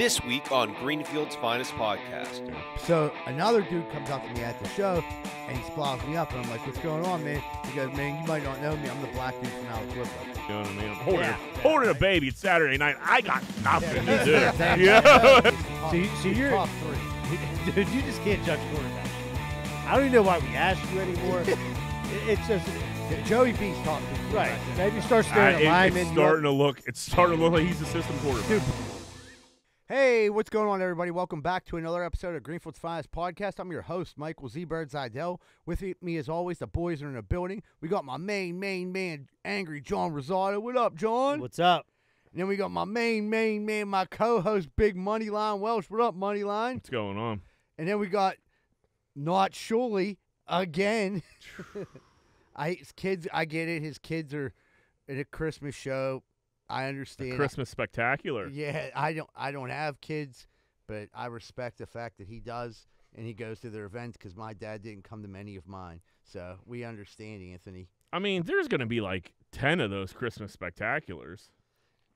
This week on Greenfield's Finest Podcast. So another dude comes up to me at the show and he splows me up and I'm like, "What's going on, man?" He goes, "Man, you might not know me. I'm the black dude from Aliquippa." You know what I mean? I'm holding, Yeah. a, holding a baby. It's Saturday night. I got nothing to do. Yeah. Yeah. So you, so you're top three. Dude, you just can't judge quarterbacks. I don't even know why we asked you anymore. It's just Joey B's talking. three. right. Maybe start Uh, staring it- at linemen. it's starting to look. It's starting to look like he's a system quarterback. Hey, what's going on, everybody? Welcome back to another episode of Greenfield's Finest Podcast. I'm your host, Michael Z. Bird Zidell. With me, as always, the boys are in the building. We got my main, main man, Angry John Rosado. What up, John? What's up? And then we got my main, main man, my co-host, Big Moneyline Welsh. What up, Moneyline? What's going on? And then we got not surely again. I his kids. I get it. His kids are at a Christmas show. I understand. Christmas spectacular. Yeah, I don't. I don't have kids, but I respect the fact that he does, and he goes to their events because my dad didn't come to many of mine. So we understand, Anthony. I mean, there's going to be like ten of those Christmas spectaculars.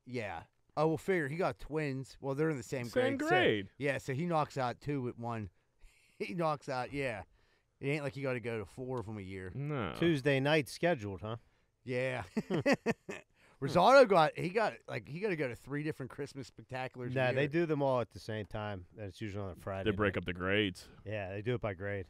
Yeah. Oh, well, figure he got twins. Well, they're in the same, Same grade. so- grade. yeah, so he knocks out two with one. He knocks out. Yeah. It ain't like you got to go to four of them a year. No. Tuesday night scheduled, huh? Yeah. Hmm. Rosado got he got like he got to go to three different Christmas spectaculars. Yeah, they do them all at the same time. And it's usually on a Friday. They break night. up the grades. Yeah, they do it by grade.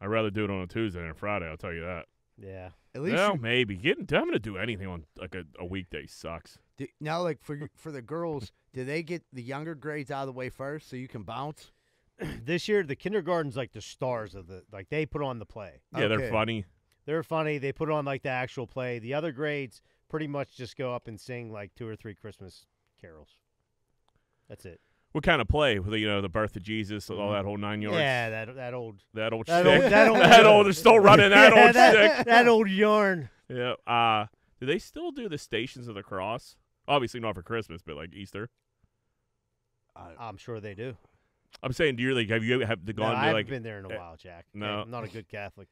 I'd rather do it on a Tuesday than a Friday. I'll tell you that. Yeah. At least Well, maybe getting having to do anything on like a, a weekday sucks. do- now, like for for the girls, do they get the younger grades out of the way first so you can bounce? this year the kindergarten's like the stars of the like they put on the play. Yeah, Okay. they're funny. They're funny. They put on like the actual play. The other grades pretty much just go up and sing like two or three Christmas carols. That's it. What kind of play? The, you know, the birth of Jesus, all that whole nine yards. Yeah, that that old That old that shtick. old that old that old. They're still running that Yeah, old that, shtick. that old yarn. Yeah. Uh, do they still do the Stations of the Cross? Obviously not for Christmas, but like Easter. I'm sure they do. I'm saying, do you like have you have the No, gone I to haven't like? been there in a eh, while, Jack. no. I'm not a good Catholic.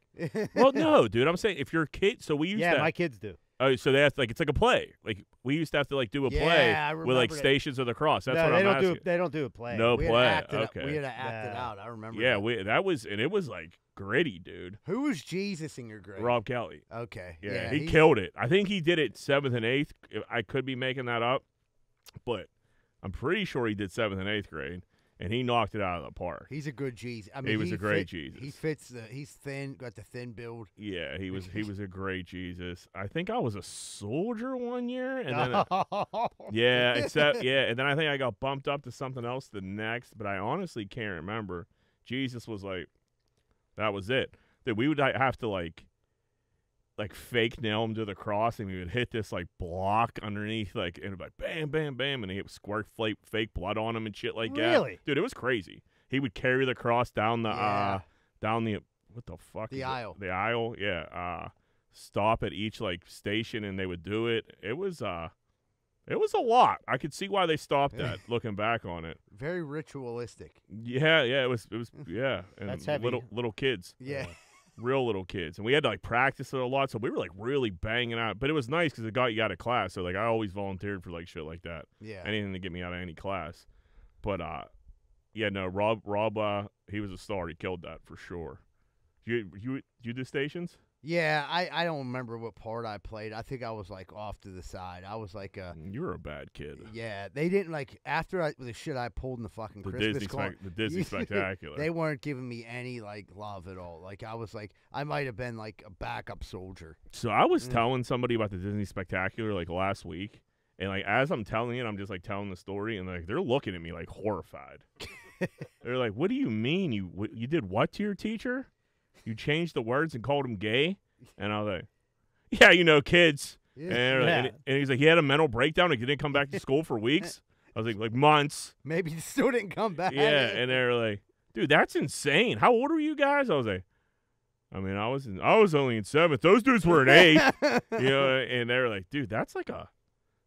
well, no, dude. I'm saying if you're a kid, so we used yeah, to. my kids do. Oh, so they have to, like it's like a play. Like we used to have to like do a play Yeah, I with like remember that. Stations of the Cross. That's no, what they I'm don't asking. do. They don't do a play. No we had to play. act it out- Okay. we had to act it Nah. out. I remember. yeah, that. we that was and it was like gritty, dude. Who was Jesus in your grade? Rob Kelly. Okay. Yeah, Yeah, he killed it. I think he did it seventh and eighth. I could be making that up, but I'm pretty sure he did seventh and eighth grade, and he knocked it out of the park. He's a good Jesus. I mean, He was a great fit- Jesus. He fits the. He's thin. Got the thin build. Yeah, he was he was a great Jesus. I think I was a soldier one year, and then yeah, except yeah, and then I think I got bumped up to something else the next, but I honestly can't remember. Jesus was like, that was it. That we would have to like, like fake nail him to the cross, and we would hit this like block underneath, like and like bam, bam, bam, and he would squirt fake fake blood on him and shit like that. Really? dude, it was crazy. He would carry the cross down the uh down the what the fuck The is it? aisle. the aisle, yeah. Uh, stop at each like station, and they would do it. It was uh, it was a lot. I could see why they stopped that. looking back on it, Very ritualistic. yeah, yeah, it was, it was, yeah. And That's heavy. little little kids, Yeah. Real little kids, and we had to like practice it a lot. So we were like really banging out, but it was nice because it got you out of class. So like I always volunteered for like shit like that, Yeah. anything to get me out of any class. But uh, yeah, no, Rob, Rob, uh, he was a star. He killed that for sure. You you you do stations? Yeah. I I don't remember what part I played. I think I was like off to the side. I was like uh. You were a bad kid. Yeah, they didn't like after I, the shit I pulled in the fucking The Christmas Disney, the Disney spectacular. They weren't giving me any like love at all. Like I was like I might have been like a backup soldier. so I was Mm. telling somebody about the Disney spectacular like last week, and like as I'm telling it, I'm just like telling the story, and like they're looking at me like horrified. they're like, "What do you mean you you did what to your teacher? You changed the words and called him gay?" And I was like, "Yeah, you know, kids." And, like- Yeah. and he's like, "He had a mental breakdown and he didn't come back to school for weeks." I was like, "Like months." Maybe the still didn't come back. Yeah, and they're like, "Dude, that's insane. How old are you guys?" I was like, "I mean, I was in, I was only in seventh. Those dudes were in eighth. you know." And they were like, "Dude, that's like a,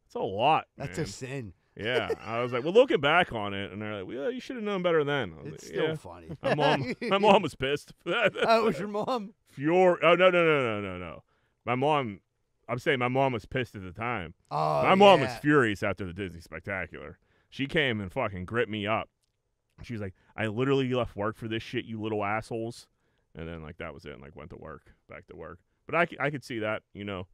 that's a lot. That's man." a sin. Yeah." I was like, "Well, looking back on it," and they're like, "Well, you should have known better then." I was It's like, still yeah. funny. My mom, my mom was pissed. oh, it was your mom. Fure. Oh no, no, no, no, no, no. My mom. I'm saying my mom was pissed at the time. Oh, my mom was yeah. furious after the Disney Spectacular. She came and fucking gripped me up. She's like, I literally left work for this shit, you little assholes. And then like that was it. And like went to work, back to work. But I, c- I could see that. You know,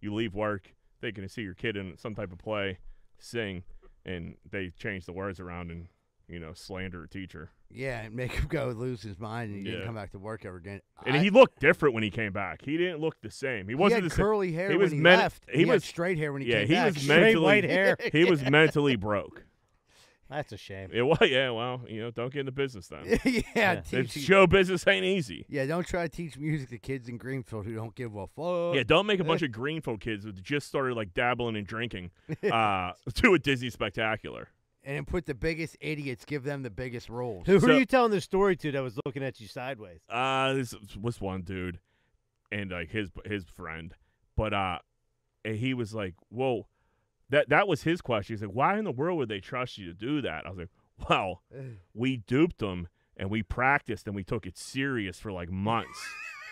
you leave work thinking to see your kid in some type of play, sing, and they change the words around and you know slander a teacher. Yeah, and make him go lose his mind and he didn't come back to work ever again. And I- he looked different when he came back. He didn't look the same. He he wasn't had the same. curly hair he when was he men- left. he He, had was- straight hair when he yeah, came he back. was Straight mentally white hair. he was mentally broke. That's a shame. It was yeah. Well, you know, don't get in the business then. yeah, Yeah. teach show business ain't easy. yeah, don't try to teach music to kids in Greenfield who don't give a fuck. Yeah, don't make a bunch of Greenfield kids who just started like dabbling and drinking uh, to a Disney spectacular. and put the biggest idiots, give them the biggest roles. Who So- were you telling this story to that was looking at you sideways? Uh, this was one dude, and like his his friend, but uh, and he was like, "Whoa." That, that was his question. He's like, "Why in the world would they trust you to do that?" I was like, "Well, we duped them and we practiced and we took it serious for like months.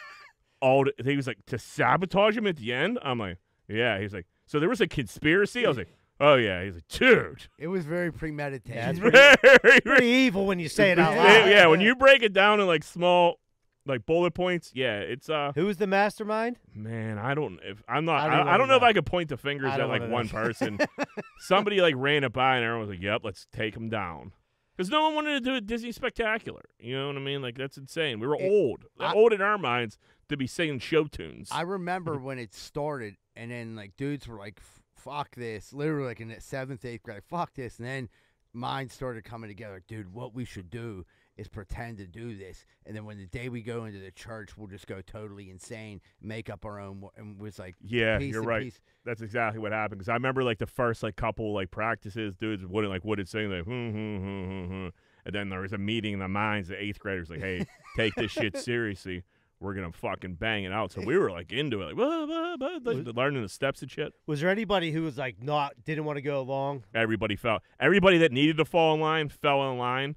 All the, he was like to sabotage him at the end. I'm like, yeah. He's like, so there was a conspiracy. I was like, oh yeah. He's like, dude, It was very premeditated. Yeah, it's very, Pretty evil when you say it out yeah, loud. yeah, when you break it down in like small, like bullet points, yeah, it's uh, Who was the mastermind? man, I don't if I'm not, I I don't I, wanna don't know if know. I could point the fingers I at don't like wanna one person. Somebody like ran it by and everyone was like, yep, let's take him down. Because no one wanted to do a Disney spectacular. You know what I mean? Like that's insane. We were It- old, I- old in our minds to be singing show tunes. I remember when it started, and then like dudes were like, "F- "Fuck this!" Literally, like in the seventh, eighth grade, "Fuck this!" And then mine started coming together. Dude, what we should do is pretend to do this, and then when the day we go into the church, we'll just go totally insane, make up our own, and was like, yeah, you're right. piece. That's exactly what happened. Because I remember like the first like couple like practices, dudes wouldn't like wouldn't sing like hmm, hmm, hmm, and then there was a meeting in the minds. The eighth graders like, hey, take this shit seriously. We're gonna fucking bang it out. So we were like into it, like, like learning the steps and shit. Was there anybody who was like not didn't want to go along? Everybody fell. Everybody that needed to fall in line fell in line.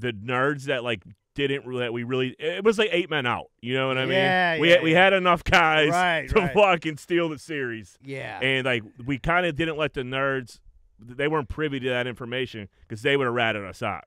The nerds that like didn't really, that we really it was like eight men out. You know what I mean? Yeah, we yeah, had, we had enough guys Right, to right. fucking steal the series. Yeah, and like we kind of didn't let the nerds they weren't privy to that information because they would have ratted us out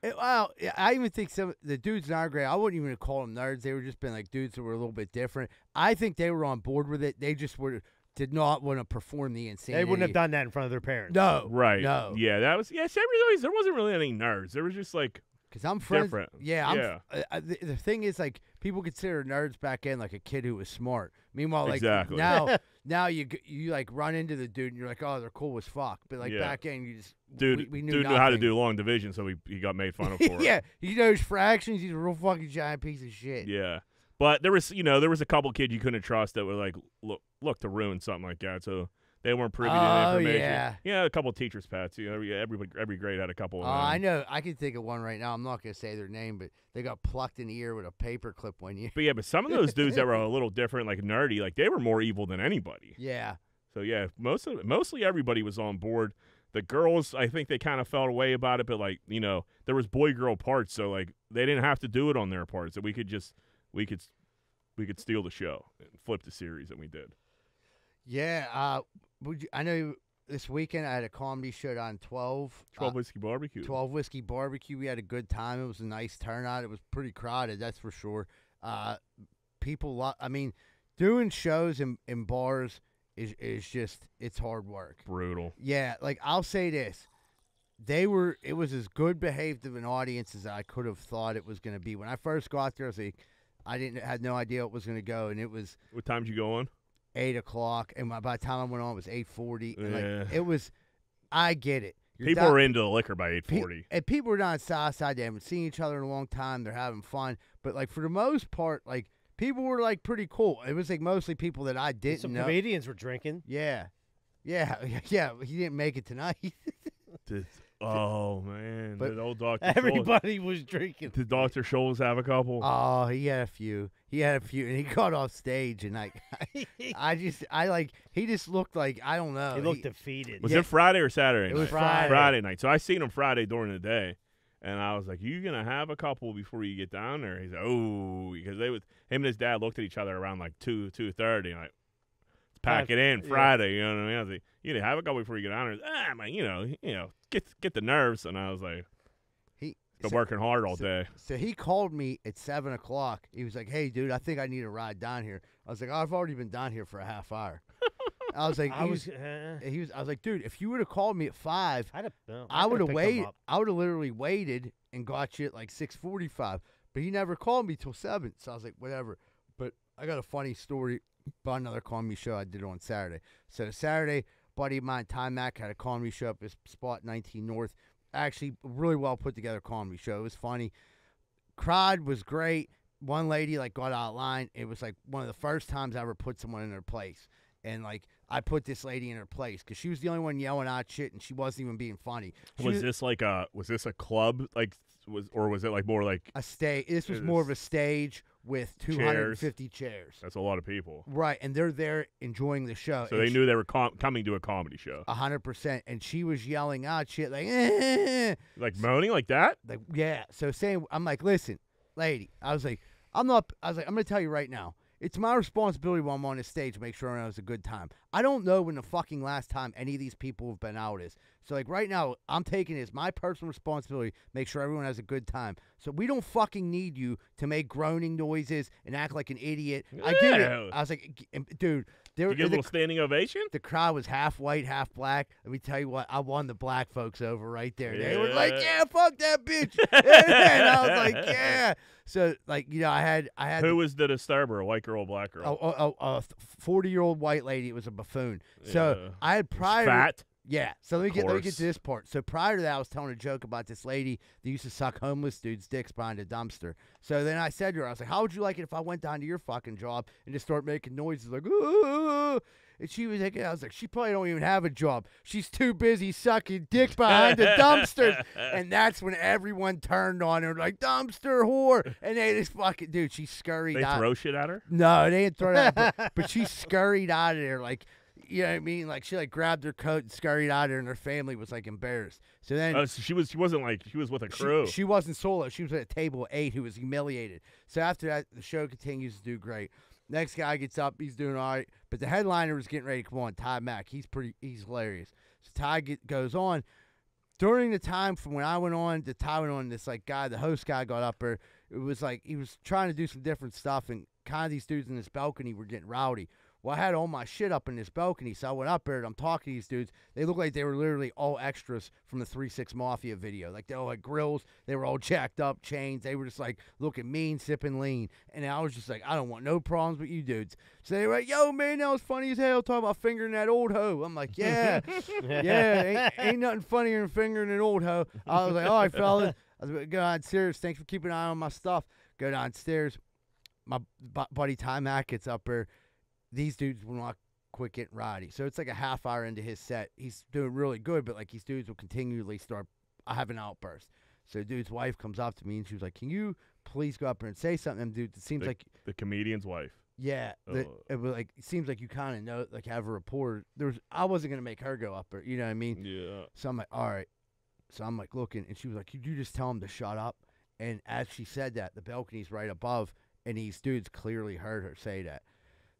It- well, I even think some the dudes in our grade, I wouldn't even call them nerds. They were just been like dudes that were a little bit different. I think they were on board with it. They just were did not want to perform the insanity. They wouldn't have done that in front of their parents. No, right No, yeah that was yeah there was, there wasn't really any nerds there was just like Because I'm friends. Different. Yeah, I'm, Yeah. uh, uh, the, the thing is, like, people consider nerds back in like a kid who was smart. Meanwhile, like Exactly. now, now you you like run into the dude and you're like, oh, they're cool as fuck. But like Yeah. back in, you just dude we, we knew dude knew how to do long division so he, he got made fun of for it yeah, he knows fractions. He's a real fucking giant piece of shit. yeah but there was you know there was a couple kids you couldn't trust that were like look look to ruin something like that so they weren't privy to the Oh, information yeah. yeah a couple teachers pets you know every every, every grade had a couple of Oh, them. I know. I can think of one right now. I'm not gonna say their name, but they got plucked in the ear with a paper clip one year. but yeah but some of those dudes that were a little different like nerdy like they were more evil than anybody Yeah, So yeah, most of mostly everybody was on board. The girls, I think they kind of felt away about it, but like you know, there was boy girl parts, so like they didn't have to do it on their parts. That we could just we could we could steal the show and flip the series, and we did. yeah. Uh, would you, I know this weekend I had a comedy show on 12. Twelve uh, whiskey barbecue. 12 whiskey barbecue. We had a good time. It was a nice turnout. It was pretty crowded, that's for sure. Uh, people, lo- I mean, doing shows in, in bars is is just it's hard work. Brutal. Yeah, like I'll say this. They were it was as good behaved of an audience as I could have thought it was going to be. When I first got there, I was like, I didn't had no idea it was going to go, and it was What time did you go on? Eight o'clock, and by by the time I went on, it was eight forty. Yeah. like it was, I get it. You're People down- were into the liquor by eight forty, Pe- forty. and people are down south side. They haven't seen each other in a long time. They're having fun, but like for the most part, like people were like pretty cool. It was like mostly people that I didn't Some know. comedians were drinking. Yeah, yeah, yeah. He didn't make it tonight. oh man, But did old Doctor Scholes, Everybody was drinking. did Doctor Scholes have a couple? oh, he had a few. He had a few, and he got off stage, and like, I just, I like, he just looked like I don't know. He looked defeated. was yeah. it Friday or Saturday? It was night? Friday. Friday night. So I seen him Friday during the day, and I was like, "You gonna have a couple before you get down there?" He's like, "Oh," because they was him and his dad looked at each other around like two two thirty. Like, it's pack it in yeah. Friday. You know what I mean? I was like, you know, have a couple before you get on there. Ah, man, you know, you know, get get the nerves. And I was like, He been so- working hard all so- day. So he called me at seven o'clock. He was like, "Hey, dude, I think I need a ride down here." I was like, "I've already been down here for a half hour." I was like, I he was. was, uh, he was. I was like, dude, if you would have called me at five, I'd have, no, I would have could've picked 'em waited. I would have literally waited and got you at like six forty-five. But he never called me till seven. So I was like, whatever. But I got a funny story about another comedy show I did on Saturday. So Saturday, buddy of mine, Ty Mack, had a comedy show up his spot 19 North. Actually, really well put together comedy show. It was funny. Crowd was great. One lady like got out of line. It was like one of the first times I ever put someone in their place. And like I put this lady in her place because she was the only one yelling out shit, and she wasn't even being funny. She Was this like a was this a club like was or was it like more like a stage. This was more of a stage with 250 chairs. that's a lot of people. Right, and they're there enjoying the show. So they she- knew they were com- coming to a comedy show. a hundred percent, and she was yelling out shit like, "Eh." Like moaning like that? like yeah. So saying, I'm like, listen, lady, I was like, I'm not. I was like, I'm gonna tell you right now. It's my responsibility when I'm on this stage to make sure everyone has a good time. I don't know when the fucking last time any of these people have been out is. So like right now, I'm taking it as my personal responsibility make sure everyone has a good time. So we don't fucking need you to make groaning noises and act like an idiot. I get it. I was like, "G- dude, there You give a the, little standing ovation? the crowd was half white, half black. Let me tell you what, I won the black folks over right there. They were like, Yeah. "Yeah, fuck that bitch," and I was like, "Yeah." So like, you know, I had, I had, Who was the disturber? A white girl, a black girl? a, a, a forty-year-old white lady. It was a buffoon. So Yeah. I had prior, Fat. Yeah. So let me get let me get to this part. So prior to that, I was telling a joke about this lady that used to suck homeless dudes' dicks behind a dumpster. So then I said to her, I was like, "How would you like it if I went down to your fucking job and just start making noises like?" Ooh. And she was like, I was like, she probably don't even have a job. She's too busy sucking dick behind the dumpsters. And that's when everyone turned on her, like, dumpster whore. And they just fucking, dude, she scurried They out. throw shit at her? No, they didn't throw it her, but, but she scurried out of there. Like, you know what I mean? Like, she, like, grabbed her coat and scurried out of there, and her family was, like, embarrassed. So then Oh, so she was. She wasn't like. She was with a crew. she, she wasn't solo. She was at a table of eight who was humiliated. So after that, the show continues to do great. Next guy gets up, he's doing all right. But the headliner was getting ready to come on, Ty Mack. He's pretty, he's hilarious. So Ty get, goes on. During the time from when I went on to Ty went on, this like guy, the host guy got up there. It was like he was trying to do some different stuff, and kind of these dudes in this balcony were getting rowdy. Well, I had all my shit up in this balcony, so I went up there and I'm talking to these dudes. They look like they were literally all extras from the Three Six Mafia video. Like they all had grills, they were all jacked up, chains. They were just like looking mean, sipping lean. And I was just like, I don't want no problems with you dudes. So they were like, Yo, man, that was funny as hell talking about fingering that old hoe. I'm like, Yeah, yeah, ain't, ain't nothing funnier than fingering an old hoe. I was like, All right, fellas. I was like, go downstairs. Thanks for keeping an eye on my stuff. Go downstairs. My bu- buddy Ty Mack gets up there these dudes will not quit getting rowdy. So it's like a half hour into his set. He's doing really good, but like these dudes will continually start I have an outburst. So dude's wife comes up to me and she was like, Can you please go up there and say something? And dude, it seems The- like the comedian's wife. yeah, the, Oh. it was like it seems like you kind of know, like have a rapport. There was I wasn't gonna make her go up there, you know what I mean? Yeah. So I'm like, all right. So I'm like looking, and she was like, could you just tell him to shut up? And as she said that, the balcony's right above, and these dudes clearly heard her say that.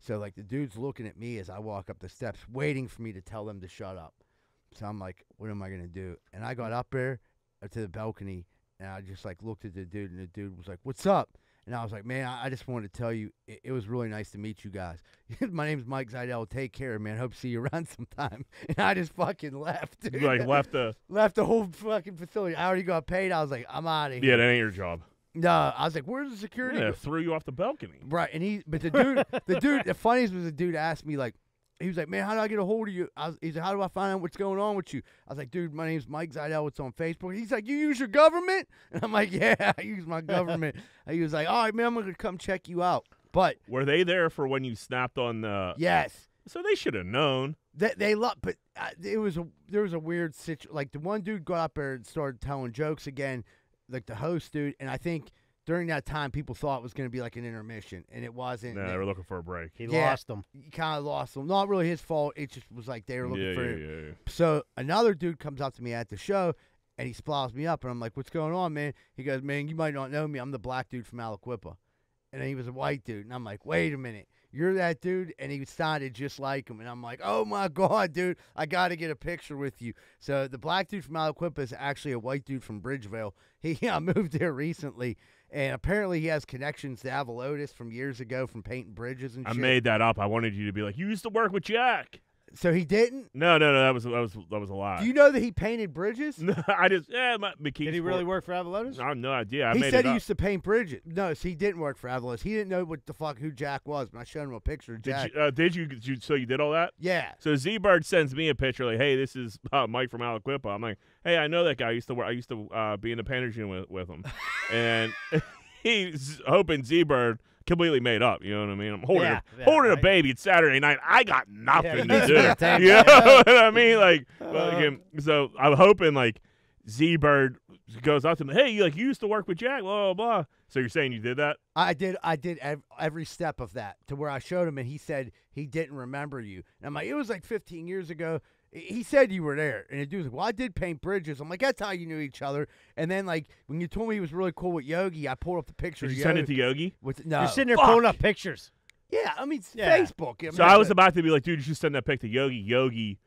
So like the dude's looking at me as I walk up the steps, waiting for me to tell them to shut up. So I'm like, what am I gonna do? And I got up there uh, to the balcony, and I just like looked at the dude, and the dude was like, "What's up?" And I was like, "Man, I, I just wanted to tell you, it, it was really nice to meet you guys. My name's Mike Zidell. Take care, man. Hope to see you around sometime." And I just fucking left. You dude. like left the. left the whole fucking facility. I already got paid. I was like, I'm out of here. Yeah, that ain't your job. No, I was like, where's the security? Yeah, threw you off the balcony. Right, and he, but the dude, the dude, the funniest was the dude asked me like, he was like, man, how do I get a hold of you? I was, he's like, how do I find out what's going on with you? I was like, dude, my name's Mike Zidell. It's on Facebook. He's like, you use your government? And I'm like, yeah, I use my government. and he was like, all right, man, I'm gonna come check you out. But Were they there for when you snapped on the? yes, So they should have known. They they love, but uh, it was a there was a weird situation. Like the one dude got up there and started telling jokes again, like the host dude, and I think during that time people thought it was going to be like an intermission, and it wasn't. No, and they were looking for a break. He Yeah. lost them. he kind of lost them. Not really his fault. It just was like they were looking Yeah, for. yeah, yeah, yeah. So another dude comes up to me at the show, and he splows me up, and I'm like, "What's going on, man?" He goes, "Man, you might not know me. I'm the black dude from Aliquippa," and then he was a white dude, and I'm like, "Wait a minute." You're that dude, and he sounded just like him. And I'm like, oh my god, dude, I got to get a picture with you. So the black dude from Aliquippa is actually a white dude from Bridgeville. He uh, moved there recently, and apparently he has connections to Avalotis from years ago from painting bridges and shit. I shit. made that up. I wanted you to be like, you used to work with Jack. So he didn't. No, no, no. That was that was that was a lie. Do you know that he painted bridges? No, I just yeah. My, McKees Did he really work for Avalotis? I have no idea. I he made said it he up. used to paint bridges. No, so he didn't work for Avalotis. He didn't know what the fuck who Jack was. But I showed him a picture of Did you, uh, did you, did you? So you did all that? yeah. So Z Bird sends me a picture like, "Hey, this is uh, Mike from Aliquippa." I'm like, "Hey, I know that guy. I used to work. I used to uh, be in the painters unit with, with him." and he's hoping Z Bird completely made up. You know what I mean? I'm holding Yeah, a, yeah, holding a baby. It's Saturday night. I got nothing Yeah, to do. you know what I mean? Like, Uh. so I'm hoping like Z Bird goes up to me. Hey, you like you used to work with Jack? Blah blah blah. So you're saying you did that? I did. I did ev- every step of that to where I showed him, and he said he didn't remember you. And I'm like, it was like 15 years ago. He said you were there, and the dude was like, "Well, I did paint bridges." I'm like, "That's how you knew each other." And then, like, when you told me he was really cool with Yogi, I pulled up the picture. Did you send it to Yogi? With no, You're sitting there fuck. pulling up pictures. yeah, I mean, Yeah. Facebook. I mean, So I was about to be like, dude, you should send that pic to Yogi. Yogi,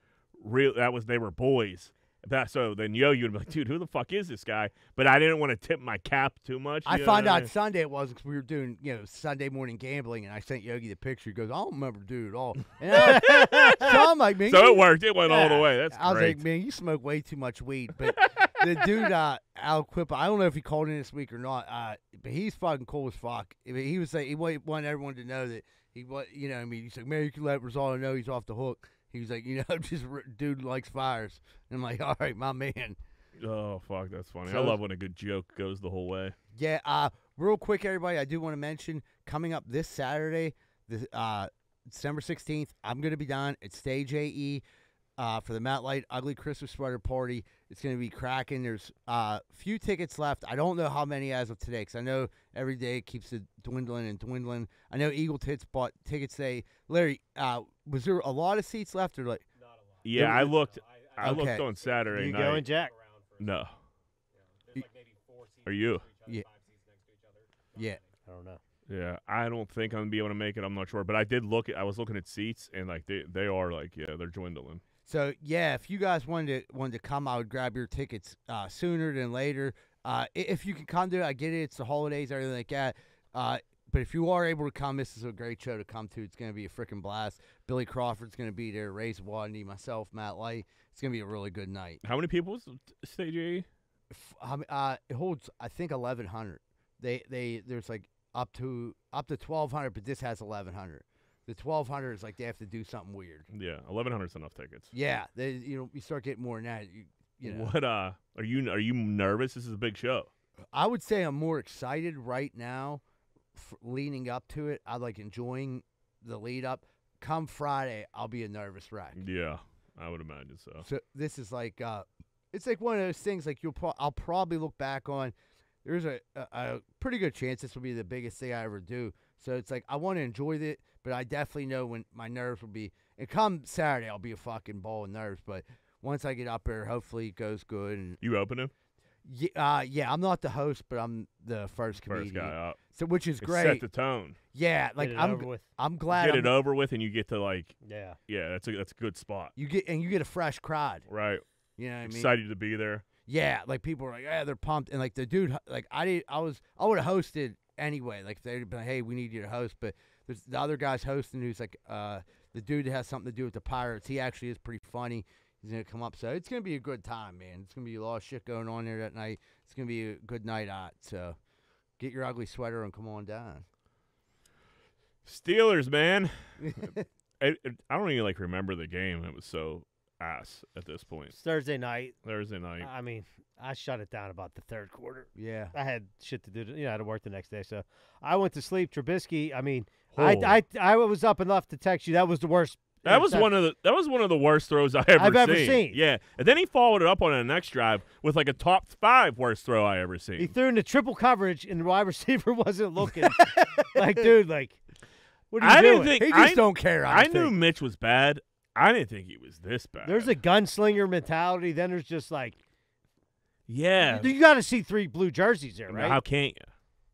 real that was they were boys. That so then Yogi would be like, dude, who the fuck is this guy? But I didn't want to tip my cap too much. I found out mean? Sunday it was because we were doing, you know, Sunday morning gambling, and I sent Yogi the picture. He goes, "I don't remember dude at all." And I, so I'm like, man, So you- it worked. It went all the way. That's I was great. like, man, you smoke way too much weed. But the dude, uh, Aliquippa, I don't know if he called in this week or not, uh, but he's fucking cool as fuck. I mean, he was like, he wanted everyone to know that he you know, I mean, he's like, man, you can let Rosado know he's off the hook. He was like, you know, just dude likes fires. And I'm like, all right, my man. oh fuck, that's funny. So- I love when a good joke goes the whole way. Yeah, uh, real quick, everybody, I do want to mention coming up this Saturday, the uh, December 16th, I'm going to be down at Stage AE uh, for the Matt Light Ugly Christmas Sweater Party. It's going to be cracking. There's a uh, few tickets left. I don't know how many as of today because I know every day it keeps it dwindling and dwindling. I know Eagle Tits bought tickets They, Larry, uh, was there a lot of seats left or like? Yeah, There I was- looked. I Okay. looked on Saturday You night. going, Jack? No. Are you? Yeah. Yeah. I don't know. Yeah, I don't think I'm gonna be able to make it. I'm not sure, but I did look. At, I was looking at seats, and like they, they are like, yeah, they're dwindling. So yeah, if you guys wanted to wanted to come, I would grab your tickets uh, sooner than later. Uh, i- if you can come to it, I get it. It's the holidays, everything like that. Uh, but if you are able to come, this is a great show to come to. It's going to be a freaking blast. Billy Crawford's going to be there. Ray Wadney, myself, Matt Light. It's going to be a really good night. How many people was stage A? F- how m- uh, it holds, I think, eleven hundred. They they there's like up to up to twelve hundred, but this has eleven hundred. The twelve hundred is like they have to do something weird. Yeah, eleven hundred is enough tickets. Yeah, they you know you start getting more than that. You, you know. What uh are you are you nervous? This is a big show. I would say I'm more excited right now, leading up to it. I like enjoying the lead up. Come Friday, I'll be a nervous wreck. Yeah, I would imagine so. So this is like, uh, it's like one of those things. Like you'll, pro- I'll probably look back on. There's a, a, a pretty good chance this will be the biggest thing I ever do. So it's like I want to enjoy it, but I definitely know when my nerves will be. And come Saturday, I'll be a fucking ball of nerves. But once I get up there, hopefully it goes good. And You opening yeah, uh, yeah, I'm not the host, but I'm the first comedian. first guy up. So which is It great. Set the tone. yeah, like Get it I'm over with. I'm glad Get I'm- it over with, and you get to like, Yeah. yeah, that's a that's a good spot. you get and you get a fresh crowd. Right. You know what I mean? Excited to be there. Yeah, like people are like, yeah, they're pumped, and like the dude, like I did, I was, I would have hosted anyway. Like they'd been, like, hey, we need you to host, but there's the other guy's hosting who's like, uh, the dude that has something to do with the Pirates. He actually is pretty funny. He's gonna come up, so it's gonna be a good time, man. It's gonna be a lot of shit going on there that night. It's gonna be a good night out. So get your ugly sweater and come on down. Steelers, man. I, I don't even like remember the game. It was so ass at this point. It's Thursday night. Thursday night. I mean, I shut it down about the third quarter. yeah. I had shit to do. To, you know, I had to work the next day, so I went to sleep. Trubisky. I mean, Oh. I, I I was up enough to text you. That was the worst. That was one of the that was one of the worst throws I ever I've ever seen. Yeah, and then he followed it up on the next drive with like a top five worst throw I ever seen. He seen. threw into triple coverage, and the wide receiver wasn't looking. like, dude, like, what are you I doing? didn't think He just I, don't care. I, I knew think. Mitch was bad. I didn't think he was this bad. There's a gunslinger mentality. Then there's just like, yeah. you got to see three blue jerseys there, right? How can't you?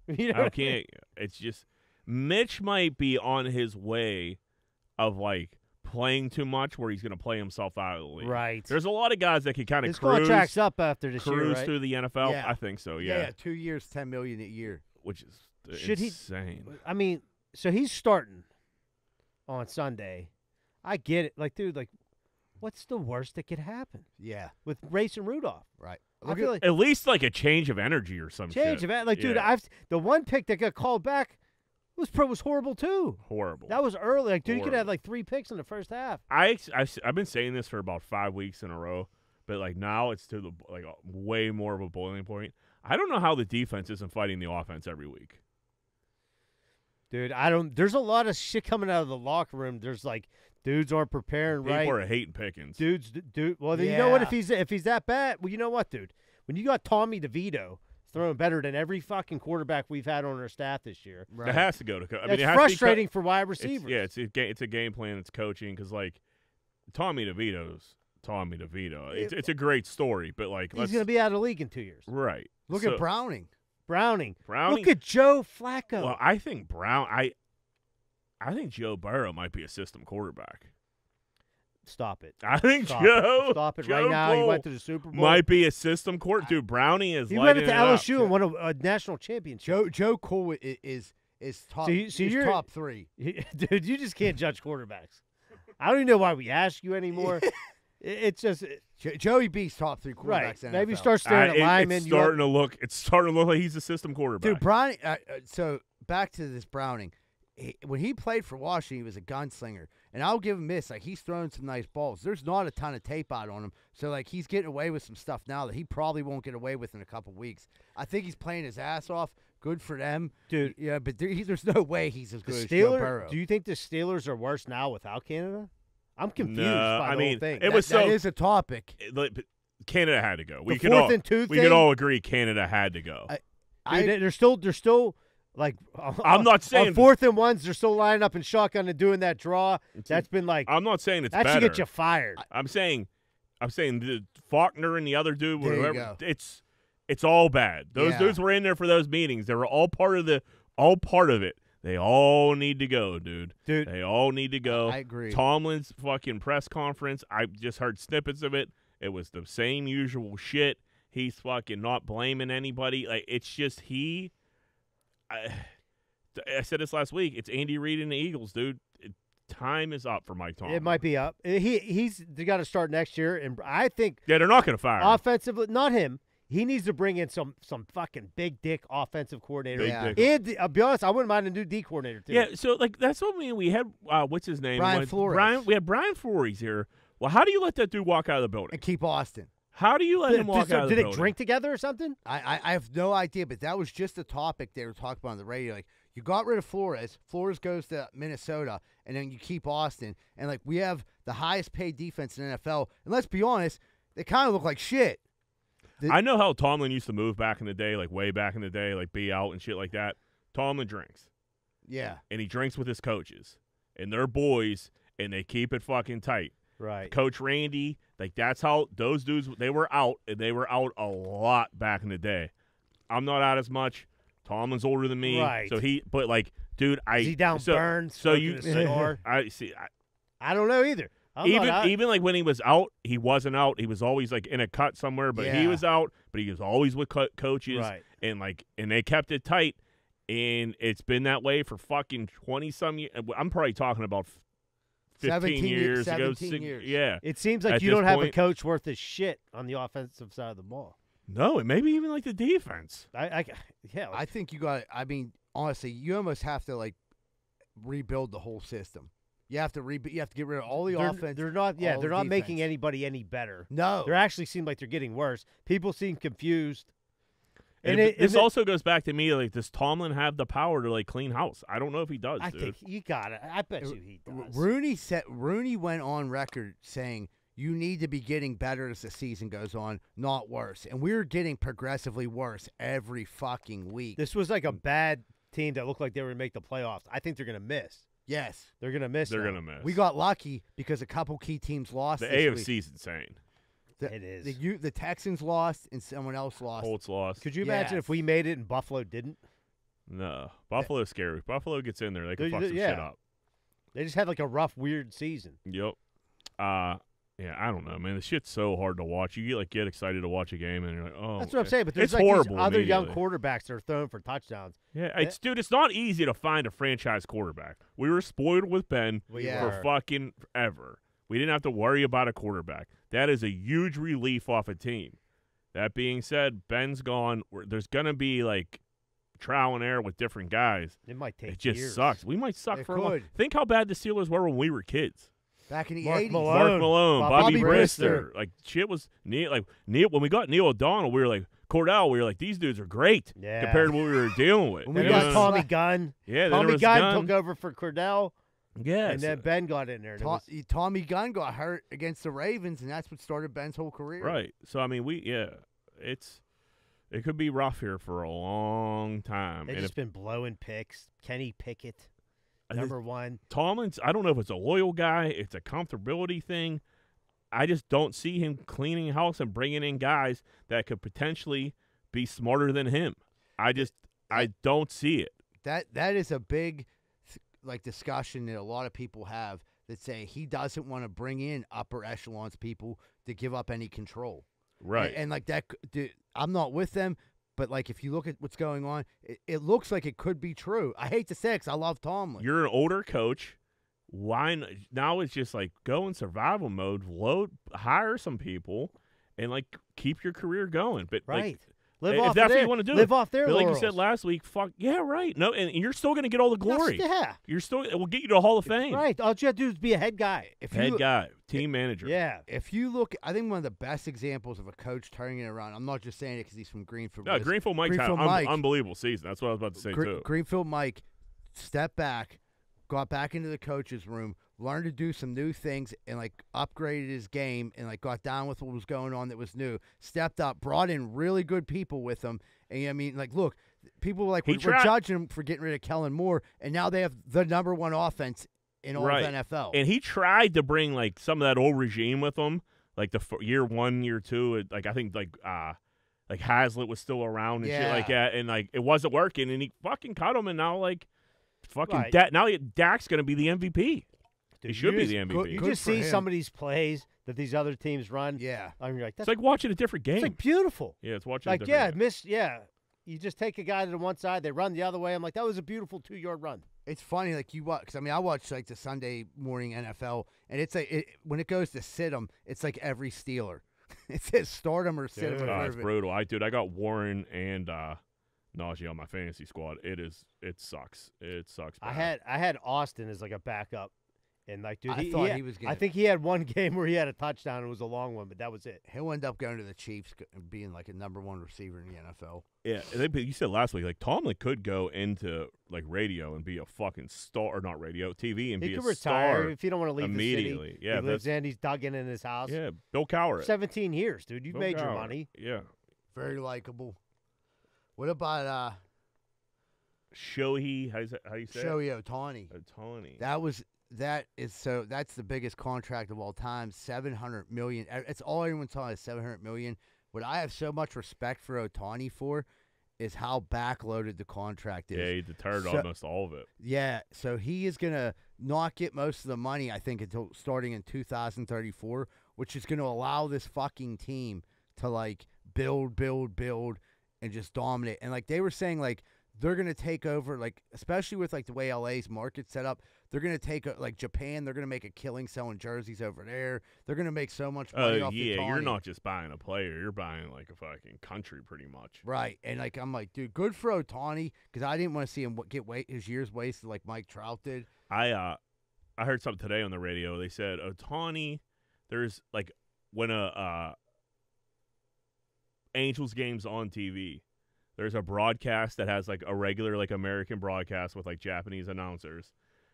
You know How what I mean? can't you? It's just Mitch might be on his way of like playing too much, where he's going to play himself out of the league. Right. There's a lot of guys that can kind of His cruise, contract's up after this cruise year, right? through the NFL. Yeah. I think so. yeah. Yeah, two years, ten million a year. which is Should he- insane. I mean, so he's starting on Sunday. I get it. Like, dude, like, what's the worst that could happen Yeah, with Mason Rudolph? right. I feel at, like At least like a change of energy or some change shit. of. Like, dude, Yeah. I've the one pick that got called back was pro was horrible too. horrible. That was early. Like, dude, you could have like three picks in the first half. I, I have been saying this for about five weeks in a row, but like now it's to the like way more of a boiling point. I don't know how the defense isn't fighting the offense every week. Dude, I don't. There's a lot of shit coming out of the locker room. There's like dudes aren't preparing People right. are hating Pickens. Dudes, dude. Well, then you know what? If he's if he's that bad, well, you know what, dude? When you got Tommy DeVito throwing better than every fucking quarterback we've had on our staff this year, right. It has to go to. Co- I that's mean, it has to co- frustrating for wide it's- receivers. yeah, it's a it's a game plan. It's coaching because like Tommy DeVito's Tommy DeVito. It's it's a great story, but like he's going to be out of the league in two years. right. Look So, at Browning. Browning, Browning. look at Joe Flacco. well, I think Brown. I I think Joe Burrow might be a system quarterback. Stop it. I think Stop Joe. it. Stop it Joe right now. He went to the Super Bowl. might be a system court. Dude, Brownie is. he went to into it up. LSU and won a, a national championship. Joe Joe Cole i- is is top. So you- so is you're- top three. Dude, you just can't judge quarterbacks. I don't even know why we ask you anymore. It's just Jo- Joey B's top three quarterbacks. right. in Maybe NFL. start staring Uh, at it- linemen. it's You want- starting to look. It's starting to look like he's a system quarterback. Dude, Browning. Uh, uh, so back to this Browning. He, when he played for Washington, he was a gunslinger, and I'll give him this: like he's throwing some nice balls. There's not a ton of tape out on him, so like he's getting away with some stuff now that he probably won't get away with in a couple weeks. I think he's playing his ass off. Good for them, Dude, Yeah, but there, he, there's no way he's as the good as Joe Burrow. Do you think the Steelers are worse now without Canada? I'm confused No, by I mean, whole thing. it That- was that so- is a topic. It- but Canada had to go. We The could fourth all and two we could all agree Canada had to go. I- Dude, I, they- they're still they're still like uh, I'm not uh, saying- on fourth and ones. They're still lining up in shotgun and doing that draw. That's been like I'm not saying it's that better. should get you fired. I'm saying, I'm saying the Faulkner and the other dude, There you whatever. go. It's it's all bad. Those Yeah. dudes were in there for those meetings. They were all part of the all part of it. They all need to go, dude. Dude, They all need to go. I agree. Tomlin's fucking press conference. I just heard snippets of it. It was the same usual shit. He's fucking not blaming anybody. Like it's just he. I, I said this last week. It's Andy Reid and the Eagles, dude. It, time is up for Mike Tomlin. it might be up. He he's got to start next year, and I think Yeah, they're not going to fire. him. offensively, not him. He needs to bring in some some fucking big dick offensive coordinator. Big Yeah. dick. And I'll be honest, I wouldn't mind a new D coordinator too. Yeah, so like that's what we we had. Uh, what's his name? Brian Flores. Brian. We had Brian Flores here. Well, how do you let that dude walk out of the building? and keep Austin. How do you let Did, him walk did- out did the they drink together or something? I, I, I have no idea, but that was just a topic they were talking about on the radio. Like, you got rid of Flores. Flores goes to Minnesota, and then you keep Austin. And, like, we have the highest paid defense in the NFL. And let's be honest, they kind of look like shit. The- I know how Tomlin used to move back in the day, like way back in the day, like be out and shit like that. Tomlin drinks, Yeah. and he drinks with his coaches, and they're boys, and they keep it fucking tight. Right. Coach Randy, like that's how those dudes they were out, and they were out a lot back in the day. I'm not out as much. Tomlin's older than me, Right. so he. But like, dude, I Is he down so, burned? So you? I see. I, I don't know either. I'm even even like when he was out, he wasn't out. He was always like in a cut somewhere, but he was out. But he was always with co- coaches, Right. and like and they kept it tight. And it's been that way for fucking twenty some years. I'm probably talking about f- fifteen 17 ye- years ago. 17 six- years. Yeah, It seems like At you don't have a coach worth his shit on the offensive side of the ball. no, and maybe even like the defense. I, I yeah. I think you got. I mean, honestly, you almost have to like rebuild the whole system. You have to re. You have to get rid of all the they're, offense. they're not. Yeah, they're the not making anybody any better. No, They actually seem like they're getting worse. People seem confused. And, And it- it- this it- also goes back to me like does Tomlin have the power to like clean house? I don't know if he does, I dude. think you got it. I bet uh, you he R- does. Rooney said Rooney went on record saying you need to be getting better as the season goes on, not worse. And we're getting progressively worse every fucking week. This was like a bad team that looked like they were going to make the playoffs. I think they're going to miss. yes, They're going to miss. They're now. gonna miss. we got lucky because a couple key teams lost. the this AFC's week. insane. The, It is. The, U- the Texans lost and someone else lost. Colts lost. Could you imagine Yes. if we made it and Buffalo didn't? No, Buffalo's scary. Buffalo gets in there, they can They- fuck they- some shit yeah. up. They just had like a rough, weird season. Yep. Uh yeah, I don't know, man. The shit's so hard to watch. You get like get excited to watch a game, and you're like, oh, That's what I'm saying. But there's it's like horrible these other young immediately. quarterbacks that are throwing for touchdowns. Yeah, it's dude. It's not easy to find a franchise quarterback. We were spoiled with Ben We for were. fucking ever. We didn't have to worry about a quarterback. That is a huge relief off a team. That being said, Ben's gone. We're- There's gonna be like trial and error with different guys. It might take It just years. sucks. We might suck It for a long. Think how bad the Steelers were when we were kids. Back in the Mark 80s. Malone. Mark Malone, Bobby, Bobby Brister. Brister. like shit was Neil. Like Neil, when we got Neil O'Donnell, we were like Kordell. We were like, these dudes are great Yeah. compared to what we were dealing with. When we we You got got know? Tommy Gunn. yeah, then Tommy there was Gunn, Gunn. took over for Kordell, Yes, and then Ben got in there. and it To- was- Tommy Gunn got hurt against the Ravens, and that's what started Ben's whole career. right. So I mean, we yeah, it's it could be rough here for a long time. They've And just if been blowing picks. Kenny Pickett, I think number one. Tomlin's, I don't know if it's a loyal guy, it's a comfortability thing. I just don't see him cleaning house and bringing in guys that could potentially be smarter than him. I just I don't see it. That that is a big th- like discussion that a lot of people have that say he doesn't want to bring in upper echelons people to give up any control. Right. And, and, like that, dude, I'm not with them, but like if you look at what's going on, it, it looks like it could be true. I hate to say it I love Tomlin. You're an older coach. Why n- now? It's just like go in survival mode. Load, hire some people, and like keep your career going. But like, Right. Live if off that's what you wanna do, Live off their but like you said last week, fuck yeah, right. No, and you're still gonna get all the That's- glory. Yeah. You're still. It will get you to the Hall of Fame. Right. All you have to do is be a head guy. if you Head look- guy, team manager. Yeah. if you look, I think one of the best examples of a coach turning it around. I'm not just saying it because he's from Greenfield. No, but it's Greenfield Mike's had Greenfield un- Mike. unbelievable season. That's what I was about to say Gre- too. Greenfield Mike step back, got back into the coach's room, learned to do some new things, and like upgraded his game, and like got down with what was going on that was new. Stepped up, brought in really good people with him, and I mean, like, look, people were like we're, we're judging him for getting rid of Kellen Moore, and now they have the number one offense in all Right. of NFL. And he tried to bring like some of that old regime with him, like the f- year one, year two. It, like I think like uh like Hazlitt was still around and shit like that, and like it wasn't working, and he fucking cut him, and now like fucking Right. Da- now Dak's gonna be the MVP. Dude, he should you be the MVP. You Good just see him. some of these plays that these other teams run. yeah, I mean, like, that's it's like watching a different game. it's like beautiful. yeah, it's watching. a Like, different yeah, game. miss, yeah. You just take a guy to the one side, they run the other way. I'm like, that was a beautiful two yard run. it's funny like you watch. Cause I mean, I watch like the Sunday morning NFL, and it's like it, when it goes to sit 'em, it's like every Steeler. it says start 'em or sit 'em. Dude. or Oh, it's whatever. brutal. I dude, I got Warren and uh Najee on my fantasy squad. It is. It sucks. It sucks. I had I had Austin as like a backup, and like, dude, I he, thought he, he was I gonna- think he had one game where he had a touchdown. and It was a long one, but that was it. He'll end up going to the Chiefs, g- being like a number one receiver in the NFL. Yeah, they- you said last week like Tomlin could go into like radio and be a fucking star, or not radio, TV, and He be could a retire star if you don't want to leave immediately. the city. Yeah, he lives that's in. He's dug in in his house. yeah. Bill Cowher. Seventeen years, dude. You've Bill made your money. Yeah, Very likable. What about uh Shohei. How you say? How you say? Shohei Ohtani? Ohtani. That was that is so that's the biggest contract of all time, seven hundred million. It's all everyone's talking is seven hundred million. What I have so much respect for Ohtani for is how backloaded the contract is. yeah, he deterred So- almost all of it. Yeah, so he is gonna not get most of the money, I think, until starting in 2034, which is gonna allow this fucking team to like build, build, build, and just dominate. And like they were saying, like they're gonna take over, like especially with like the way LA's market set up, they're gonna take o- like Japan. They're gonna make a killing selling jerseys over there. They're gonna make so much money Oh off yeah, you're not just buying a player; you're buying like a fucking country, pretty much. Right, and like I'm like, dude, good for Ohtani because I didn't want to see him get wait his years wasted like Mike Trout did. I uh, I heard something today on the radio. They said Ohtani, there's like when a uh, Angels game's on TV. There's a broadcast that has like a regular like American broadcast with like Japanese announcers,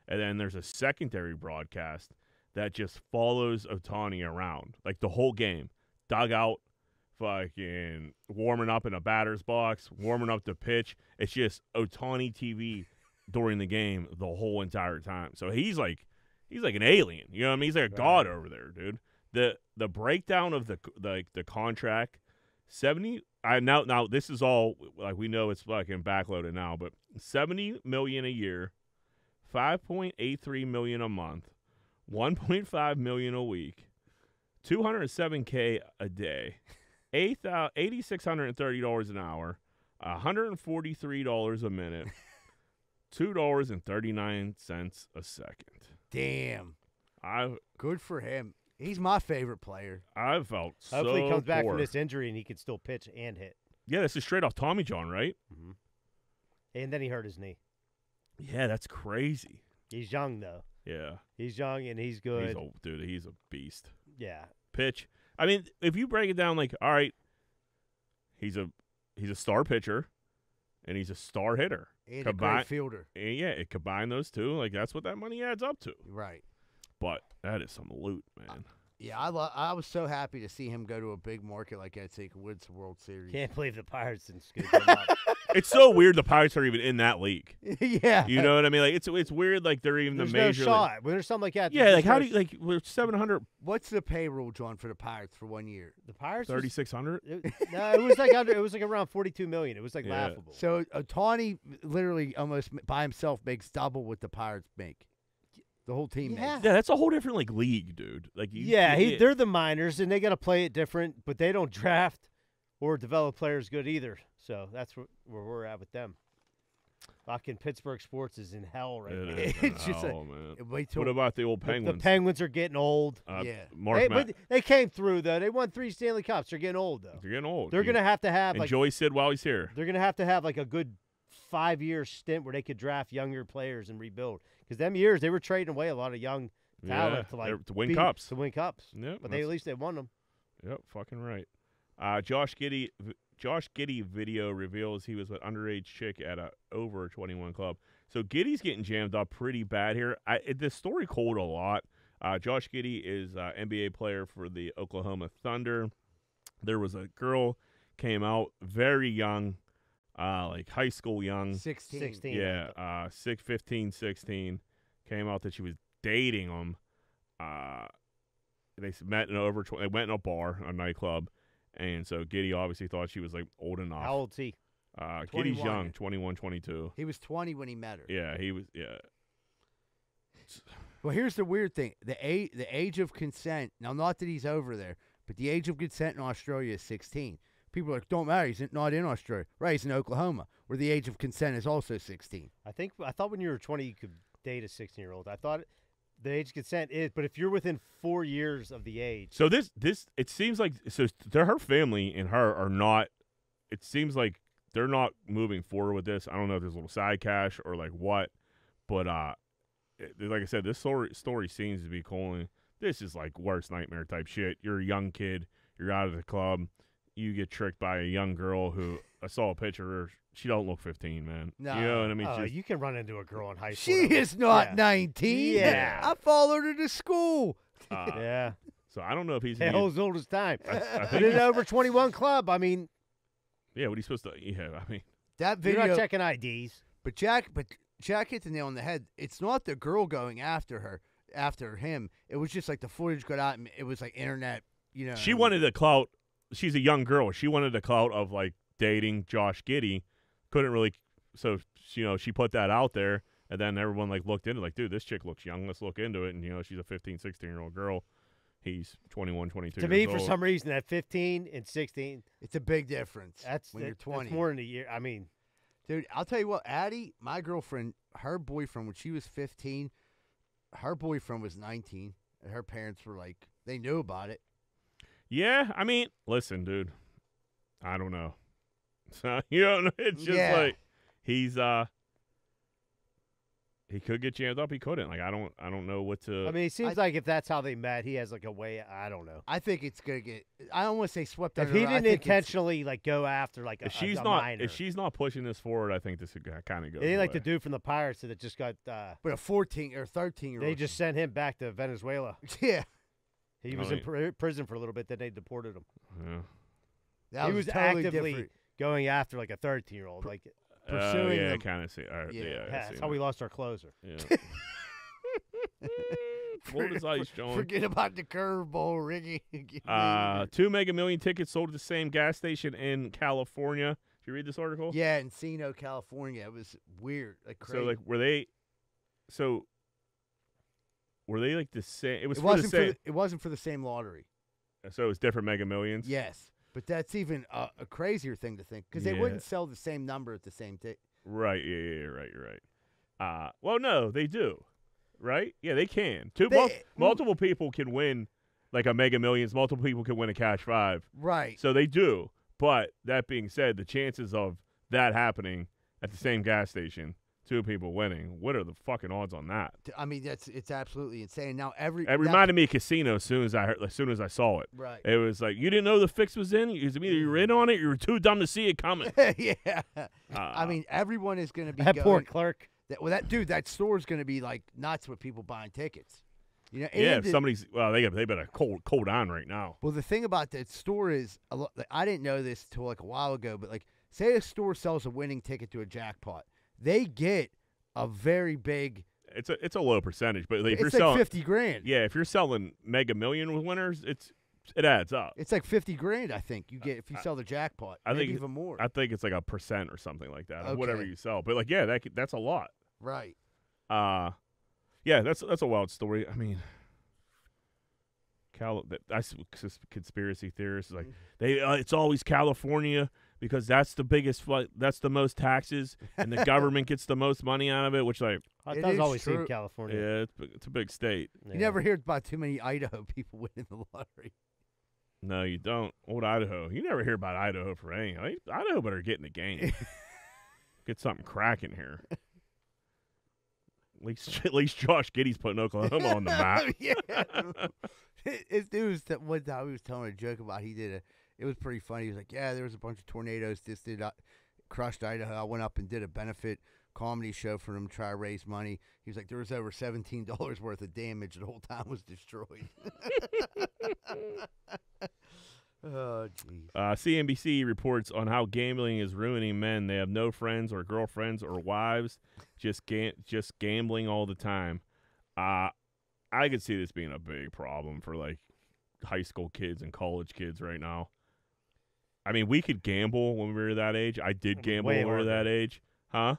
and then there's a secondary broadcast that just follows Ohtani around like the whole game, dugout, fucking warming up in a batter's box, warming up the pitch. It's just Ohtani TV during the game the whole entire time. So he's like he's like an alien. You know what I mean? He's like a god over there, dude. The the breakdown of the the the contract 70 I now now this is all like we know it's fucking backloaded now, but seventy million a year, five point eight three million a month, one point five million a week, two hundred seven k a day, eight eighty six hundred and thirty dollars an hour, hundred and forty three dollars a minute, two dollars and thirty nine cents a second. Damn. I Good for him. He's my favorite player. I felt Hopefully, so he comes back poor. from this injury and he can still pitch and hit. Yeah, this is straight off Tommy John, right? hmm And then he hurt his knee. Yeah, that's crazy. He's young though. Yeah, He's young and he's good. he's a dude. He's a beast. yeah. Pitch. I mean, if you break it down, like, all right, he's a he's a star pitcher, and he's a star hitter. And a great fielder. And yeah, it combine those two, like that's what that money adds up to. Right. But that is some loot, uh, man. Yeah, I lo- I was so happy to see him go to a big market like that, take Woods World Series. Can't believe the Pirates didn't scoop him up. it's so weird the Pirates are even in that league. yeah. You know what I mean? Like it's it's weird. Like they're even There's the no major. league- shot. When there's something like that, Yeah, there's like how no do you like we're seven hundred What's the payroll, John, for the Pirates for one year? the Pirates? was- thirty six hundred? It, no, it was like under. It was like around 42 million. It was like Yeah. laughable. So uh, Ohtani literally almost m- by himself makes double what the Pirates make. The whole team Yeah. makes. Yeah, that's a whole different like league, dude. Like you, yeah, he, they're the minors, and they got to play it different. But they don't draft or develop players good either. So that's where, where we're at with them. Fucking Pittsburgh sports is in hell right it now. It's an just a- hell, man. Wait till What about the old Penguins? The Penguins are getting old. uh, Yeah. Mark They, Ma- but they came through though. They won three Stanley Cups. They're getting old though. they're getting old. They're You gonna have to have like enjoy Sid while he's here. they're gonna have to have like a good five year stint where they could draft younger players and rebuild. Because them years they were trading away a lot of young talent yeah, to like to win be- cups. To win cups. Yep, But they at least they won them. Yep, fucking right. Uh, Josh Giddey, Josh Giddey video reveals he was an underage chick at a over 21 club. So Giddey's getting jammed up pretty bad here. I it, this story cold a lot. Uh, Josh Giddey is uh, NBA player for the Oklahoma Thunder. There was a girl came out very young, uh, like high school young. 16. 16. Yeah, uh, six, 15, 16. Came out that she was dating him. Uh, they met in over. Tw- they went in a bar, a nightclub, and so Giddey obviously thought she was like old enough. How old's he? Uh, Giddey's young, 21, 22. He was 20 when he met her. Yeah, he was. Yeah, Well, here's the weird thing: the age, the age of consent. Now, not that he's over there, but the age of consent in Australia is 16. People are like, don't matter. He's not in Australia. Right? He's in Oklahoma, where the age of consent is also 16. I think I thought when you were 20 you could date a 16 year old. I thought the age of consent is, but if you're within four years of the age, So this this it seems like so they're her family and her are not. It seems like they're not moving forward with this. I don't know if there's a little side cash or like what, but uh, like I said, this story story seems to be calling. This is like worst nightmare type shit. You're a young kid. You're out of the club. You get tricked by a young girl who I saw a picture. of her. She don't look 15, man. No. You know what I mean? oh, She's- you can run into a girl in high school. She that is looks- not yeah. 19. Yeah. I followed her to school. uh, Yeah, So I don't know if he's. gonna hell get- as old as time. I, I But think. in he's- an over 21 club, I mean, yeah, what he's supposed to? Yeah, I mean, That you're video, not checking IDs. but Jack, but Jack hit the nail on the head. It's not the girl going after her, after him. It was just like the footage got out, and it was like internet. You know, She wanted the clout. She's a young girl. She wanted the clout of like dating Josh Giddey. Couldn't really. So you know, she put that out there, and then everyone like looked into it, like, dude, this chick looks young. Let's look into it. And you know, she's a 15, 16 year old girl. He's 21, 22 To me, years for old. some reason, at 15 and 16, It's a big difference. that's when that- you're 20. That's more than a year. I mean, Dude, I'll tell you what, Addie, my girlfriend, her boyfriend, when she was 15, her boyfriend was 19. And her parents were like, they knew about it. Yeah, I mean, listen, dude. I don't know. So you know, it's just Yeah. like he's uh. He could get jammed up. He couldn't. Like I don't. I don't know what to. I mean, it seems like if that's how they met, he has like a way. I don't know. I think it's going to get, I don't want to say swept If under he the rug, I didn't intentionally like go after like a, if she's a, a not minor. if she's not pushing this forward, I think this could kind of go. it like the dude from the Pirates that just got. Uh, But a 14 or 13 year old. they just sent him back to Venezuela. Yeah. He Oh, was in pr- prison for a little bit. Then they deported him. Yeah. That he was, was totally actively different. going after like a 13 year old. Like Oh, Pursuing yeah, them. kind of see. all right, Yeah. yeah, yeah, that's see how that. we lost our closer. Yeah. Florida's ice, John. Forget about the curveball, Ricky. Uh, two Mega Million tickets sold at the same gas station in California. Did you read this article? yeah, Encino, California. It was weird. Like crazy. So like, were they? So were they like the same? It was it for wasn't the for same. the, it wasn't for the same lottery. so it was different Mega Millions. Yes, but that's even a, a crazier thing to think because they Yeah. wouldn't sell the same number at the same time. Right. Yeah. Yeah. yeah right. You're right. Uh, well, no, they do. Right? Yeah, they can. Two They- mul- multiple people can win like a Mega Millions. Multiple people can win a Cash Five. Right. So they do. But that being said, the chances of that happening at the same gas station, two people winning, what are the fucking odds on that? I mean, that's it's absolutely insane. Now every It that- reminded me of Casino as soon as I heard, as soon as I saw it. right. It was like you didn't know the fix was in. It was either you were in on it, you were too dumb to see it coming. yeah. I Uh, mean, everyone is going to be That going. poor clerk. that, well, that dude, that store's going to be like nuts with people buying tickets. You know, yeah, and if somebody's well, they got they better cold cold on right now. Well, the thing about that store is, a lot, like, I didn't know this till like a while ago, but like, say a store sells a winning ticket to a jackpot, they get a very big. It's a it's a low percentage, but like, if you're it's like selling, fifty grand. yeah, if you're selling Mega Million with winners, it's it adds up. It's like fifty grand. I think you get if you I- sell the jackpot. I think- even more. I think it's like a percent or something like that, of whatever you sell. But like, yeah, that that's a lot. right. Uh yeah, that's that's a wild story. I mean, Cal, that I conspiracy theorists like they uh, it's always California because that's the biggest that's the most taxes, and the government gets the most money out of it. Which like, I It thought it was is always true. seen California. yeah, it's, it's a big state. You never hear about too many Idaho people winning the lottery. No, you don't. Old Idaho, you never hear about Idaho for anything. Like, Idaho better get in the game. get something cracking here. At least, at least Josh Giddey's putting Oklahoma on the map. yeah. His dude was t- one time he was telling a joke about he did a. It was pretty funny. He was like, "Yeah, there was a bunch of tornadoes. This did uh, crushed Idaho. I went up and did a benefit comedy show for them to try to raise money. He was like, there was over seventeen dollars worth of damage. The whole town was destroyed. oh, jeez. Uh, CNBC reports on how gambling is ruining men. They have no friends or girlfriends or wives, just ga- just gambling all the time. Uh, I could see this being a big problem for like high school kids and college kids right now. I mean, we could gamble when we were that age. I did gamble way when we were harder. that age, huh?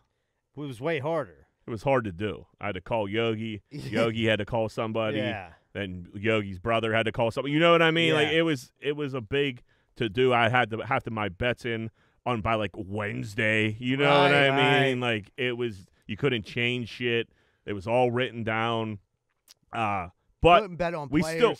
It was way harder. It was hard to do. I had to call Yogi. Yogi had to call somebody. Yeah. Then Yogi's brother had to call somebody. You know what I mean? Like it was it was a big to do. I had to have to my bets in on by like Wednesday. You know what I Right, mean? Like it was you couldn't change shit. It was all written down. Uh but bet on we players. still-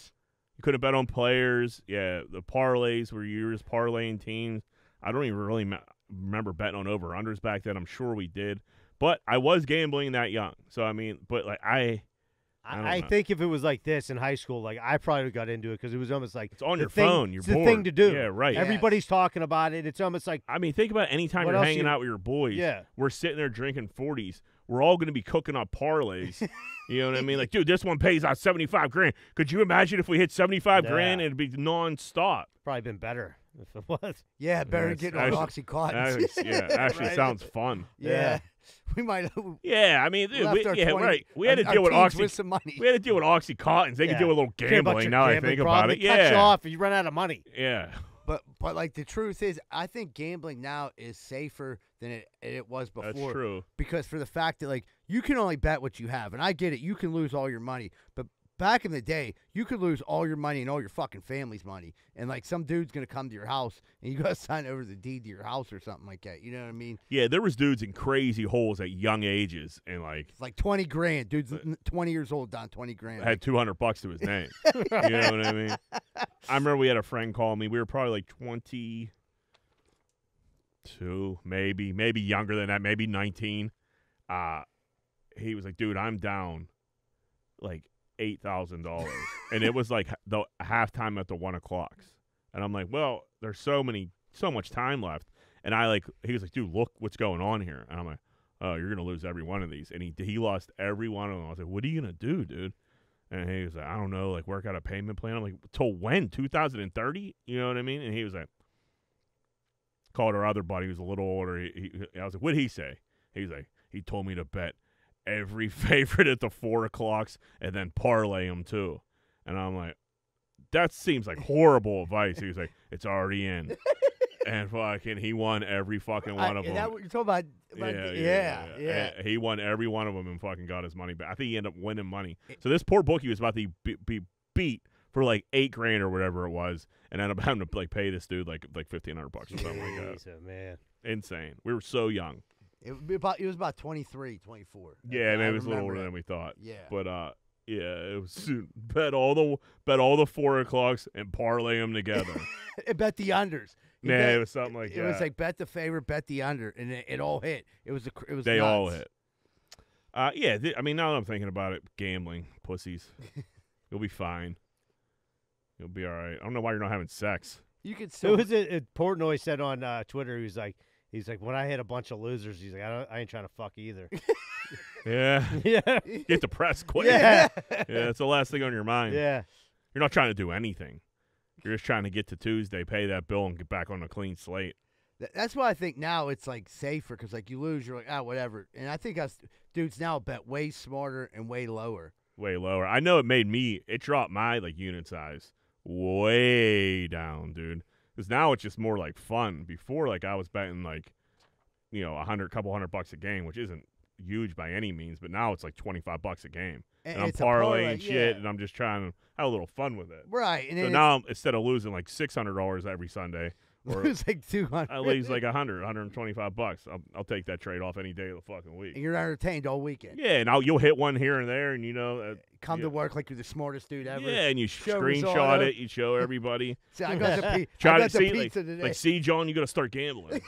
you couldn't bet on players. Yeah, the parlays were you were just parlaying teams. I don't even really ma- remember betting on over unders back then. I'm sure we did, but I was gambling that young. So I mean, but like I, I don't I, I know. think if it was like this in high school, like I probably got into it because it was almost like it's on your thing- phone. You're it's the thing to do. Yeah, right. Yeah. everybody's talking about it. It's almost like I mean, think about any time you're hanging you- out with your boys. yeah, We're sitting there drinking 40s. We're all going to be cooking up parlays. you know what I mean? Like, dude, this one pays out 75 grand. Could you imagine if we hit 75 grand? Yeah. It'd be nonstop. probably been better if it was. Yeah, better That's get on OxyContin. Yeah, actually Right. sounds fun. Yeah. we might have Yeah, I mean, dude, we, yeah, 20 right. We had to deal with oxy. with some money. We had to deal with oxycontins. They could Yeah. deal with a little gambling. Now I gambling think about it. It cuts you Yeah, off if you run out of money. yeah. But but like the truth is, I think gambling now is safer than it it was before. That's true. Because for the fact that like you can only bet what you have, and I get it, you can lose all your money, but back in the day, you could lose all your money and all your fucking family's money, and like some dude's gonna come to your house and you gotta sign over the deed to your house or something like that. You know what I mean? Yeah, there was dudes in crazy holes at young ages, and like It's like twenty grand, dude's twenty years old, down twenty grand. had 200 bucks to his name. you know what I mean? I remember we had a friend call me. We were probably like 22, maybe, maybe younger than that, maybe 19. Uh, he was like, dude, I'm down like $8,000. and it was like the halftime at the one o'clocks. And I'm like, well, there's so many, so much time left. And I like, he was like, dude, look what's going on here. And I'm like, oh, you're going to lose every one of these. And he, he lost every one of them. I was like, what are you going to do, dude? And he was like, I don't know, like work out a payment plan. I'm like, till when? 2030? You know what I mean? And he was like, called our other buddy who's a little older. He, he, I was like, what'd he say? He's like, he told me to bet every favorite at the four o'clocks and then parlay them too. And I'm like, that seems like horrible advice. He was like, it's already in. and fucking, he won every fucking I- one of is them. that what you're talking about? About- yeah, yeah, yeah. And He won every one of them and fucking got his money back. I think he ended up winning money. So this poor bookie was about to be, be beat for like eight grand or whatever it was, and ended up having to like pay this dude like like fifteen hundred bucks or something like that. Jeez, oh, man. Insane. We were so young. It, would be about, it was about 23, 24. Yeah, I maybe it was a little older that. than we thought. Yeah. But uh, yeah, it was bet all the bet all the four o'clocks and parlay them together. it bet the unders. You nah, bet- it was something like it that. was like bet the favorite, bet the under, and it, it all hit. It was a, it was they all hit. Uh, yeah. th- I mean, now that I'm thinking about it, gambling, pussies. You'll be fine. You'll be all right. I don't know why you're not having sex. You could So still. was it, it Portnoy said on uh, Twitter, he was like, he's like, when I hit a bunch of losers, he's like, I, don't, I ain't trying to fuck either. Yeah. yeah. Get depressed quick. Yeah. Yeah, that's the last thing on your mind. Yeah. You're not trying to do anything. You're just trying to get to Tuesday, pay that bill, and get back on a clean slate. That's why I think now it's like safer because like you lose, you're like ah whatever. And I think us dudes now bet way smarter and way lower. Way lower. I know it made me. It dropped my like unit size way down, dude. Because now it's just more like fun. Before, like I was betting like, you know, a hundred, couple hundred bucks a game, which isn't huge by any means. But now it's like twenty five bucks a game, And, and I'm parlaying parlay, shit, yeah. and I'm just trying to have a little fun with it. right. And So now, instead of losing like six hundred dollars every Sunday, or lose like two hundred. I lose like a hundred, hundred and twenty-five bucks. I'll, I'll take that trade off any day of the fucking week. and you're entertained all weekend. Yeah, and I'll, you'll hit one here and there, and you know, uh, Come yeah. to work like you're the smartest dude ever. yeah, and you Show screenshot it, you show everybody. See, I got the, pi- Try I to the see, like, pizza today. like, see, John, you got to start gambling.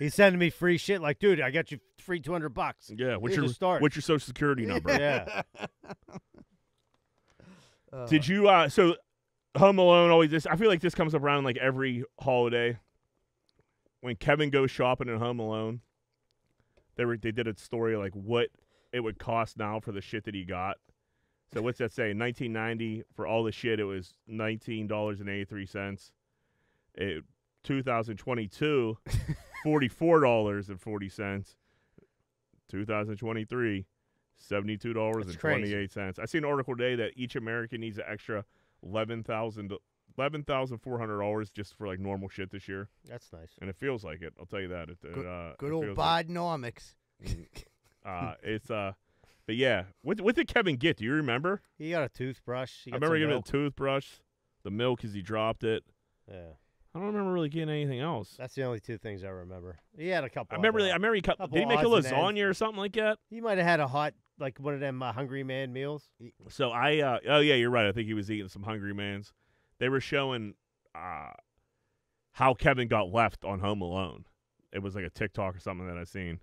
He's sending me free shit. Like, dude, I got you free 200 bucks. yeah, what's Here's your start. what's your social security number? Yeah. Uh, Did you? uh So, Home Alone always. This I feel like this comes up around like every holiday. When Kevin goes shopping in Home Alone, they were they did a story like what it would cost now for the shit that he got. So what's that say? 1990 for all the shit, it was nineteen dollars and eighty three cents. It 2022, forty four dollars and forty cents. 2023, seventy two dollars That's and crazy. twenty eight. I see an article today that each American needs an extra eleven thousand eleven thousand four hundred dollars just for like normal shit this year, That's nice. and it feels like it. I'll tell you that. It, it, Good- uh, good it old feels like- Bidenomics. uh, it's uh, but yeah, what what did Kevin get? Do you remember? He got a toothbrush. He I got remember some giving him milk. a toothbrush, the milk because he dropped it. Yeah. I don't remember really getting anything else. That's the only two things I remember. He had a couple. I remember. other- I remember he cut. Did he make a lasagna or something like that? He might have had a hot, like one of them uh, Hungry Man meals. So I. Uh, oh yeah, you're right. I think he was eating some Hungry Man's. They were showing uh, how Kevin got left on Home Alone. It was like a TikTok or something that I seen.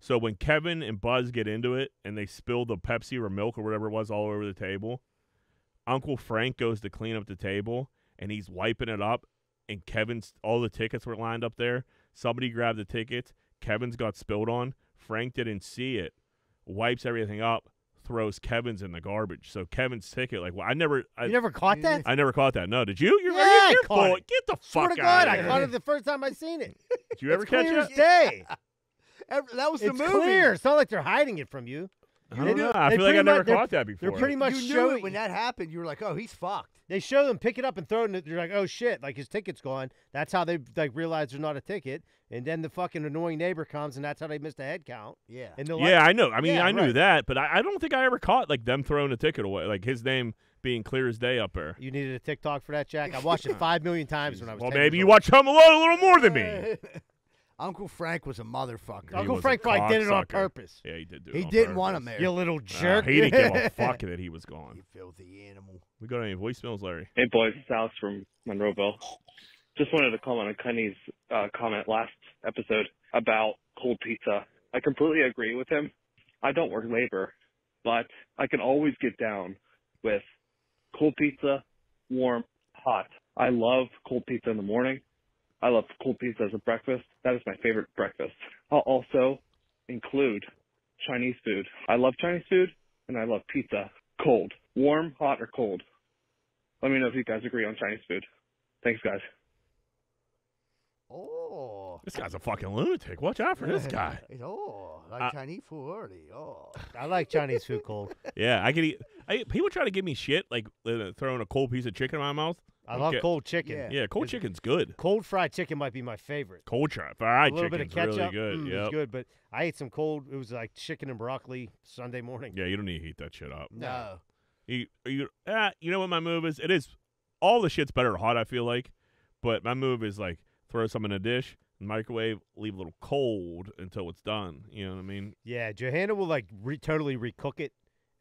So when Kevin and Buzz get into it and they spill the Pepsi or milk or whatever it was all over the table, Uncle Frank goes to clean up the table and he's wiping it up. And Kevin's all the tickets were lined up there. Somebody grabbed the tickets. Kevin's got spilled on. Frank didn't see it. Wipes everything up. Throws Kevin's in the garbage. So Kevin's ticket, like, well, I never, I, you never caught that? I never caught that. No, did you? You're, Yeah, you're, you're caught full- it. Get the Swear fuck to God, out I of caught it the first time I seen it. Did you ever catch clear it? as day. Ev- That was the it's movie. clear. It's not like they're hiding it from you. I don't They know. do- I they feel like I pretty never much- they're- caught that before. They're pretty much You knew showing it when that happened. You were like, "Oh, he's fucked." They show them pick it up and throw it. In the, you're like, oh shit! Like his ticket's gone. That's how they like realize there's not a ticket. And then the fucking annoying neighbor comes, and that's how they missed the head count. Yeah. And they're yeah, like, I know. I mean, Yeah, I knew right. that, but I, I don't think I ever caught like them throwing a ticket away, like his name being clear as day up there. you needed a TikTok for that, Jack. I watched it five million times when I was. well, maybe you old. watch Home Alone a little more than me. Uncle Frank was a motherfucker. He Uncle was a Frank probably did it on cocksucker. purpose. Yeah, he did do. it He on didn't want him purpose. there. You little Nah, jerk. he didn't give a fuck that he was gone. You filthy animal. We got any voicemails, Larry? Hey boys, it's Alex from Monroeville. Just wanted to comment on Kenny's uh, comment last episode about cold pizza. I completely agree with him. I don't work labor, but I can always get down with cold pizza, warm, hot. I love cold pizza in the morning. I love cold pizza as a breakfast. That is my favorite breakfast. I'll also include Chinese food. I love Chinese food and I love pizza cold. Warm, hot, or cold. Let me know if you guys agree on Chinese food. Thanks, guys. Oh. This guy's a fucking lunatic. Watch out for this guy. Oh, like Uh, Chinese food early. Oh. I like Chinese food cold. Yeah, I could eat. I, people try to give me shit like uh, throwing a cold piece of chicken in my mouth. I love Okay. cold chicken. Yeah. Yeah, cold Is- chicken's good. Cold fried chicken might be my favorite. Cold chop, fried a little bit of chicken's ketchup, really good. mm, yep. it's good. But I ate some cold. It was like chicken and broccoli Sunday morning. Yeah, you don't need to heat that shit up. No. You, you, ah, you know what my move is? It is all the shit's better hot. I feel like, but my move is like throw some in a dish, microwave, leave a little cold until it's done. You know what I mean? Yeah, Johanna will like re- totally recook it,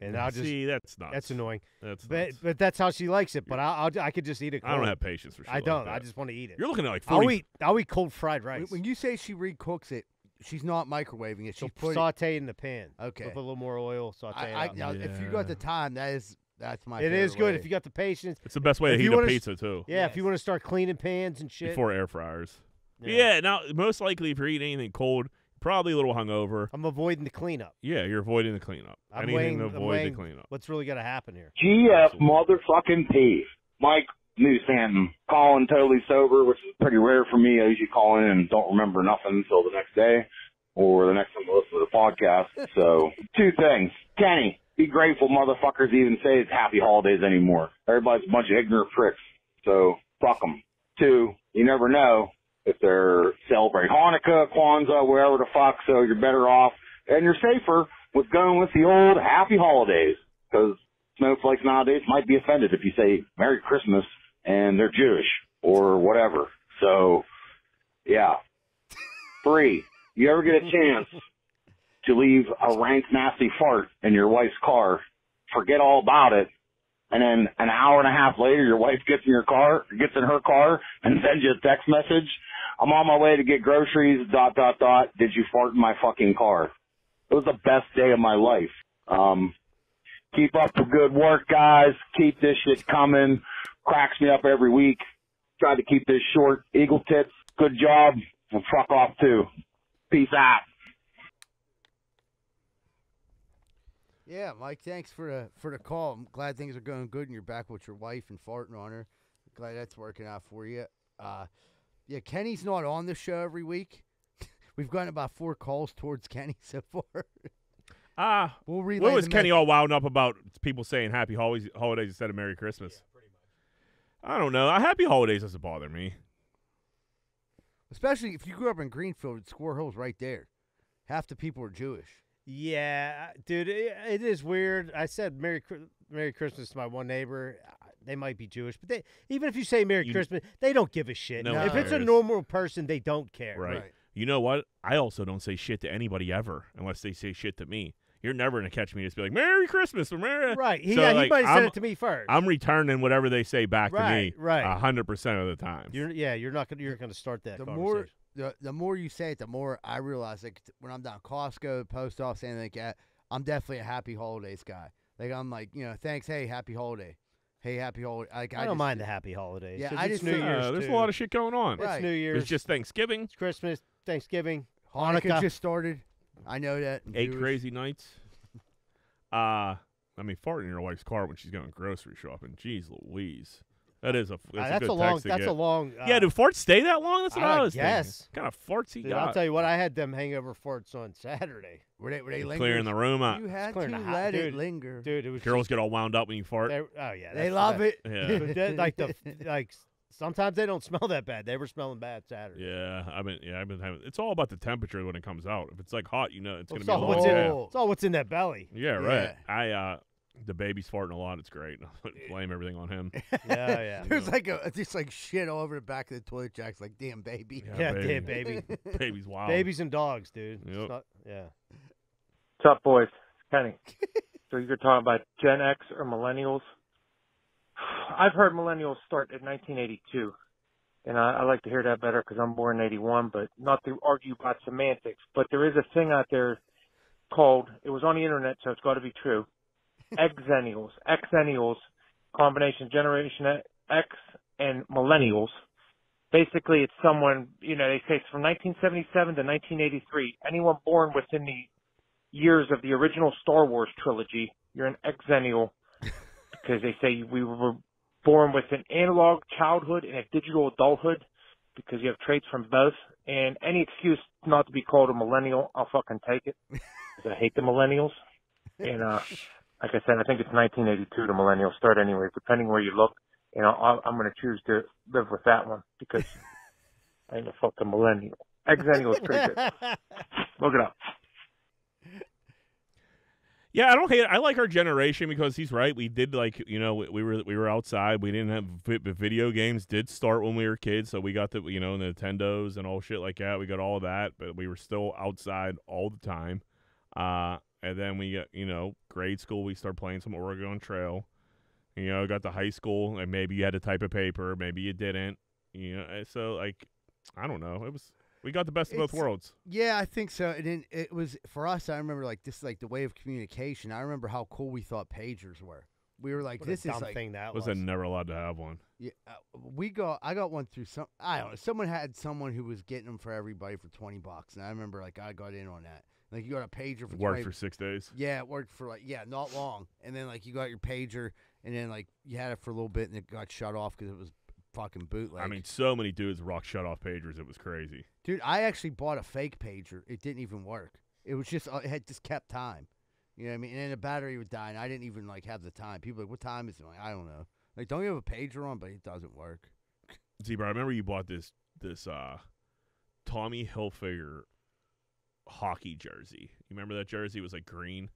and I'll just see that's not that's annoying. That's But nuts. but that's how she likes it. But I'll, I'll I could just eat it. I don't have patience for shit. I don't. that. I just want to eat it. You're looking at like I'll eat. I'll eat cold fried When, rice. when you say she recooks it, she's not microwaving it. So She's putting. saute in the pan. Okay. With a little more oil, saute I, it I, out. now, if you got the time, that is that's my. It is good way. if you got the patience. It's the best way to If you heat a wanna s- pizza too. Yeah, if you want to start cleaning pans and shit. Before air fryers. Yeah. Now, most likely, if you're eating anything cold, probably a little hungover. I'm avoiding the cleanup. Yeah, you're avoiding the cleanup. I'm anything weighing, to I'm avoid weighing the cleanup. What's really going to happen here? GF motherfucking P. Mike New Stanton. Calling totally sober, which is pretty rare for me. I usually call in and don't remember nothing until the next day or the next time I listen to the podcast. So, two things. Kenny, be grateful motherfuckers even say it's happy holidays anymore. Everybody's a bunch of ignorant pricks. So, fuck them. Two, you never know if they're celebrating Hanukkah, Kwanzaa, wherever the fuck, so you're better off and you're safer with going with the old happy holidays because snowflakes nowadays might be offended if you say Merry Christmas and they're Jewish or whatever. So, yeah. Three, you ever get a chance to leave a rank nasty fart in your wife's car, forget all about it, and then an hour and a half later your wife gets in your car, gets in her car and sends you a text message. I'm on my way to get groceries, dot, dot, dot. Did you fart in my fucking car? It was the best day of my life. Um, keep up the good work, guys. Keep this shit coming. Cracks me up every week. Try to keep this short. Eagle tits. Good job. And fuck off too. Peace out. Yeah, Mike. Thanks for the for the call. I'm glad things are going good and you're back with your wife and farting on her. Glad that's working out for you. Uh, yeah, Kenny's not on the show every week. We've gotten about four calls towards Kenny so far. Ah, we'll relay what was Kenny message. all wound up about people saying Happy Holidays, holidays instead of Merry Christmas? I don't know. Uh, Happy Holidays doesn't bother me. Especially if you grew up in Greenfield, Squirrel Hill's right there. Half the people are Jewish. Yeah, dude, it, it is weird. I said Merry Merry Christmas to my one neighbor. Uh, They might be Jewish, but they even if you say Merry You- Christmas, they don't give a shit. No one if it's a normal person, they don't care. Right. Right. You know what? I also don't say shit to anybody ever unless they say shit to me. You're never gonna catch me just be like Merry Christmas or Merry. Right. He, So, yeah, like, he might have said it to me first. I'm returning whatever they say back to me. right. A hundred percent of the time. you're yeah, you're not gonna you're gonna start that the conversation. more the, the more you say it, the more I realize like when I'm down Costco, post office, anything like that, I'm definitely a happy holidays guy. Like I'm like, you know, thanks, hey, happy holiday. Hey, happy holiday. Like, I, don't just- mind the happy holidays. Yeah, I just New think- Year's. Uh, there's too. a lot of shit going on. It's New Year's. It's just Thanksgiving. It's Christmas, Thanksgiving, Hanukkah Hanukkah. just started. I know that. I'm Eight Jewish. crazy nights. Uh I mean, farting in your wife's car when she's going grocery shopping. Jeez Louise. That is a that's, Uh, a that's good a long. text that's get. a long. Uh, Yeah, do farts stay that long? That's what I, I was guess. thinking. What kind of farts he dude, got? I'll tell you what. I had them hangover farts on Saturday, Were they, were they Clearing lingers? the room out. You had to clearing the it dude. linger. dude. It was Girls get all wound up when you fart. They, oh yeah, they love that- it. Yeah. Like the like sometimes they don't smell that bad. They were smelling bad Saturday. Yeah, I've been. Yeah, I've been having. It's all about the temperature when it comes out. If it's like hot, you know it's Well, gonna it's, be a all little what's in, yeah. It's all what's in that belly. Yeah, right. I uh, the baby's farting a lot. It's great. Blame everything on him. Yeah, yeah. There's like a just like shit all over the back of the toilet jacks. Like damn baby. Yeah, yeah, baby. damn baby. Baby's wild. Babies and dogs, dude. Yep. not- yeah. What's up, boys? Kenny. so you're talking about Gen X or millennials? I've heard millennials start in 1982, and I, I like to hear that better because I'm born in 81. But not to argue about semantics, but there is a thing out there called. It was on the internet, so it's got to be true. Exennials, Xennials, combination Generation X and millennials. Basically, it's someone you know. They say it's from 1977 to 1983. Anyone born within the years of the original Star Wars trilogy, you're an exennial because they say we were born with an analog childhood and a digital adulthood because you have traits from both. And any excuse not to be called a millennial, I'll fucking take it. I hate the millennials. And uh, like I said, I think it's 1982 the millennials start anyway. Depending where you look, you know, I'll, I'm going to choose to live with that one because I ain't a fucking millennial. Exennial is pretty good. Look it up. Yeah, I don't hate. It. I like our generation because he's right. We did like you know we, we were we were outside. We didn't have vi- vi- video games. Did start when we were kids, so we got the you know the Nintendos and all shit like that. We got all of that, but we were still outside all the time. Uh, and then we got you know grade school. We started playing some Oregon Trail. You know, got to high school, and maybe you had to type a paper, maybe you didn't. You know, so like I don't know. It was we got the best of both worlds. Yeah, I think so. And then it was for us. I remember like this, is like the way of communication. I remember how cool we thought pagers were. We were like, What this a is dumb like, thing that Was was. I never allowed to have one? yeah. Uh, we got, I got one through some. I don't know. Someone had someone who was getting them for everybody for twenty bucks, and I remember like I got in on that. Like you got a pager for Worked 20 for six days. Yeah, it worked for like yeah, not long. And then like you got your pager, and then like you had it for a little bit, and it got shut off because it was fucking bootleg. I mean, so many dudes rock shut off pagers. It was crazy. dude, I actually bought a fake pager. It didn't even work. It was just uh, it had just kept time. You know what I mean? And then the battery would die, and I didn't even like have the time. People were like, what time is it? I'm like, I don't know. Like, don't you have a pager on? But it doesn't work. See, Z-Bird, I remember you bought this this uh Tommy Hilfiger hockey jersey. You remember that jersey? Was like green.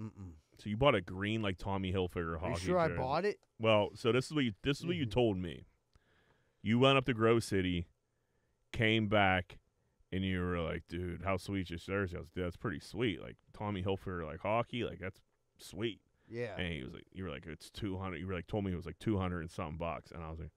Mm-mm. So you bought a green like Tommy Hilfiger hockey. Are you sure I bought it? Well, so this is what you this is what you Mhm. told me. You went up to Grove City, came back, and you were like, "Dude, how sweet is your jersey?" I was, "Dude, that's pretty sweet. Like Tommy Hilfiger, like hockey, like that's sweet." Yeah. And he was like, "You were like, it's two hundred. You were like, told me it was like two hundred and something bucks." And I was like,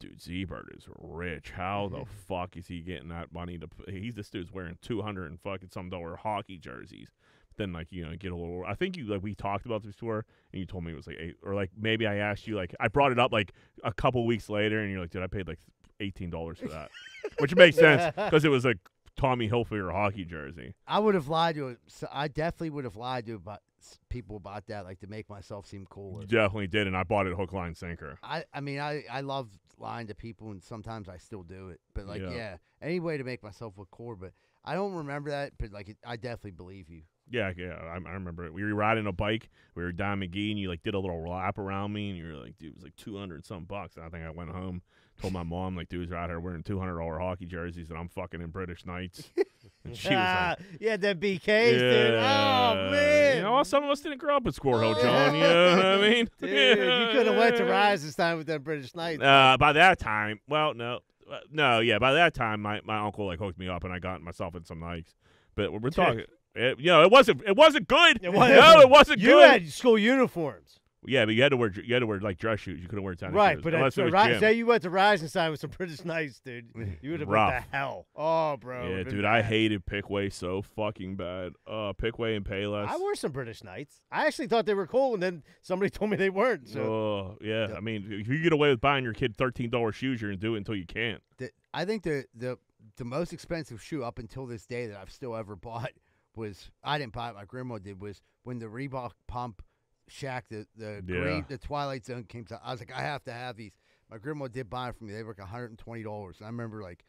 "Dude, Z-Bird is rich. How the mm-hmm. fuck is he getting that money to? He's this dude's wearing two hundred and fucking some dollar hockey jerseys." Then like you know get a little. I think you like we talked about this before, and you told me it was like eight, or like maybe I asked you like I brought it up like a couple weeks later, and you're like, "Dude, I paid like eighteen dollars for that," which makes sense because it was a Tommy Hilfiger hockey jersey. I would have lied to it. So I definitely would have lied to about people about that, like to make myself seem cooler. You definitely did, and I bought it hook, line, sinker. I, I mean, I, I love lying to people, and sometimes I still do it. But like, Yeah. yeah, any way to make myself look cool. But I don't remember that. But like, it, I definitely believe you. Yeah, yeah, I, I remember it. We were riding a bike. We were Don McGee, and you like did a little lap around me, and you were like, "Dude, it was like two hundred something bucks." And I think I went home, told my mom, like, "Dude's are out here wearing two hundred dollar hockey jerseys, and I'm fucking in British Knights." And she was Ah, like, yeah, that BKs, "Yeah, dude. Oh man, You know, some of us didn't grow up at Squirrel Hill, John. You know what I mean? dude, you could have went to Rise this time with them British Knights. Uh, by that time, well, no, uh, no, yeah. By that time, my, my uncle like hooked me up, and I got myself in some Nikes. But we're, we're talking, it, you know, it wasn't it wasn't good. It wasn't- no, it wasn't you good. had school uniforms, Yeah, but you had to wear you had to wear like dress shoes. You couldn't wear tennis right? shoes But unless at, it was Ri- gym. say you went to Rising this time with some British Knights, dude. You would have went Rough. to hell. Oh, bro. yeah, would've been dude, I hated Pickway so fucking bad. Uh, Pickway and Payless. I wore some British Knights. I actually thought they were cool, and then somebody told me they weren't. So Oh yeah, Yeah. I mean, if you get away with buying your kid thirteen dollars shoes, you're gonna do it until you can't. The, I think the the the most expensive shoe up until this day that I've still ever bought was I didn't buy it. My grandma did. Was when the Reebok pump Shaq the the Yeah. green the Twilight Zone came out. I was like, I have to have these. My grandma did buy them for me. They were like hundred and twenty dollars. I remember like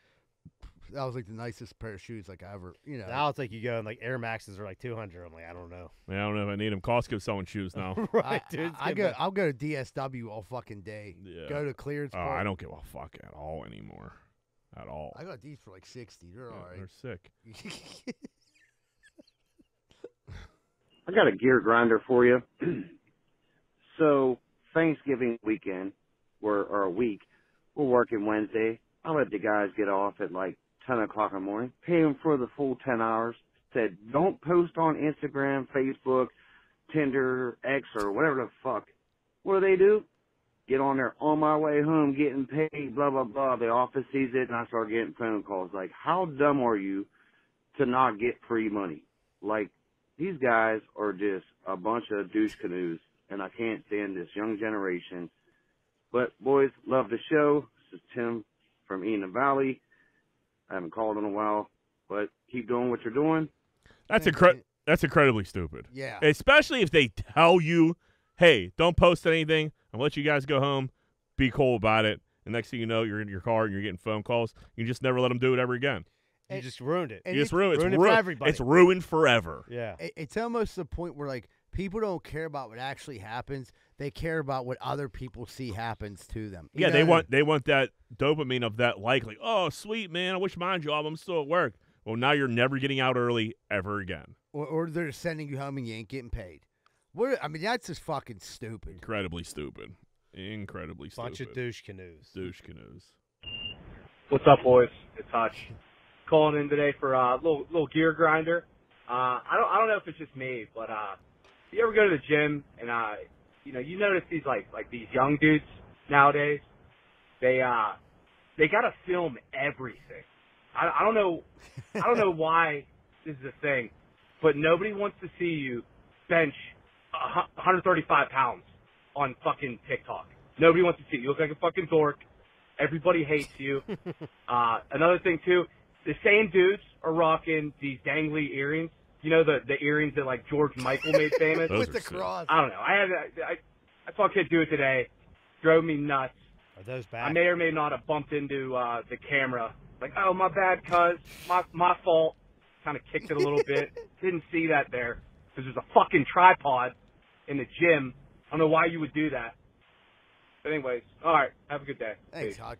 that was like the nicest pair of shoes like I ever you know. now it's like you go and like Air Maxes are like two hundred. I'm like, I don't know. Man, I don't know if I need them. Costco selling shoes now. right, I, dude. I, I go. I'll go to DSW all fucking day. Yeah. Go to clearance. Oh, Park. I don't give a fuck at all anymore, at all. I got these for like sixty. They're Yeah, all They're sick. I got a gear grinder for you. so Thanksgiving weekend, or, or a week, we're working Wednesday. I let the guys get off at like 10 o'clock in the morning, pay them for the full 10 hours, said don't post on Instagram, Facebook, Tinder, X, or whatever the fuck. What do they do? Get on there on my way home, getting paid, blah, blah, blah. The office sees it, and I start getting phone calls like, how dumb are you to not get free money? Like, these guys are just a bunch of douche canoes, and I can't stand this young generation. But boys, love the show. This is Tim from Eden Valley. I haven't called in a while, but keep doing what you're doing. That's Thank incre- you. That's incredibly stupid. Yeah. Especially if they tell you, "Hey, don't post anything. I'll let you guys go home. Be cool about it." And next thing you know, you're in your car and you're getting phone calls. You just never let them do it ever again. You And- just ruined it. You just it's- ruin it's ruined it for everybody. It's ruined forever. yeah. it- it's almost the point where like people don't care about what actually happens. They care about what other people see happens to them. You Yeah, they what I want they want that dopamine of that like like oh sweet man, I wish my job I'm still at work. Well, now you're never getting out early ever again. or, or they're sending you home and you ain't getting paid. What? I mean, that's just fucking stupid. Incredibly stupid. Incredibly Bunch stupid. of douche canoes. douche canoes. What's up, boys? It's Hutch. Calling in today for a little little gear grinder. Uh, I don't I don't know if it's just me, but uh, you ever go to the gym and uh, you know you notice these like like these young dudes nowadays. They uh they gotta film everything. I I don't know I don't know why this is a thing, but nobody wants to see you bench 135 pounds on fucking TikTok. Nobody wants to see you. You look like a fucking dork. Everybody hates you. uh, another thing too, the same dudes are rocking these dangly earrings. You know the the earrings that like George Michael made famous. With the sick. cross. I don't know. I had I, I saw a kid do it today. Drove me nuts. Are those back? I may or may not have bumped into uh, the camera. Like, oh my bad, cuz my my fault. Kind of kicked it a little bit. Didn't see that there because there's a fucking tripod in the gym. I don't know why you would do that. But anyways, all right. Have a good day. Thanks, Peace. Hutch.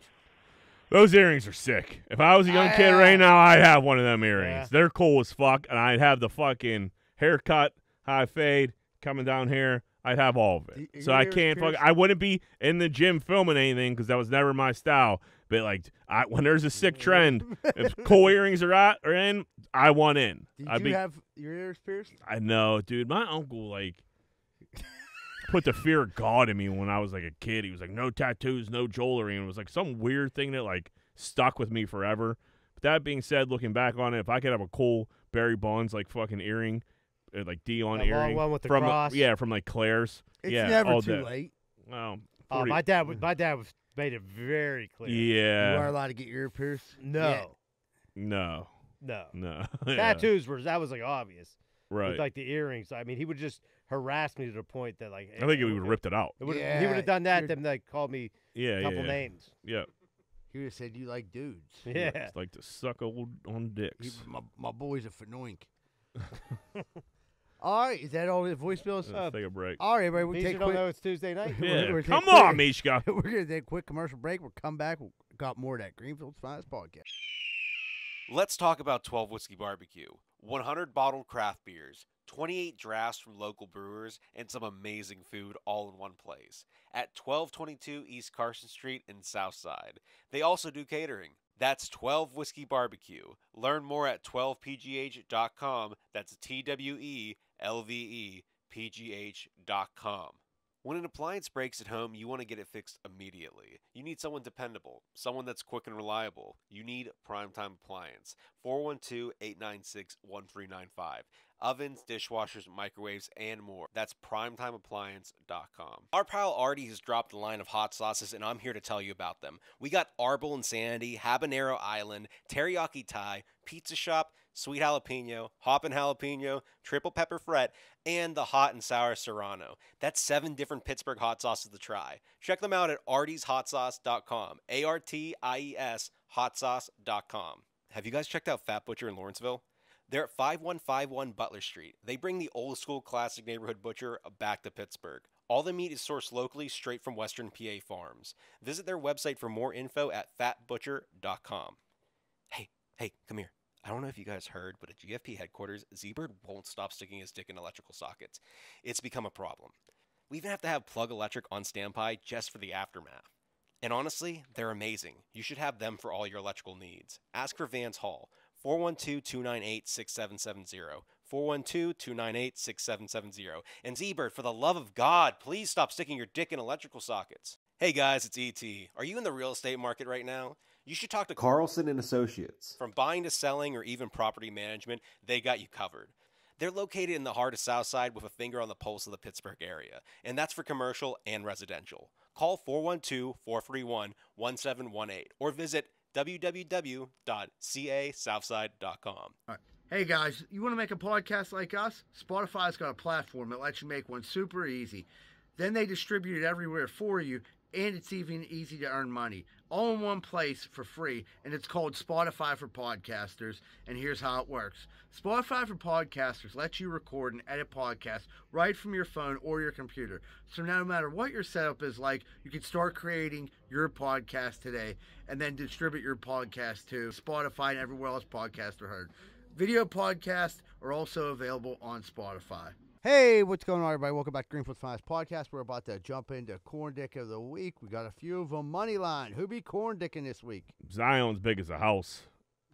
Those earrings are sick. If I was a young kid Ah. right now, I'd have one of them earrings. Yeah. They're cool as fuck, and I'd have the fucking haircut, high fade coming down here. I'd have all of it. Do- So I can't fuck. I wouldn't be in the gym filming anything because that was never my style. But like, I, when there's a sick trend, if cool earrings are out or in, I want in. Did I'd you be. have your ears pierced? I know, dude. My uncle like put the fear of God in me when I was like a kid. He was like, "No tattoos, no jewelry," and it was like some weird thing that like stuck with me forever. But that being said, looking back on it, if I could have a cool Barry Bonds like fucking earring, uh, like Dion That long earring one with the from cross? yeah from like Claire's, It's yeah, never all too day. late. Well, Oh, 40 my dad. would- My dad was made it very clear. Yeah. You are yeah, allowed to get your ear pierced. No. Yeah. no, No. no, Yeah, Tattoos were that was like obvious. Right? With like the earrings. I mean, he would just harass me to the point that like I think he would have ripped it out. It would, He would have done that. Then like called me Yeah, a couple yeah. names. yeah. He would have said you like dudes. Yeah. Just like to suck old on He- dicks. my, my boy's a fanoink. all right, is that all the voicemails? Let's uh, take a break. all right, everybody, we'll These take you don't quick. know it's Tuesday night. We're- Yeah, we're come taking on, quick- Mishka. We're gonna take a quick commercial break. We'll come back. We'll got more of that Greenfield's Finest podcast. Let's talk about 12 Whiskey Barbecue. 100 bottled craft beers, 28 drafts from local brewers, and some amazing food all in one place at 1222 East Carson Street in Southside. They also do catering. That's 12 Whiskey Barbecue. Learn more at 12pgh.com. That's T W E L V E P G H.com. When an appliance breaks at home, you want to get it fixed immediately. You need someone dependable, someone that's quick and reliable. You need Primetime Appliance. 412 896 1395. Ovens, dishwashers, microwaves, and more. That's primetimeappliance.com. Our pal Artie has dropped a line of hot sauces, and I'm here to tell you about them. We got Arbol Insanity, Habanero Island, Teriyaki Thai, Pizza Shop, Sweet Jalapeno, Hoppin' Jalapeno, Triple Pepper Fret, and the Hot and Sour Serrano. That's seven different Pittsburgh hot sauces to try. Check them out at artieshotsauce.com. A R T I E S hotsauce.com. Have you guys checked out Fat Butcher in Lawrenceville? They're at 5151 Butler Street. They bring the old school classic neighborhood butcher back to Pittsburgh. All the meat is sourced locally straight from Western PA farms. Visit their website for more info at fatbutcher.com. Hey, hey, come here. I don't know if you guys heard, but at GFP headquarters, Z-Bird won't stop sticking his dick in electrical sockets. It's become a problem. We even have to have Plug Electric on standby just for the aftermath. And honestly, they're amazing. You should have them for all your electrical needs. Ask for Vance Hall, 412 298 6770. 412 298 6770. And Z-Bird, for the love of God, please stop sticking your dick in electrical sockets. Hey guys, it's ET. Are you in the real estate market right now? You should talk to Carlson and Associates. from buying to selling or even property management, they got you covered. They're located in the heart of Southside with a finger on the pulse of the Pittsburgh area, and that's for commercial and residential. Call 412 431 1718 or visit www.casouthside.com. Hey guys, you want to make a podcast like us? Spotify's got a platform that lets you make one super easy. Then they distribute it everywhere for you and it's even easy to earn money. All in one place for free, and it's called Spotify for Podcasters. And here's how it works Spotify for Podcasters lets you record and edit podcasts right from your phone or your computer. So no matter what your setup is like, you can start creating your podcast today and then distribute your podcast to Spotify and everywhere else podcasts are heard. Video podcasts are also available on Spotify. Hey, what's going on, everybody? Welcome back to Greenfield's Finest Podcast. We're about to jump into Corn Dick of the Week. We got a few of them. Money line. Who be Corn Dicking this week? Zion's big as a house.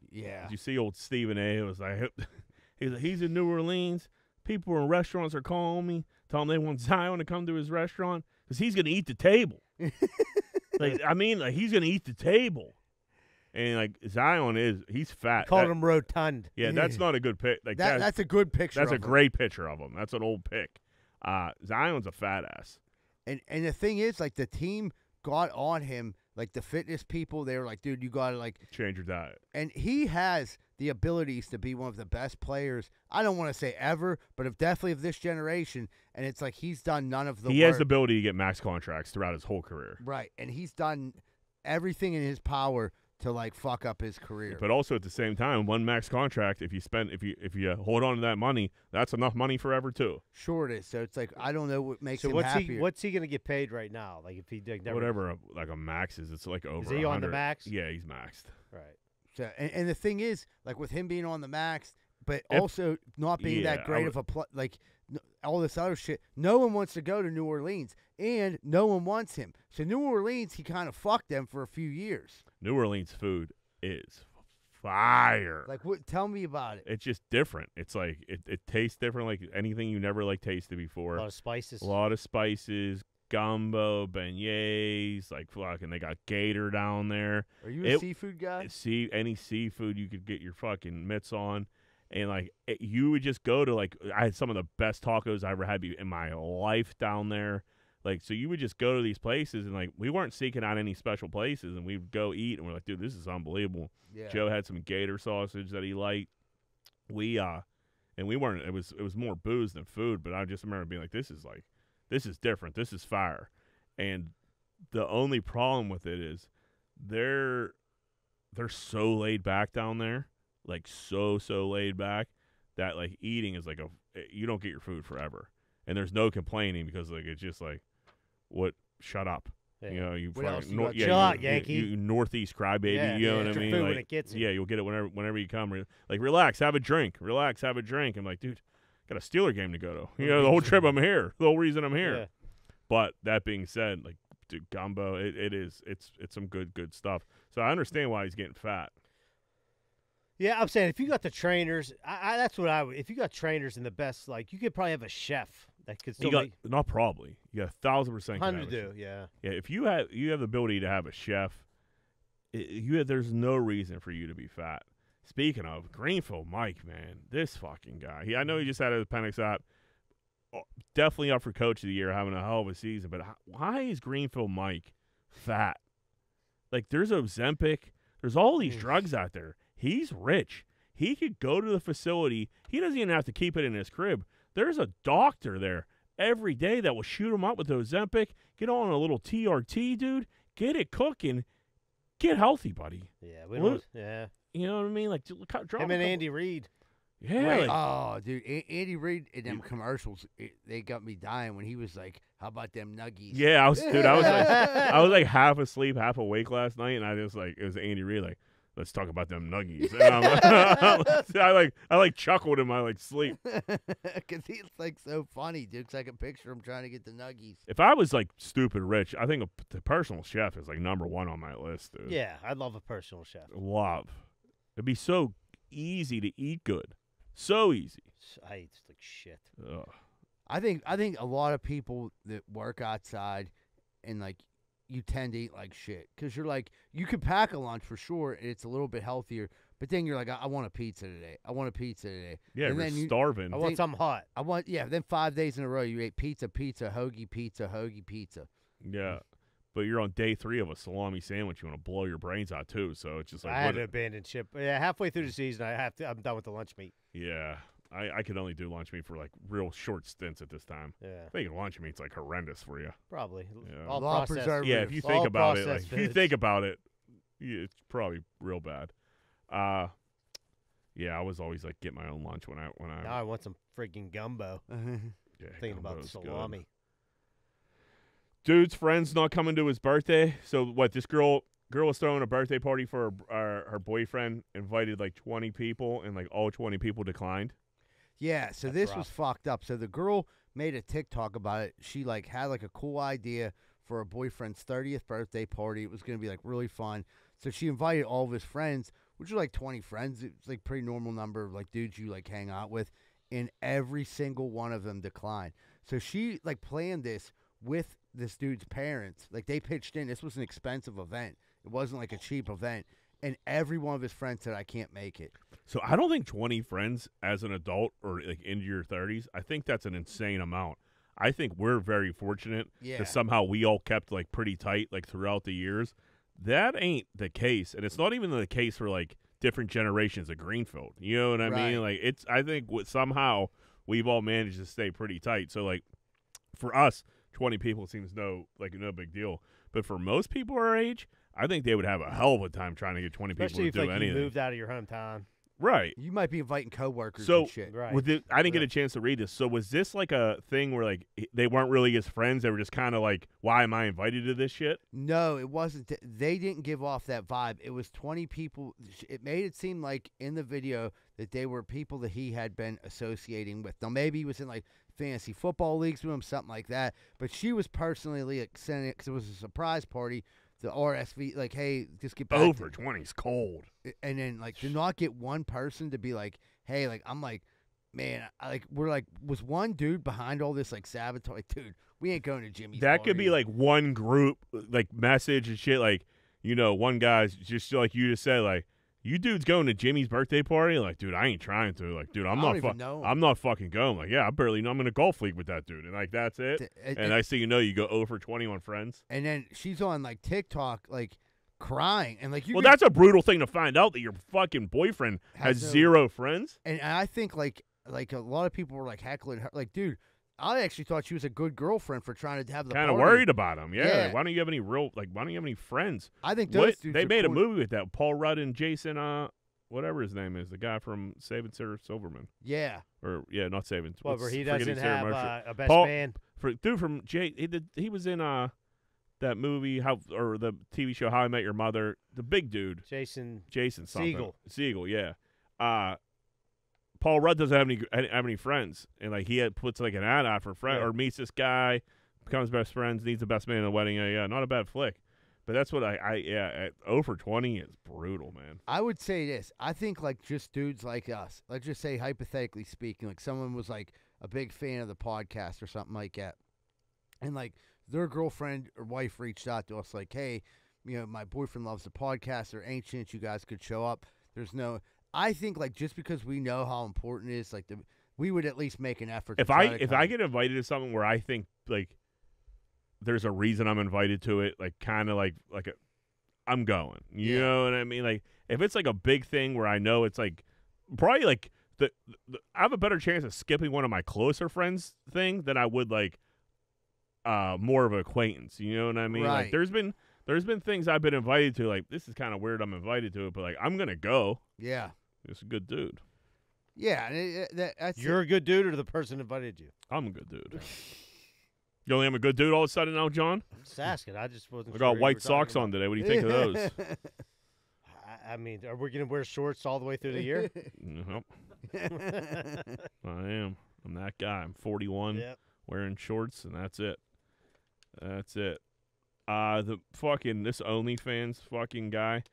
Yeah. Did you see old Stephen A? It was like he's he's in New Orleans. People in restaurants are calling me, telling them they want Zion to come to his restaurant because he's gonna eat the table. like I mean, like he's gonna eat the table. And like Zion is, he's fat. Called That- him rotund. Yeah, that's not a good pic. Like That, that, that's a good picture. that's a him. great picture of him. That's an old pic. Uh, Zion's a fat ass. And and the thing is, like the team got on him, like the fitness people. They were like, dude, you gotta like, Change your diet. and he has the abilities to be one of the best players. I don't want to say ever, but of definitely of this generation. And it's like he's done none of the he work. has the ability to get max contracts throughout his whole career. right, and he's done everything in his power to like fuck up his career. But also at the same time, one max contract. If you spend, if you if you hold on to that money, that's enough money forever too. sure it is. So it's like I don't know what makes So him what's happier. he what's he gonna get paid right now? Like if he like, never Whatever, a, like a max is, it's like over. Is he on the max? Yeah, he's maxed. Right. So, and, and the thing is, like with him being on the max, but If- also not being yeah, that great would- of a pl- like all this other shit. No one wants to go to New Orleans, and no one wants him. So New Orleans, he kind of fucked them for a few years. New Orleans food is fire. Like, what? Tell me about it. it's just different. It's like it, it tastes different, like anything you never like tasted before. A lot of spices. A lot of spices, gumbo, beignets, like fucking. They got gator down there. Are you a It- seafood guy? See any seafood you could get your fucking mitts on, and like it, you would just go to like I had some of the best tacos I ever had in my life down there. Like so, you would just go to these places and like we weren't seeking out any special places, and we'd go eat, and we're like, dude, this is unbelievable. Yeah. Joe had some gator sausage that he liked. We uh, and we weren't. It was it was more booze than food, but I just remember being like, this is like, this is different. This is fire, and the only problem with it is they're they're so laid back down there, like so so laid back that like eating is like a you don't get your food forever, and there's no complaining because like it's just like what shut up. Yeah. You know, you fucking you nor- yeah, Chill you- out, Yankee. You, northeast crybaby. Yeah, you know what I mean? food when it gets you. yeah, you'll get it whenever whenever you come. Like relax, have a drink. Relax, have a drink. I'm like, dude, got a Steeler game to go to. You know, the whole trip I'm here. The whole reason I'm here. But that being said, like dude, gumbo, it, it is it's it's some good good stuff. So I understand why he's getting fat. Yeah, I'm saying if you got the trainers, I, I, that's what I would. If you got trainers and the best, like you could probably have a chef could still You got make not probably. You got a thousand percent. hundred do. Yeah. Yeah, if you have you have the ability to have a chef, i you have, there's no reason for you to be fat. Speaking of Greenfield, Mike, man, this fucking guy. He, I know he just had his appendix out. Oh, Definitely up for coach of the year, having a hell of a season. But how, why is Greenfield Mike fat? Like, there's Ozempic. There's all these drugs out there. He's rich. He could go to the facility. He doesn't even have to keep it in his crib. There's a doctor there every day that will shoot him up with Ozempic. Get on a little TRT, dude. Get it cooking. Get healthy, buddy. Yeah. We don't, yeah. You know what I mean? Like, j- drop Him a and couple- Andy Reid. Yeah, Wait, like- oh, dude, A- Andy Reid in them commercials, it, they got me dying when he was like, "How about them nuggies?" yeah. I was, dude. I was like, I was like half asleep, half awake last night, and I just like it was Andy Reid. Like, let's talk about them nuggies. And I'm like- I like, I like chuckled in my like sleep. because he's like so funny, dude. 'cause I can picture him trying to get the nuggies. If I was like stupid rich, I think a, the personal chef is like number one on my list, dude. Yeah, I'd love a personal chef. love. It'd be so easy to eat good, so easy. I eat like shit. Ugh. I think I think a lot of people that work outside and like you tend to eat like shit because you're like you could pack a lunch for sure and it's a little bit healthier, but then you're like I, I want a pizza today. I want a pizza today. Yeah, and you're then you, starving. I want Think- something hot. I want yeah. Then five days in a row you ate pizza, pizza, hoagie, pizza, hoagie, pizza. Yeah. But you're on day three of a salami sandwich. You want to blow your brains out too. So it's just like, I had what- to abandon ship. Yeah, halfway through the season, I have to. I'm done with the lunch meat. yeah. I, I could only do lunch meat for like real short stints at this time. Yeah, I think lunch meat's like horrendous for you. probably. Yeah. All A processed. preservatives. Yeah, if you All think about it, like processed if you foods. think about it, yeah, it's probably real bad. Uh yeah, I was always like get my own lunch when I when I Now I want some freaking gumbo. yeah, Thinking about gumbo's good. salami. Dude's friend's not coming to his birthday. So what? This girl girl was throwing a birthday party for her, her, her boyfriend. Invited like twenty people, and like all twenty people declined. Yeah, so That's this rough. was fucked up. So the girl made a TikTok about it. She like had like a cool idea for her boyfriend's 30th birthday party. It was going to be like really fun. So she invited all of his friends, which are like 20 friends. It's like pretty normal number of like dudes you like hang out with, and every single one of them declined. So she like planned this with this dude's parents. Like they pitched in. This was an expensive event. It wasn't like a cheap event. And every one of his friends said, "I can't make it." So I don't think twenty friends as an adult or like into your thirties. I think that's an insane amount. I think we're very fortunate Yeah. that somehow we all kept like pretty tight like throughout the years. That ain't the case, and it's not even the case for like different generations of Greenfield. You know what I Right. mean? Like it's. I think w- somehow we've all managed to stay pretty tight. So like for us, twenty people seems no like no big deal. But for most people our age, I think they would have a hell of a time trying to get twenty Especially people if to do like anything. you moved out of your hometown. right. You might be inviting coworkers So and shit. Right. with it, I didn't get a chance to read this. So was this like a thing where like they weren't really his friends? They were just kind of like, "Why am I invited to this shit?" No, it wasn't. th- They didn't give off that vibe. It was 20 people. It made it seem like in the video that they were people that he had been associating with. Now, maybe he was in like fantasy football leagues with him, something like that. But she was personally like sending it because it was a surprise party. The RSV, like, hey, just get back. to- Over twenty's cold. and then like to not get one person to be like, hey, like I'm like, man, I, like we're like, was one dude behind all this like sabotage? Like, dude, we ain't going to Jimmy's. That could be like one group like message and shit. Like you know, one guy's just like you just said like. You dudes going to Jimmy's birthday party? Like, dude, I ain't trying to. Like, dude, I'm not. fu-. I'm not fucking going. Like, yeah, I barely know. I'm in a golf league with that dude, and like that's it. Th- and- And I see you know you go over 21 friends. and then she's on like TikTok, like crying, and like you. Well, could- that's a brutal thing to find out that your fucking boyfriend has, Has no- zero friends. and I think like like a lot of people were like heckling her. Like, dude, I actually thought she was a good girlfriend for trying to have the Kind of worried about him. Yeah. Yeah. like, why don't you have any real like? Why don't you have any friends? I think those What- dudes. they made a movie with that. Paul Rudd and Jason, uh, whatever his name is, the guy from Saving Sarah Silverman, Yeah, or yeah, not Saving. Well, where he doesn't have uh, a best Paul- man. For, dude from Jay, he, did, he was in uh that movie how or the TV show How I Met Your Mother. The big dude, Jason. Jason something. Segel. Siegel, yeah. Uh Paul Rudd doesn't have any have any friends, and like he had, puts like an ad out for friend Yeah. or meets this guy, becomes best friends, needs the best man in the wedding. Yeah, yeah, not a bad flick. But that's what I, I yeah, at over twenty is brutal, man. I would say this. I think like just dudes like us. Let's just say hypothetically speaking, like someone was like a big fan of the podcast or something like that, and like their girlfriend or wife reached out to us like, hey, you know, my boyfriend loves the podcast. They're ancient. You guys could show up. There's no. I think like just because we know how important it is, like the we would at least make an effort. If I if. I get invited to something where I think like there's a reason I'm invited to it, like kind of like like a, I'm going. You Yeah. know what I mean? Like if it's like a big thing where I know it's like probably like the, the I have a better chance of skipping one of my closer friends thing than I would like uh more of an acquaintance. You know what I mean? Right. Like there's been there's been things I've been invited to like this is kind of weird I'm invited to it, but like I'm gonna go. yeah, It's a good dude. yeah, it, it- that, that's. You're a good dude, or the person invited you. I'm a good dude. You only am a good dude all of a sudden now, John? I'm just asking. I just wasn't. I sure got who you white were talking socks on today. What do you think of those? I, I mean, are we gonna wear shorts all the way through the year? Nope. I am. I'm that guy. I'm 41, yep. wearing shorts, and that's it. That's it. Uh, the fucking this OnlyFans fucking guy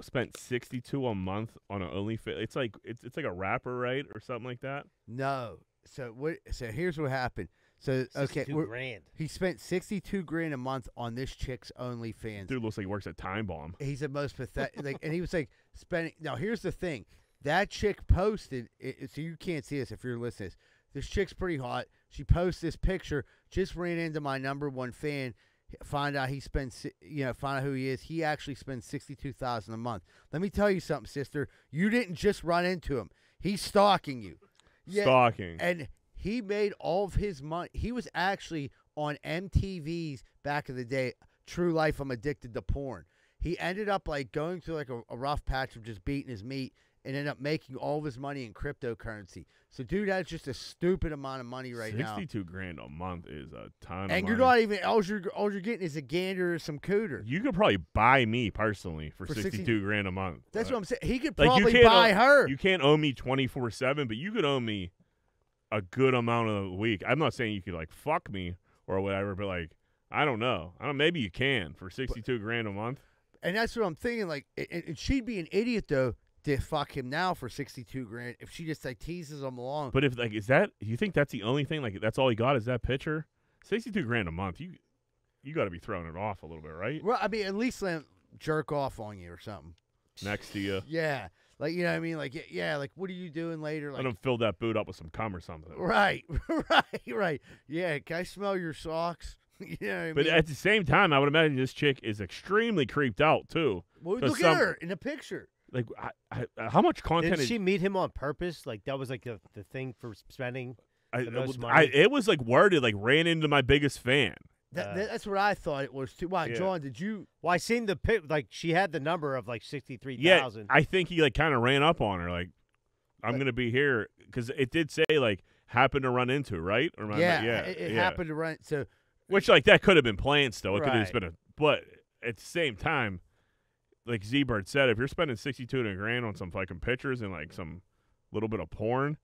spent 62 a month on an OnlyFans. It's like it's it's like a rapper, right, or something like that. no. So what? So here's what happened. So okay, 62 grand. he spent sixty two grand a month on this chick's OnlyFans. Dude looks like he works at Time Bomb. He's the most pathetic. like, and he was like spending. Now here's the thing: that chick posted. It, so you can't see this if you're listening. to This. this chick's pretty hot. She posts this picture. Just ran into my number one fan. Find out he spends. You know, find out who he is. He actually spends sixty two thousand a month. Let me tell you something, sister. You didn't just run into him. He's stalking you. Yeah, Stalking. and he made all of his money. He was actually on MTV's back in the day. True Life. I'm addicted to porn. He ended up like going through like a, a rough patch of just beating his meat, and end up making all of his money in cryptocurrency. So, dude that's just a stupid amount of money right now. Sixty-two grand a month is a ton. of And you're not even all you're all you're getting is a gander or some cooter. You could probably buy me personally for, For 60 sixty-two grand a month. That's but- what I'm saying. He could probably can't buy her. You can't owe me twenty four seven, but you could owe me a good amount of the week. I'm not saying you could like fuck me or whatever, but like I don't know. I don't. Maybe you can for sixty two grand a month. And that's what I'm thinking. Like, and, and she'd be an idiot though to fuck him now for sixty two grand if she just like teases him along. But if like is that you think that's the only thing? Like that's all he got is that pitcher? Sixty two grand a month. You you got to be throwing it off a little bit, right? well, I mean, at least let him jerk off on you or something. Next to you. Yeah, like you know what I mean. Like yeah, like what are you doing later? Like, Let him fill that boot up with some cum or something. right, right, right. Yeah, can I smell your socks? you know what I But mean? at the same time, I would imagine this chick is extremely creeped out too. well, look some- at her in the picture. Like, I, I, how much content Did is she meet him on purpose? Like that was like the, the thing for spending. I, the most I- money? it was like worded like ran into my biggest fan. That, Uh, that's what I thought it was too. Why, Yeah. John? Did you? Well, I seen the pic. Like she had the number of like sixty three Yeah. I think he like kind of ran up on her like, I'm But- gonna be here because it did say like happened to run into right or am I- yeah, yeah, it, it yeah. happened to run. So Which like that could have been planned still. It could have just been a but at the same time, like Z Bird said, if you're spending sixty two and a grand on some fucking pictures and like some little bit of porn.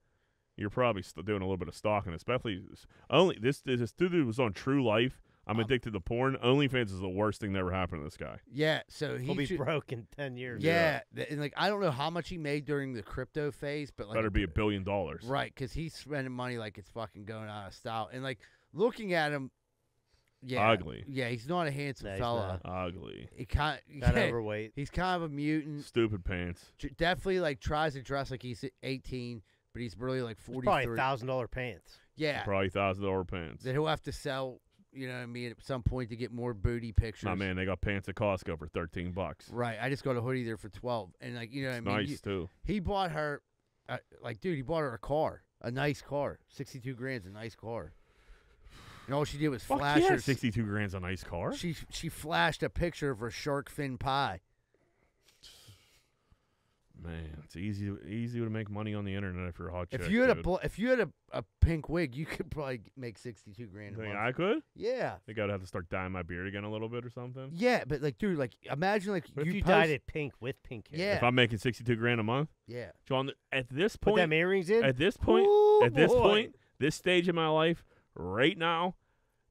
You're probably still doing a little bit of stalking, especially only this. This dude was on True Life. I'm Um, addicted to porn. OnlyFans is the worst thing that ever happened to this guy. yeah, so he He'll be should- broke in ten years. Yeah, th- and like I don't know how much he made during the crypto phase, but like Better be a billion dollars. right because he's spending money like it's fucking going out of style, and like looking at him, yeah, Ugly. Yeah, he's not a handsome No, he's fella. Ugly. He kind Got yeah, overweight. he's kind of a mutant. Stupid pants. J- Definitely like tries to dress like he's 18, but he's really like It's probably thousand dollar pants. Yeah, Probably thousand dollar pants. that he'll have to sell. You know what I mean? At some point to get more booty pictures. My man, they got pants at Costco for thirteen bucks. Right, I just got a hoodie there for twelve, and like you know what I mean. nice You- too. He bought her, uh, like, dude, he bought her a car, a nice car. Sixty-two grand's a nice car. And all she did was Fuck flash yeah, her. sixty-two grand's a nice car. She she flashed a picture of her shark fin pie. Man, it's easy easy to make money on the internet if you're a hot chick. if you had a bl- if you had a, a pink wig, you could probably make sixty-two grand a think month. I could? yeah, I think I'd have to start dyeing my beard again a little bit or something. yeah, but like, dude, like, imagine like What you, if you post, dyed it pink with pink hair? Yeah. If I'm making sixty-two grand a month, Yeah, John, at this Put point, them earrings in. at this point, Ooh, at this boy. point, this stage in my life, right now,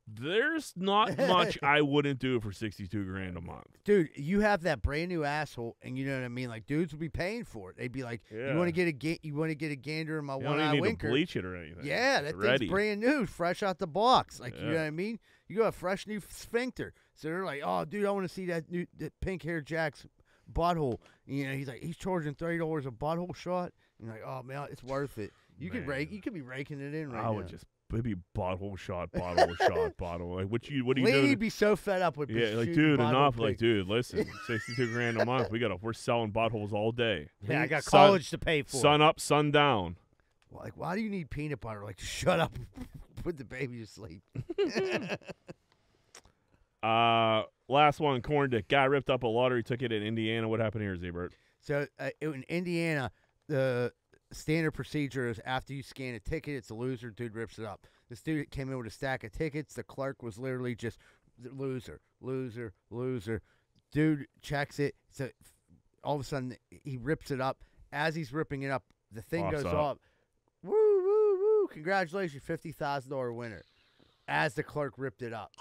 there's not much I wouldn't do for sixty-two grand a month. dude, you have that brand new asshole, and you know what I mean. Like, dudes would be paying for it. They'd be like, "You want to get a ga- you want to get a gander in my You one don't eye need winker?" to bleach it or anything. Yeah, that ready. thing's brand new, fresh out the box. Like you know what I mean? You got a fresh new sphincter. So they're like, "Oh, dude, I want to see that new that pink hair Jack's butthole." You know, he's like, he's charging thirty dollars a butthole shot. And you're like, "Oh man, it's worth it." You could rake, you could be raking it in right I now. would just maybe bottle shot, bottle shot, bottle. Like what you what are you doing? be so fed up with Yeah, like dude, enough. Like dude, listen, sixty-two grand a month. We got to we're selling buttholes all day. yeah, I got Sun- college to pay for. Sun up, sun down. Like, why do you need peanut butter? Like, shut up, put the baby to sleep. Uh, last one, corn dick. Guy ripped up a lottery ticket in Indiana. What happened here, Z-Bird? So uh, in Indiana, the standard procedure is after you scan a ticket, it's a loser. Dude rips it up. This dude came in with a stack of tickets. The clerk was literally just loser, loser, loser. Dude checks it. So all of a sudden he rips it up. As he's ripping it up, the thing Pops goes up. off. Woo woo woo! Congratulations, fifty thousand dollar winner. As the clerk ripped it up,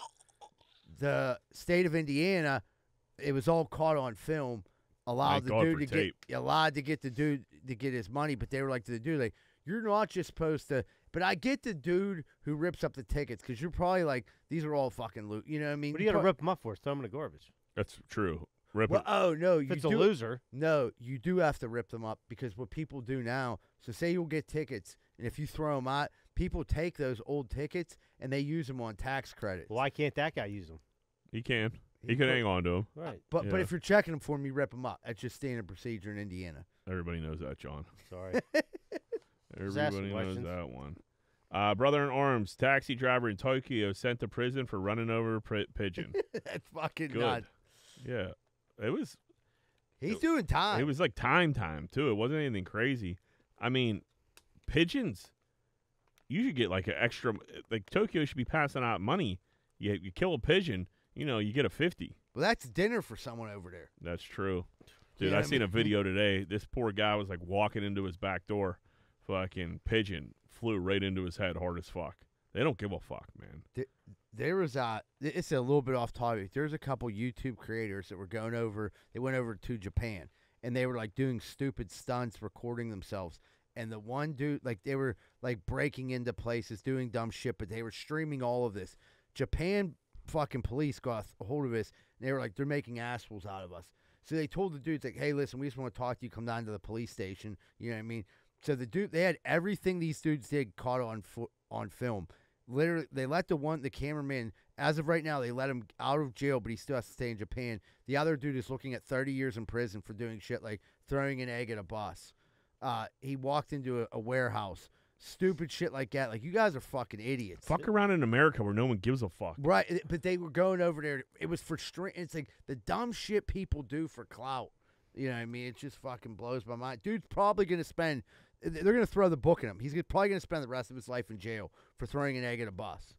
the state of Indiana, it was all caught on film. Allowed Thank the God dude to tape. get allowed to get the dude to get his money, but they were like to the dude like, "You're not just supposed to." But I get the dude who rips up the tickets because you're probably like, "These are all fucking loot." You know what I mean? What do you got to rip them up for? Throw them in the garbage. That's true. Rip Well, it. oh no, If you it's a loser, no, you do have to rip them up because what people do now. So say you'll get tickets, and if you throw them out, people take those old tickets and they use them on tax credits. why can't that guy use them? He can. He He can could- hang on to them. Right. But but if you're checking them for them, you rip them up. That's just standard procedure in Indiana. Everybody knows that, John. Sorry. Everybody knows questions. that one. Uh, brother in arms, taxi driver in Tokyo sent to prison for running over a pri- pigeon. That's fucking Good. nuts. Yeah, it was. He's doing time. It was like time time too. It wasn't anything crazy. I mean, pigeons. You should get like an extra. Like Tokyo should be passing out money. You you kill a pigeon, you know, you get a fifty. well, that's dinner for someone over there. That's true. Dude, Yeah, I I seen a video today. This poor guy was like walking into his back door. Fucking pigeon flew right into his head hard as fuck. They don't give a fuck, man. There was uh it's a little bit off topic. There's a couple YouTube creators that were going over. They went over to Japan and they were like doing stupid stunts, recording themselves. And the one dude, like they were like breaking into places, doing dumb shit, but they were streaming all of this. Japan fucking police got a hold of this. And they were like, they're making assholes out of us. So they told the dudes like, hey, listen, we just want to talk to you. Come down to the police station. You know what I mean? So the dude, they had everything these dudes did caught on fo- on film. Literally, they let the one, the cameraman. As of right now, they let him out of jail, but he still has to stay in Japan. The other dude is looking at 30 years in prison for doing shit like throwing an egg at a bus. Uh, he walked into a, a warehouse, stupid shit like that. Like you guys are fucking idiots. Fuck around in America where no one gives a fuck. Right, eh, but they were going over there. It was for straight. It's like the dumb shit people do for clout. You know what I mean? It just fucking blows my mind. Dude's probably gonna spend. Eh, they're gonna throw the book at him. He's probably gonna spend the rest of his life in jail for throwing an egg at a bus.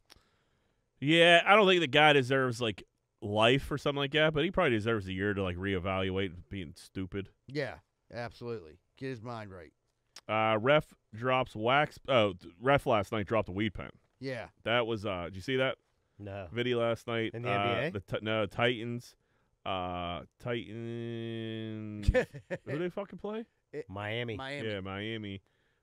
Yeah, I don't think the guy deserves like life or something like that, but he probably deserves a year to like reevaluate being stupid. Yeah, absolutely. Get his mind right. Uh, ref drops wax. Oh, ref last night dropped a weed pen. Yeah. That was. Uh, did you see that No. video last night? In the uh, NBA? The t- no Titans. Uh, Titans. Who they fucking play? Miami. Miami. Yeah, Miami.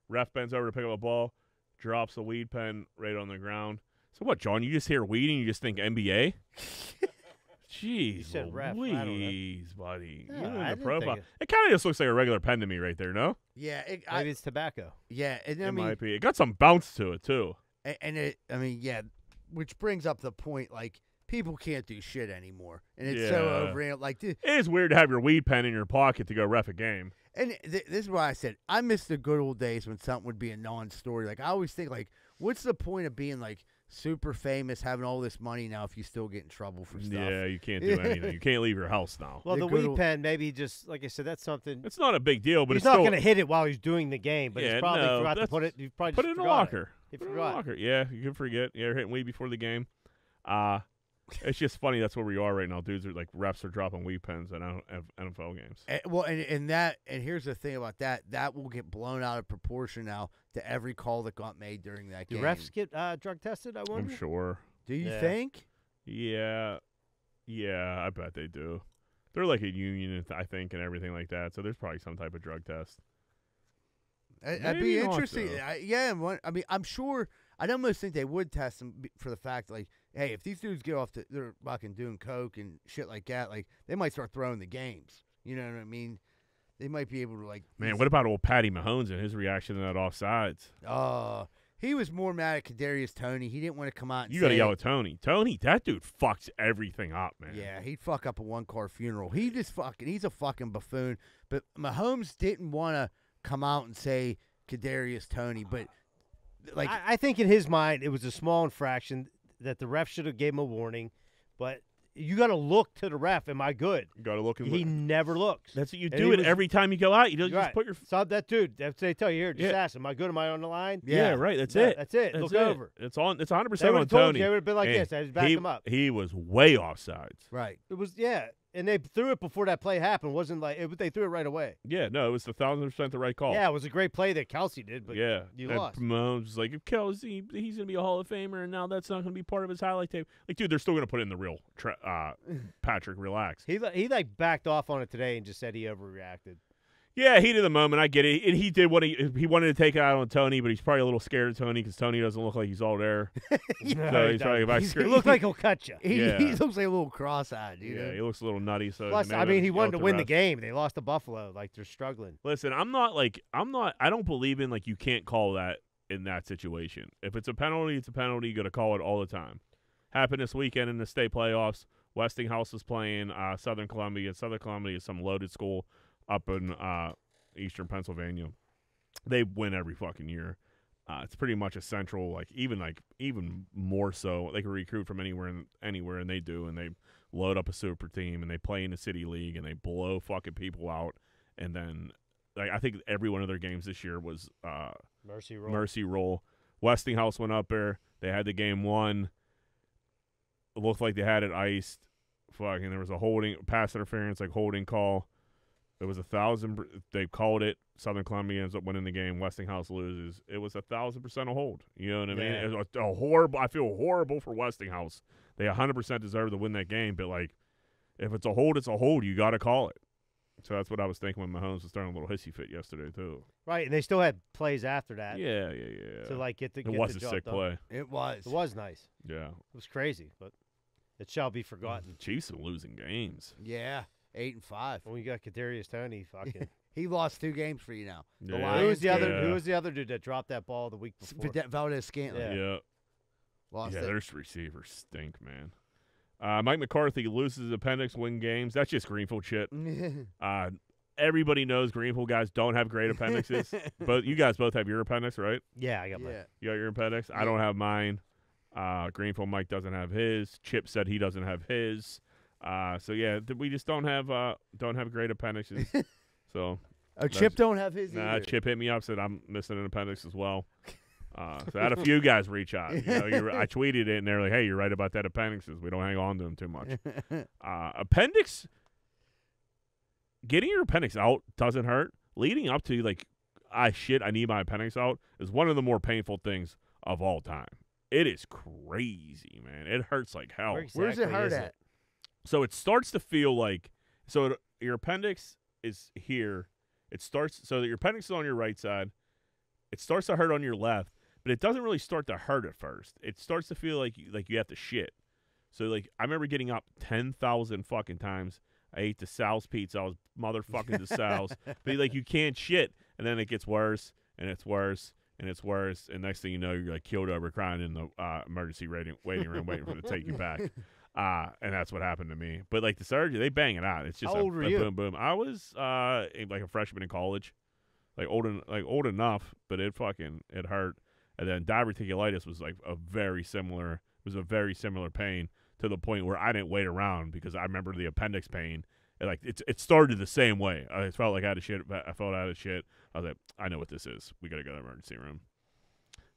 Ref bends over to pick up a ball, drops a weed pen right on the ground. So what, John? You just hear weed and you just think NBA? Jeez, said ref, I. Louise, buddy. No, you know I the didn't profile. think It kind of just looks like a regular pen to me right there, no? Yeah. It, I, Maybe it's tobacco. yeah. And I it mean, might be. It got some bounce to it too. A- And it, I mean, yeah, which brings up the point like people can't do shit anymore, and it's so Yeah. over. Like, dude, It is weird to have your weed pen in your pocket to go ref a game. and th- this is why I said I miss the good old days when something would be a non-story. Like I always think, like, what's the point of being like super famous, having all this money now if you still get in trouble for stuff? Yeah, you can't do anything. You can't leave your house now. Well, The the, good weed old- pen, maybe just like I said, that's something. It's not a big deal, but he's it's not still, going to hit it while he's doing the game, but Yeah, he's probably no, forgot to that's- put it. He probably put just it in a forgot locker. He Put it in a forgot. locker. Yeah, you can forget. Yeah, hitting weed before the game. Uh it's just funny. That's where we are right now. Dudes are like refs are dropping weed pens at N- F- NFL games. And, well, and, and that, and here's the thing about that: that will get blown out of proportion now to every call that got made during that Do game. refs get uh, drug tested? I wonder. I'm sure. Do you Yeah. think? Yeah, yeah, I bet they do. They're like a union, I think, and everything like that. So there's probably some type of drug test. I- That'd be interesting. I, yeah, I mean, I'm sure. I'd almost think they would test them for the fact, like, hey, if these dudes get off, the, they're fucking doing coke and shit like that, like, they might start throwing the games. You know what I mean? They might be able to like. Man, what about old Patty Mahomes and his reaction to that offsides? Uh, he was more mad at Kadarius Toney. He didn't want to come out. And You got to yell at Toney. Toney, that dude fucks everything up, man. Yeah, he'd fuck up a one car funeral. He just fucking he's a fucking buffoon. But Mahomes didn't want to come out and say Kadarius Toney, but like I, I think in his mind it was a small infraction that the ref should have gave him a warning, but you got to look to the ref. Am I good? You got to look and He look. never looks. That's what you and do it was- every time you go out. You don't Right. just put your. So that dude, that's what they tell you here. Just Yeah. ask, am I good? Am I on the line? Yeah, right. That's Yeah, it. That's it. That's look it. over. It's on. It's 100 percent on Toney. you. They would have been like And this. I just back he, him up. He was way offsides. right. It was yeah, and they threw it before that play happened. It wasn't like it, they threw it right away. Yeah, no, it was a thousand percent the right call. Yeah, it was a great play that Kelce did, but yeah, you and lost. Mahomes was like, if Kelce, he's gonna be a Hall of Famer, and now that's not gonna be part of his highlight tape. Like, dude, they're still gonna put in the real tra- uh, Patrick. Relax. he he like backed off on it today and just said he overreacted. Yeah, heat of the moment. I get it. And he did what he he wanted to take it out on Toney, but he's probably a little scared of Toney because Toney doesn't look like he's all there. No, So he's probably about He looked like he'll cut you. He, Yeah. he looks like a little cross-eyed, you yeah, know. he looks a little nutty. So Plus, I mean, he wanted to win the game. They lost to Buffalo. Like they're struggling. Listen, I'm not like I'm not. I don't believe in like you can't call that in that situation. If it's a penalty, it's a penalty. You got to call it all the time. Happened this weekend in the state playoffs. Westinghouse is playing uh, Southern Columbia. Southern Columbia is some loaded school up in uh, Eastern Pennsylvania. They win every fucking year. Uh, it's pretty much a central, like even like even more so. They can recruit from anywhere and anywhere, and they do, and they load up a super team, and they play in the city league, and they blow fucking people out, and then like I think every one of their games this year was uh, Mercy roll. Mercy roll. Westinghouse went up there. They had the game won. It looked like they had it iced. Fucking, there was a holding pass interference, like holding call. It was a thousand. They called it. Southern Columbia ends up winning the game. Westinghouse loses. It was a thousand percent a hold. You know what I mean? Yeah. It was a, a horrible. I feel horrible for Westinghouse. They hundred percent deserve to win that game. But like, if it's a hold, it's a hold. You got to call it. So that's what I was thinking when Mahomes was starting a little hissy fit yesterday too. Right, and they still had plays after that Yeah, yeah, yeah. to like get the it get was the a job sick done. play. It was. It was nice. Yeah. It was crazy, but it shall be forgotten. Chiefs are losing games. Yeah, eight and five. When we got Kadarius Toney, fucking. He lost two games for you now. The Yeah. Lions who was the other? Yeah. Who was the other dude that dropped that ball the week before? Valdez Valdes-Scantling Yeah. Yeah. lost Yeah, it. their receivers stink, man. Uh, Mike McCarthy loses his appendix, win games. That's just Greenfield shit. Uh, everybody knows Greenfield guys don't have great appendixes, but you guys both have your appendix, right? yeah, I got my. yeah. You got your appendix. I Yeah. don't have mine. Uh, Greenfield Mike doesn't have his. Chip said he doesn't have his. Uh, so yeah, th- we just don't have uh, don't have great appendixes. so Oh, Chip don't have his Nah, either. Chip hit me up said I'm missing an appendix as well. Uh, so I had a few guys reach out. You know, you're, I tweeted it and they're like, "Hey, you're right about that appendixes. We don't hang on to them too much." Uh, appendix, getting your appendix out doesn't hurt. Leading up to like, I shit, I need my appendix out is one of the more painful things of all time. It is crazy, man. It hurts like hell. Where Where's it exactly hurt is at? So it starts to feel like so it, your appendix is here. It starts so that your appendix is on your right side. It starts to hurt on your left, but it doesn't really start to hurt at first. It starts to feel like you, like you have to shit. So like I remember getting up ten thousand fucking times. I ate the Sal's pizza. I was motherfucking the Sal's, but like you can't shit, and then it gets worse and it's worse and it's worse, and next thing you know you're like killed over crying in the uh, emergency waiting waiting room waiting for them to take you back. Uh, and that's what happened to me. But like the surgery, they bang it out. It's just How a, old were a you? boom boom. I was uh like a freshman in college, like old en- like old enough, but it fucking it hurt. And then diverticulitis was like a very similar It was a very similar pain to the point where I didn't wait around because I remember the appendix pain. And like it, it started the same way. I felt like I had a shit. I felt out of shit. I was like, I know what this is. We gotta go to the emergency room.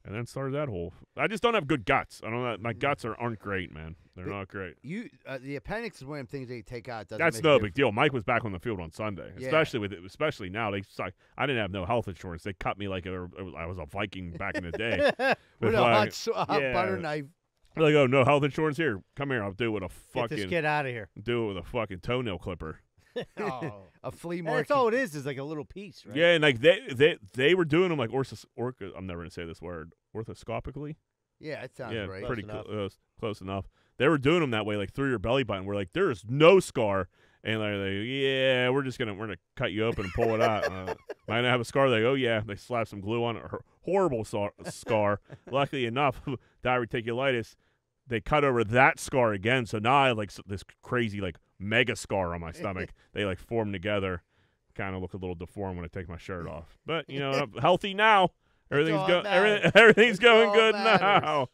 And then started that whole. I just don't have good guts. I don't. My guts are aren't great, man. They're But- not great. You uh, the appendix is one of the things they take out. Doesn't That's no big deal. Mike was back on the field on Sunday, Yeah. especially with it, especially now. They suck. I didn't have no health insurance. They cut me like a, I was a Viking back in the day. With With a hot, like- a hot yeah. butter knife. They're like, oh no health insurance here. Come here. I'll do it with a Get this fucking kid out of here. do it with a fucking toenail clipper. oh. A flea market. that's all it is. Is like a little piece, right? Yeah, and like they they they were doing them like orthos orca. I'm never gonna say this word. Orthoscopically. Yeah, it sounds yeah, right. pretty Close cl- uh, close enough. They were doing them that way, like through your belly button. We're like, there is no scar, and they're like, yeah, we're just gonna we're gonna cut you open and pull it out. Uh, might not have a scar. They go, oh yeah. They slap some glue on it. Horrible scar. Luckily enough, diverticulitis. They cut over that scar again, so now I have like this crazy like mega scar on my stomach. they like form together. Kind of look a little deformed when I take my shirt off, but you know I'm healthy now. Everything's all go- that everything, everything's That's going good matters. now.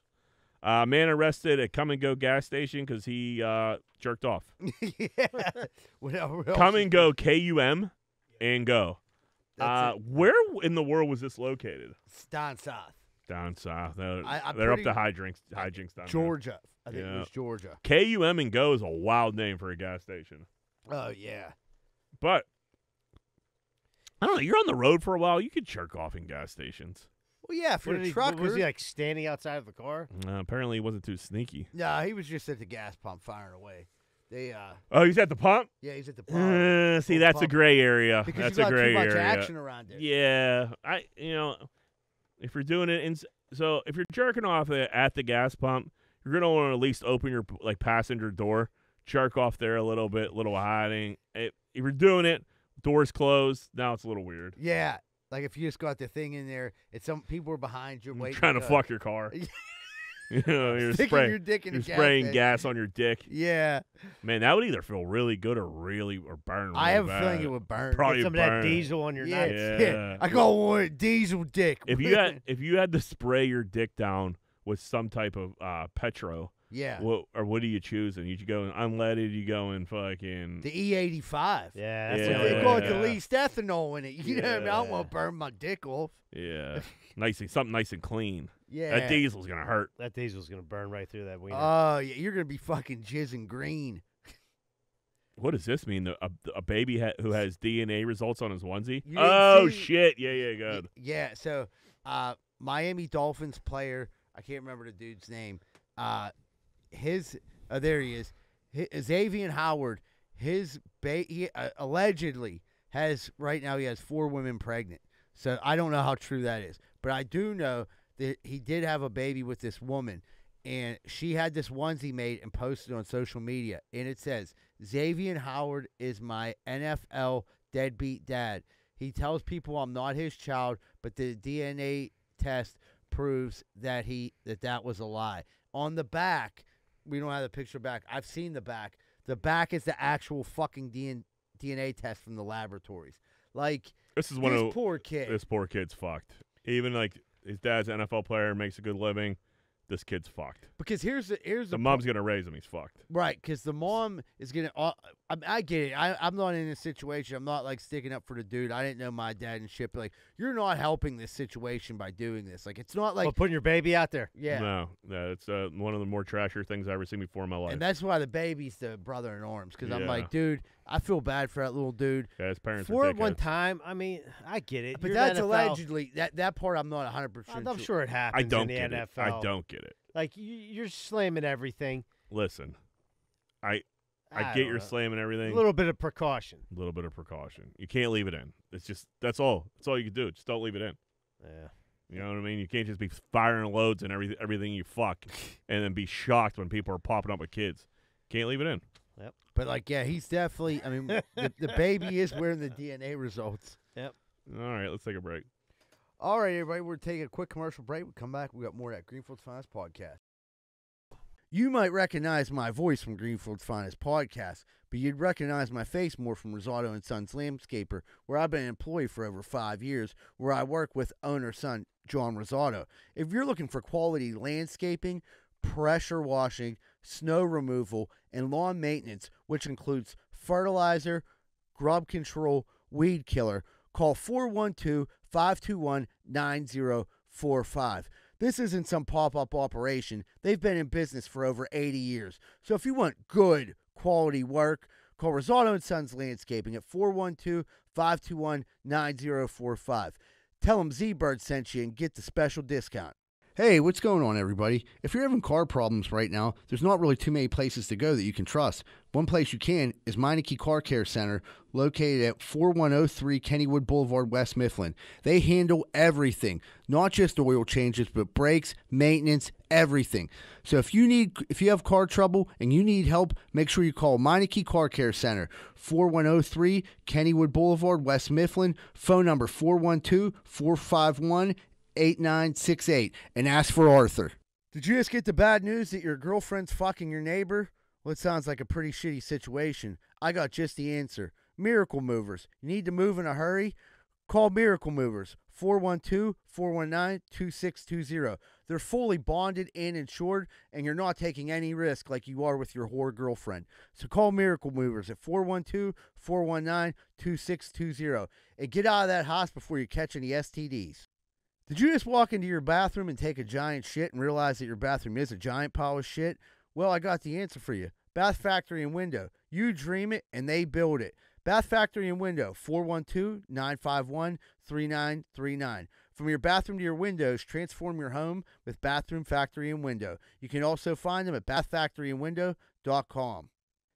Uh, man arrested at Come and Go gas station because he uh, jerked off. yeah. Whatever Come and Go K U M and go. Uh, where in the world was this located? It's down south. Down south. They're, I- I'm they're up pretty- to hijinks. Hijinks down Georgia. I think Yeah. it was Georgia. K U M and go is a wild name for a gas station, Oh yeah. but I don't know. You're on the road for a while. You could jerk off in gas stations. Well, yeah, for What a did he, trucker. was he like standing outside of the car? Uh, apparently, he wasn't too sneaky. Nah, he was just at the gas pump firing away. They uh, Oh, he's at the pump. yeah, he's at the pump. Uh, see, Full that's a gray area. because that's you got a gray too much area. action around it. Yeah, I you know, if you're doing it in so if you're jerking off at at the gas pump, you're gonna want to at least open your like passenger door, jerk off there a little bit, little hiding. If if you're doing it, doors closed. Now it's a little weird. Yeah, like if you just got the thing in there, and some people are behind you waiting. trying to to- fuck your car. You know, you're Sticking spraying, your dick in you're gas spraying tank. gas on your dick. Yeah, Man, that would either feel really good or really or burn. I real have a feeling it would burn. Probably Get some burn. of that diesel on your yeah, nuts. yeah, Yeah. I got one diesel dick. If you had if you had to spray your dick down with some type of uh, petro, yeah, what or what are you choosing? You go in unleaded. You go in fucking. the E eighty five. Yeah, that's Yeah, what They they got yeah. the least ethanol in it. You know what I mean? I don't want to burn my dick off. yeah, nice and something nice and clean. Yeah. That diesel's gonna hurt. That diesel's gonna burn right through that wiener. Oh yeah, you're gonna be fucking jizzing green. What does this mean? The- A, a baby ha- who has DNA results on his onesie? You Oh see- shit! Yeah, yeah, good. Yeah. So, uh, Miami Dolphins player, I can't remember the dude's name. Uh, his, uh, there he is. Hi Xavier Howard. His ba- he, uh, allegedly has right now he has four women pregnant. So I don't know how true that is, but I do know that he did have a baby with this woman, and she had this onesie made and posted on social media, and it says Xavier Howard is my NFL deadbeat dad. He tells people I'm not his child, but the DNA test proves that he that that was a lie. On the back, we don't have the picture back. I've seen the back. The back is the actual fucking DN, DNA test from the laboratories. Like This is one this of poor kid. this poor kid's fucked. Even like his dad's an NFL player, makes a good living. This kid's fucked. because here's the here's The the mom's gonna raise him. He's fucked. Right, because the mom is gonna. Uh, I, I get it. I, I'm not in this situation. I'm not like sticking up for the dude. I didn't know my dad and shit. But like, you're not helping this situation by doing this. Like, it's not like, Well, putting your baby out there. yeah. No, no, it's uh, one of the more trashier things I've ever seen before in my life. And that's why the baby's the brother in arms. Because I'm like, dude, I feel bad for that little dude. yeah, his parents For are at one time, I mean, I get it. But You're that's NFL. allegedly that that part. I'm not 100. percent I'm sure it happens I don't in the get NFL. it. I don't get it. Like you, you're slamming everything. Listen, I I, I get don't your know. slamming everything. A little bit of precaution. a little bit of precaution. You can't leave it in. It's just that's all. That's all you can do. Just don't leave it in. Yeah. You know what I mean? You can't just be firing loads and every everything you fuck, and then be shocked when people are popping up with kids. Can't leave it in. But like, yeah, he's definitely. I mean, the, the baby is wearing the DNA results. Yep. All right, let's take a break. All right, everybody, we're taking a quick commercial break. We come back. We got more at Greenfield's Finest podcast. You might recognize my voice from Greenfield's Finest podcast, but you'd recognize my face more from Rosado and Sons Landscaper, where I've been an employee for over five years, where I work with owner son John Rosado. If you're looking for quality landscaping, pressure washing, snow removal, and lawn maintenance, which includes fertilizer, grub control, weed killer, call 412 521 9045. This isn't some pop up operation. They've been in business for over 80 years. So if you want good quality work, call Rosado and Sons Landscaping at 412 521 9045. Tell them Z Bird sent you and get the special discount. Hey, what's going on, everybody? If you're having car problems right now, there's not really too many places to go that you can trust. One place you can is Meineke Car Care Center, located at 4103 Kennywood Boulevard, West Mifflin. They handle everything, not just oil changes, but brakes, maintenance, everything. So if you need, if you have car trouble and you need help, make sure you call Meineke Car Care Center, 4103 Kennywood Boulevard, West Mifflin. Phone number 412 451 8968 and ask for Arthur. Did you just get the bad news that your girlfriend's fucking your neighbor? Well, it sounds like a pretty shitty situation. I got just the answer. Miracle Movers. You need to move in a hurry? Call Miracle Movers 412 419 2620. They're fully bonded and insured, and you're not taking any risk like you are with your whore girlfriend. So call Miracle Movers at 412 419 2620 and get out of that house before you catch any STDs. Did you just walk into your bathroom and take a giant shit and realize that your bathroom is a giant pile of shit? Well, I got the answer for you. Bath Factory and Window. You dream it and they build it. Bath Factory and Window, 412 951 3939. From your bathroom to your windows, transform your home with Bathroom Factory and Window. You can also find them at bathfactoryandwindow.com.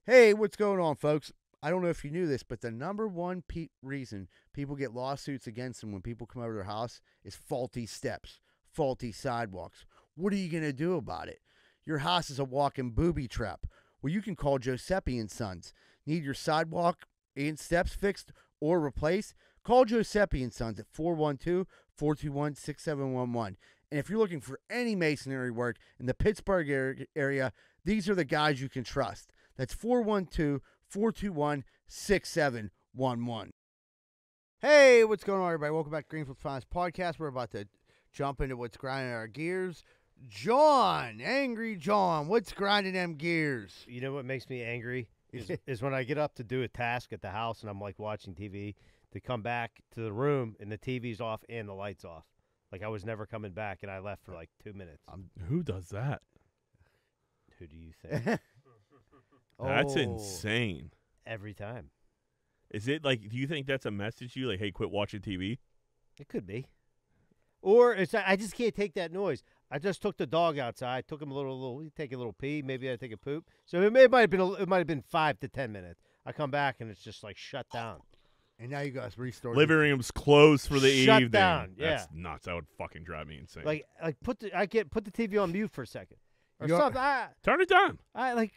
Hey, what's going on, folks? I don't know if you knew this, but the number one pe- reason people get lawsuits against them when people come over their house is faulty steps, faulty sidewalks. What are you going to do about it? Your house is a walking booby trap. Well, you can call Giuseppe and Sons. Need your sidewalk and steps fixed or replaced? Call Giuseppe and Sons at 412 421 6711. And if you're looking for any masonry work in the Pittsburgh area, these are the guys you can trust. That's 412 421 6711. Hey, what's going on, everybody? Welcome back to Greenfield's Finest Podcast. We're about to jump into what's grinding our gears. John, angry John, what's grinding them gears? You know what makes me angry is, is when I get up to do a task at the house and I'm like watching TV to come back to the room and the TV's off and the lights off. Like I was never coming back and I left for like two minutes. Who does that? Who do you think? That's Oh. insane. Every time. Is it like? Do you think that's a message to you? Like, hey, quit watching TV. It could be. Or it's I just can't take that noise. I just took the dog outside, took him a little, little take a little pee, maybe I take a poop. So it, may, it might have been a, it might have been five to ten minutes. I come back and it's just like shut down. And now you guys restore Living room's closed for the Shut evening. down, That's nuts. That would fucking drive me insane. Like like put the I get put the TV on mute for a second or You're- something. I, turn it down. I like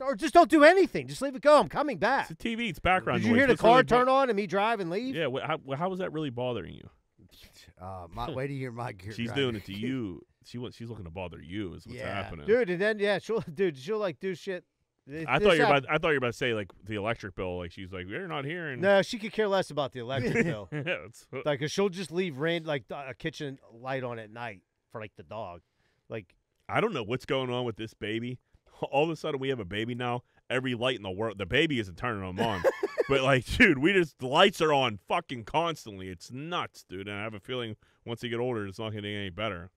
or just don't do anything. Just leave it go. I'm coming back. It's a TV. It's background Did you noise. hear the What's really car bo- turn on and me drive and leave? Yeah. wh- how, how was that really bothering you? Uh, my, wait to hear my gear. She's doing it to you. She wa- she's looking to bother you. Is what's Yeah. happening. Dude, and then yeah, she'll dude, she'll like do shit. I thought you were about. I thought you were about to say like the electric bill. Like she's like, we're not here. And No, she could care less about the electric bill. yeah, it's, Like, she'll just leave rain like a kitchen light on at night for like the dog. Like, I don't know what's going on with this baby. All of a sudden, we have a baby now. Every light in the world, the baby isn't turning them on. but like, dude, we just the lights are on fucking constantly. It's nuts, dude. And I have a feeling once they get older, it's not getting any better.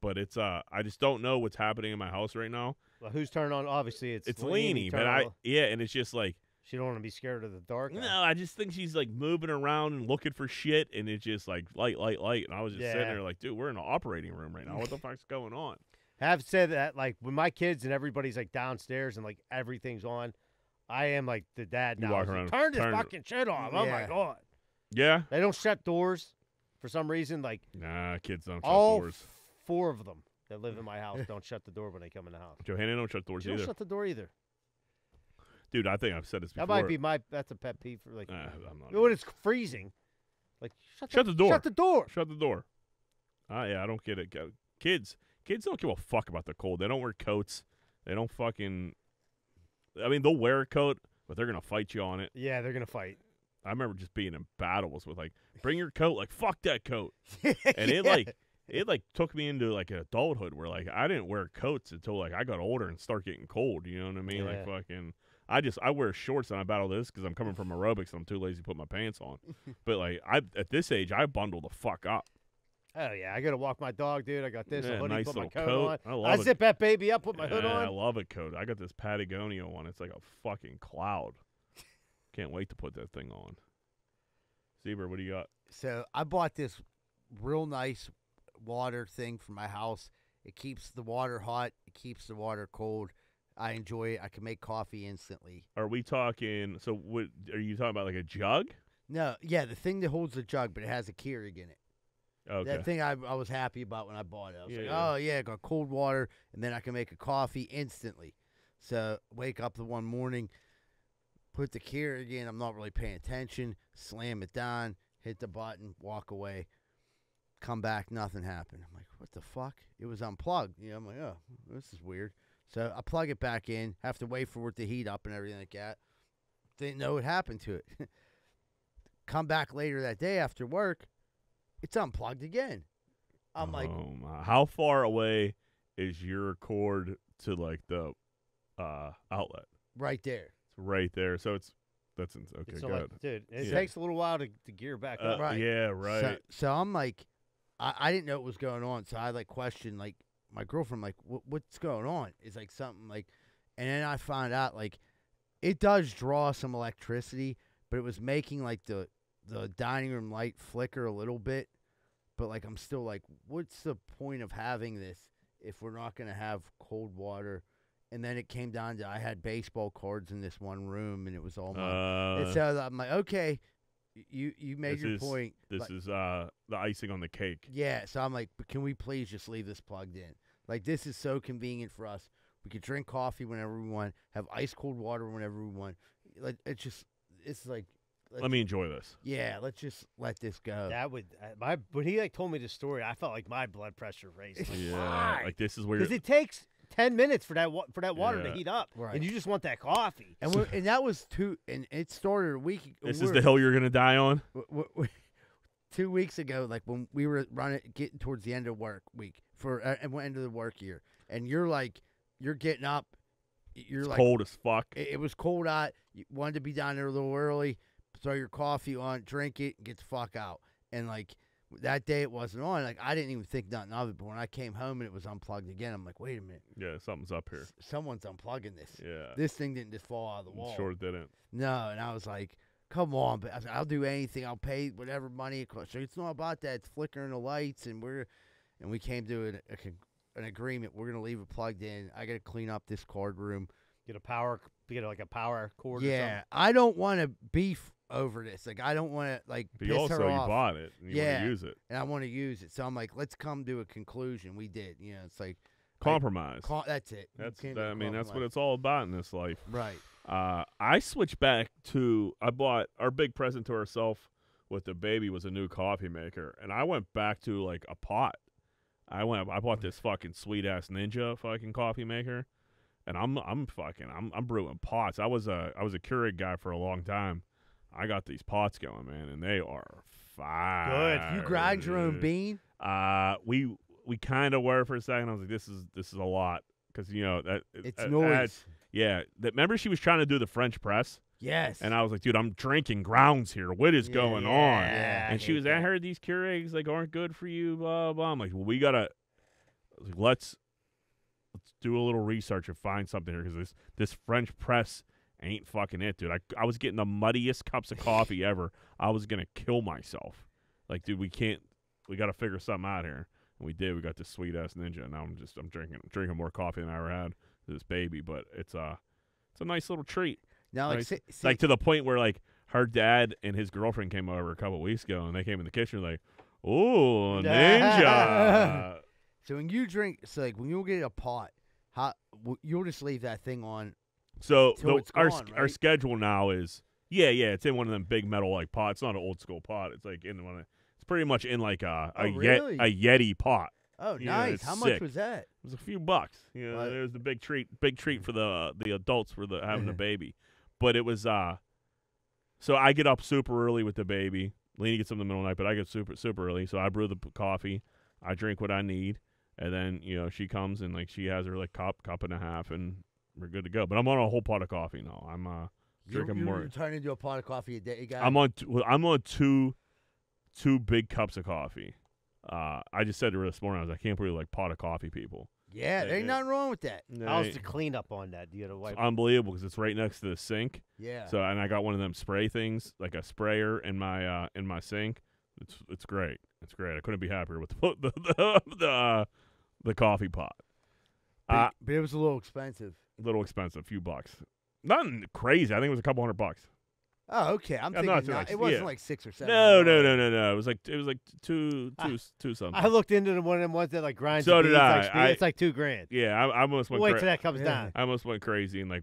But it's uh, I just don't know what's happening in my house right now. well, who's turning on? Obviously, it's It's Leany, but I yeah, and it's just like She don't want to be scared of the dark. huh? no, I just think she's like moving around and looking for shit, and it's just like light, light, light. And I was just sitting there like, dude, we're in an operating room right now. What the fuck's going on? Have said that, like when my kids and everybody's like downstairs and like everything's on, I am like the dad now. walk It's like, around, Turn this turn it- fucking shit off. Oh my god. Yeah, They don't shut doors for some reason. Like nah, kids don't shut all doors. four of them that live in my house don't shut the door when they come in the house. Johanna don't shut doors She don't shut the door either. Dude, I think I've said this before. That might be my. That's a pet peeve for like Uh, I'm not when it's freezing. Like shut, Shut the door. Shut the door. Shut the door. Ah, yeah, I don't get it. Kids, kids don't give a fuck about the cold. They don't wear coats. They don't fucking. I mean, they'll wear a coat, but they're gonna fight you on it. Yeah, they're gonna fight. I remember just being in battles with like, bring your coat, like fuck that coat, and it like it like took me into like an adulthood where like I didn't wear coats until like I got older and start getting cold. You know what I mean? Like fucking. I just I wear shorts and I battle this because I'm coming from aerobics and I'm too lazy to put my pants on. but like I at this age I bundle the fuck up. Oh yeah, I gotta walk my dog, dude. I got this. Yeah, a hoodie, nice put my coat, coat. on. I love it. zip that baby up, put my hood on. I love a coat. I got this Patagonia one. It's like a fucking cloud. Can't wait to put that thing on. Zebra, what do you got? So I bought this real nice water thing for my house. It keeps the water hot. It keeps the water cold. I enjoy it. I can make coffee instantly. Are we talking? So, what are you talking about? Like a jug? No, yeah, the thing that holds the jug, but it has a Keurig in it. Okay. That thing I, I was happy about when I bought it. I was Yeah, like, yeah. oh yeah, got cold water, and then I can make a coffee instantly. So wake up the one morning, put the Keurig again. I'm not really paying attention. Slam it down, hit the button, walk away. Come back, nothing happened. I'm like, what the fuck? It was unplugged. You know, I'm like, oh, this is weird. So I plug it back in. Have to wait for it to heat up and everything like that. Didn't know what happened to it. Come back later that day after work, it's unplugged again. I'm like, oh my. How far away is your cord to like the uh outlet? right there. It's right there. So it's that's ins- okay. It's good. like, dude, it Yeah. takes a little while to, to gear back Uh, up. Right. Yeah. Right. So, so I'm like, I, I didn't know what was going on. So I like questioned like my girlfriend, like, what, what's going on? It's like something like, and then I found out like, it does draw some electricity, but it was making like the the dining room light flicker a little bit. But like, I'm still like, what's the point of having this if we're not gonna have cold water? And then it came down to I had baseball cards in this one room, and it was all my. uh, and so I'm like, okay, you you made your is- point. this but- is uh the icing on the cake. yeah, so I'm like, but can we please just leave this plugged in? Like, this is so convenient for us. We could drink coffee whenever we want, have ice cold water whenever we want. Like, it's just, it's like, Let me enjoy this. yeah, let's just let this go. That would uh, my when he like told me the story, I felt like my blood pressure raised. Like, Yeah, like this is where because it takes ten minutes for that wa- for that water Yeah. to heat up, Right. and you just want that coffee. and we and that was two, and it started a week. this is the hill you're gonna die on. w- w- w- two weeks ago, like when we were running, getting towards the end of work week for uh, and end of the work year, and you're like, you're getting up, you're It's like, cold as fuck. It, it was cold out. You wanted to be down there a little early, throw your coffee on, drink it, and get the fuck out. And like that day, it wasn't on. Like I didn't even think nothing of it. But when I came home and it was unplugged again, I'm like, wait a minute, Yeah, something's up here. s- someone's unplugging this. Yeah, This thing didn't just fall out of the wall. sure didn't. No, and I was like, come on, but I said, I'll do anything. I'll pay whatever money it costs. So it's not about that. It's flickering the lights, and we're and we came to an, a, an agreement. We're gonna leave it plugged in. I got to clean up this card room. Get a power, get like a power cord. Yeah, I don't want to beef over this. Like I don't want to like But piss you also her you off, bought it. And you Yeah. want to use it. and I want to use it. So I'm like, let's come to a conclusion. We did. You know, it's like Compromise. co- that's it. That's that, I mean that's what it's all about in this life. right. Uh, I switched back to I bought our big present to ourselves with the baby was a new coffee maker, and I went back to like a pot. I went I bought this fucking sweet ass Ninja fucking coffee maker, and I'm I'm fucking I'm I'm brewing pots. I was a I was a Keurig guy for a long time. I got these pots going, man, and they are fire. Good. You grind your own bean. Uh, we we kind of were for a second. I was like, this is this is a lot because you know that It's uh, noise. yeah, that remember she was trying to do the French press, yes. and I was like, dude, I'm drinking grounds here. What is going on? Yeah, And she was, I heard these Keurigs like aren't good for you. Blah blah. I'm like, well, we gotta like, let's let's do a little research and find something here because this this French press ain't fucking it, dude. I I was getting the muddiest cups of coffee ever. I was gonna kill myself. Like, dude, we can't. We got to figure something out here. And we did. We got this sweet ass ninja. And now I'm just I'm drinking drinking more coffee than I ever had. This baby, but it's uh it's a nice little treat. now, like, nice. see, It's like to the point where like her dad and his girlfriend came over a couple weeks ago, and they came in the kitchen like, "Ooh, ninja." so when you drink, so like when you get a pot, how you'll just leave that thing on. So the, our gone, sch- our schedule now is yeah yeah it's in one of them big metal like pots. It's not an old school pot. It's like in one. Of, it's pretty much in like a a, Oh, yet, really? a yeti pot. Oh, Yeah, nice. it's How much was that? It was a few bucks. You know, it was the big treat, big treat for the the adults for the having the baby. But it was uh, so I get up super early with the baby. Lena gets up in the middle of the night, but I get super super early. So I brew the p- coffee, I drink what I need, and then you know she comes and like she has her like cup cup and a half, and we're good to go. But I'm on a whole pot of coffee now. I'm uh, You're, drinking you're more. turning into a pot of coffee a day, guy. I'm on t- well, I'm on two two big cups of coffee. Uh, I just said to her this morning, I was like, I can't believe like pot of coffee people. yeah, there ain't nothing wrong with that. How's the cleanup on that? You got to It's wipe. unbelievable because it's right next to the sink. Yeah. So and I got one of them spray things, like a sprayer in my uh in my sink. It's it's great. It's great. I couldn't be happier with the the the the, uh, the coffee pot. Uh, but it was a little expensive. A little expensive, a few bucks. Nothing crazy. I think it was a couple hundred bucks. Oh, okay. I'm Yeah, thinking not not- it wasn't Yeah. like six or seven. No, no, no, no, no. It was like it was like two I- two two something. I looked into the one of them ones that like grinds. So did I. Like. I- it's like two grand. yeah, I, I almost went. Crazy. Wait cra- till that comes Yeah. down. I almost went crazy and like,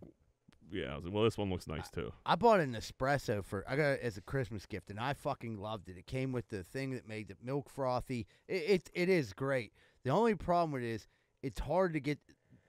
yeah. I was like, well, this one looks nice too. I bought an espresso for I got it as a Christmas gift, and I fucking loved it. It came with the thing that made the milk frothy. It it, it is great. The only problem with it is it's hard to get.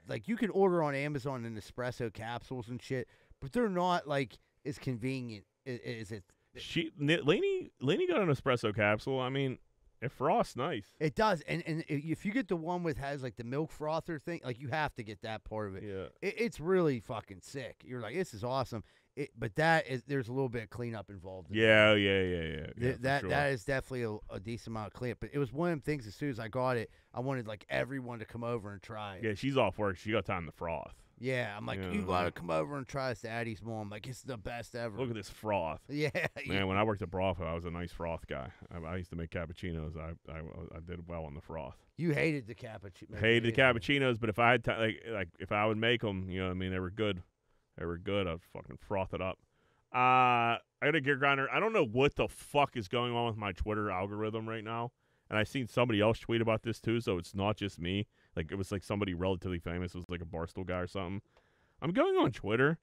Like you can order on Amazon an espresso capsules and shit, but they're not like as convenient as it. She Lainey Lainey got an espresso capsule. I mean, it frosts nice. It does, and and if you get the one with has like the milk frother thing, like you have to get that part of it. Yeah. it it's really fucking sick. You're like, this is awesome. It, but that is there's a little bit of cleanup involved. in that. Yeah, yeah, yeah, yeah. Th- that sure. that is definitely a, a decent amount of cleanup. But it was one of them things. As soon as I got it, I wanted like everyone to come over and try it. Yeah, she's off work. She got time to froth. Yeah, I'm like, Yeah. you gotta come over and try this to Addie's mom. Like, it's the best ever. Look at this froth. yeah, Man, when I worked at Bravo, I was a nice froth guy. I, I used to make cappuccinos. I, I I did well on the froth. you hated the cappuccino. Hated the cappuccinos, but if I had ti like like if I would make them, you know, what I mean, they were good. They were good. I'd fucking froth it up. Uh, I got a gear grinder. I don't know what the fuck is going on with my Twitter algorithm right now. And I seen somebody else tweet about this too, so it's not just me. Like it was like somebody relatively famous. It was like a Barstool guy or something. I'm going on Twitter,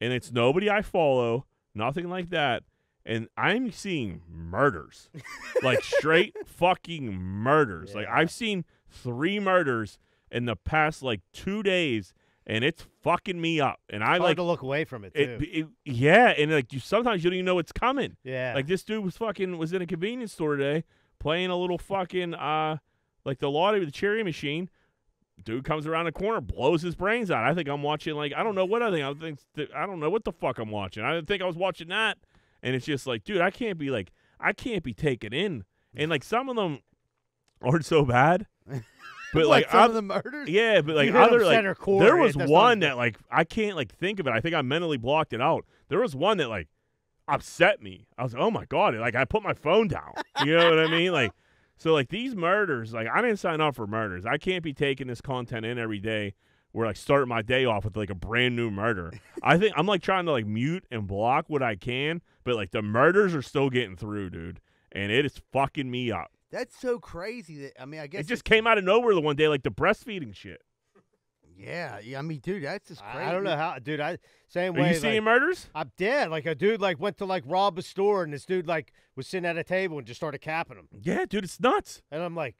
and it's nobody I follow, nothing like that. and I'm seeing murders, like straight fucking murders. Like I've seen three murders in the past like two days, and it's fucking me up. And I like to look away from it too. it, it- Yeah, and like you sometimes you don't even know it's coming. yeah. Like this dude was fucking was in a convenience store today playing a little fucking uh like the lottery, the cherry machine. Dude comes around the corner, blows his brains out. I think I'm watching like I don't know what I think. I think th- I don't know what the fuck I'm watching. I didn't think I was watching that, and it's just like, dude, I can't be like I can't be taken in, and like some of them aren't so bad, but like some of the murders. yeah, but like You hit 'em other like core, there was one that like I can't like think of it. I think I mentally blocked it out. There was one that like upset me. I was like, oh my god, like I put my phone down. You know what I mean? Like so like these murders, like I didn't sign up for murders. I can't be taking this content in every day. Where like starting my day off with like a brand new murder. I think I'm like trying to like mute and block what I can, but like the murders are still getting through, dude, and it is fucking me up. That's so crazy. That I mean, I guess It just came out of nowhere the one day, like the breastfeeding shit. Yeah, yeah. I mean, dude, that's just crazy. I I don't know how, dude. I same Are way. you seeing like, murders? I'm dead. Like a dude like went to like rob a store, and this dude like was sitting at a table and just started capping him. Yeah, dude, it's nuts. And I'm like,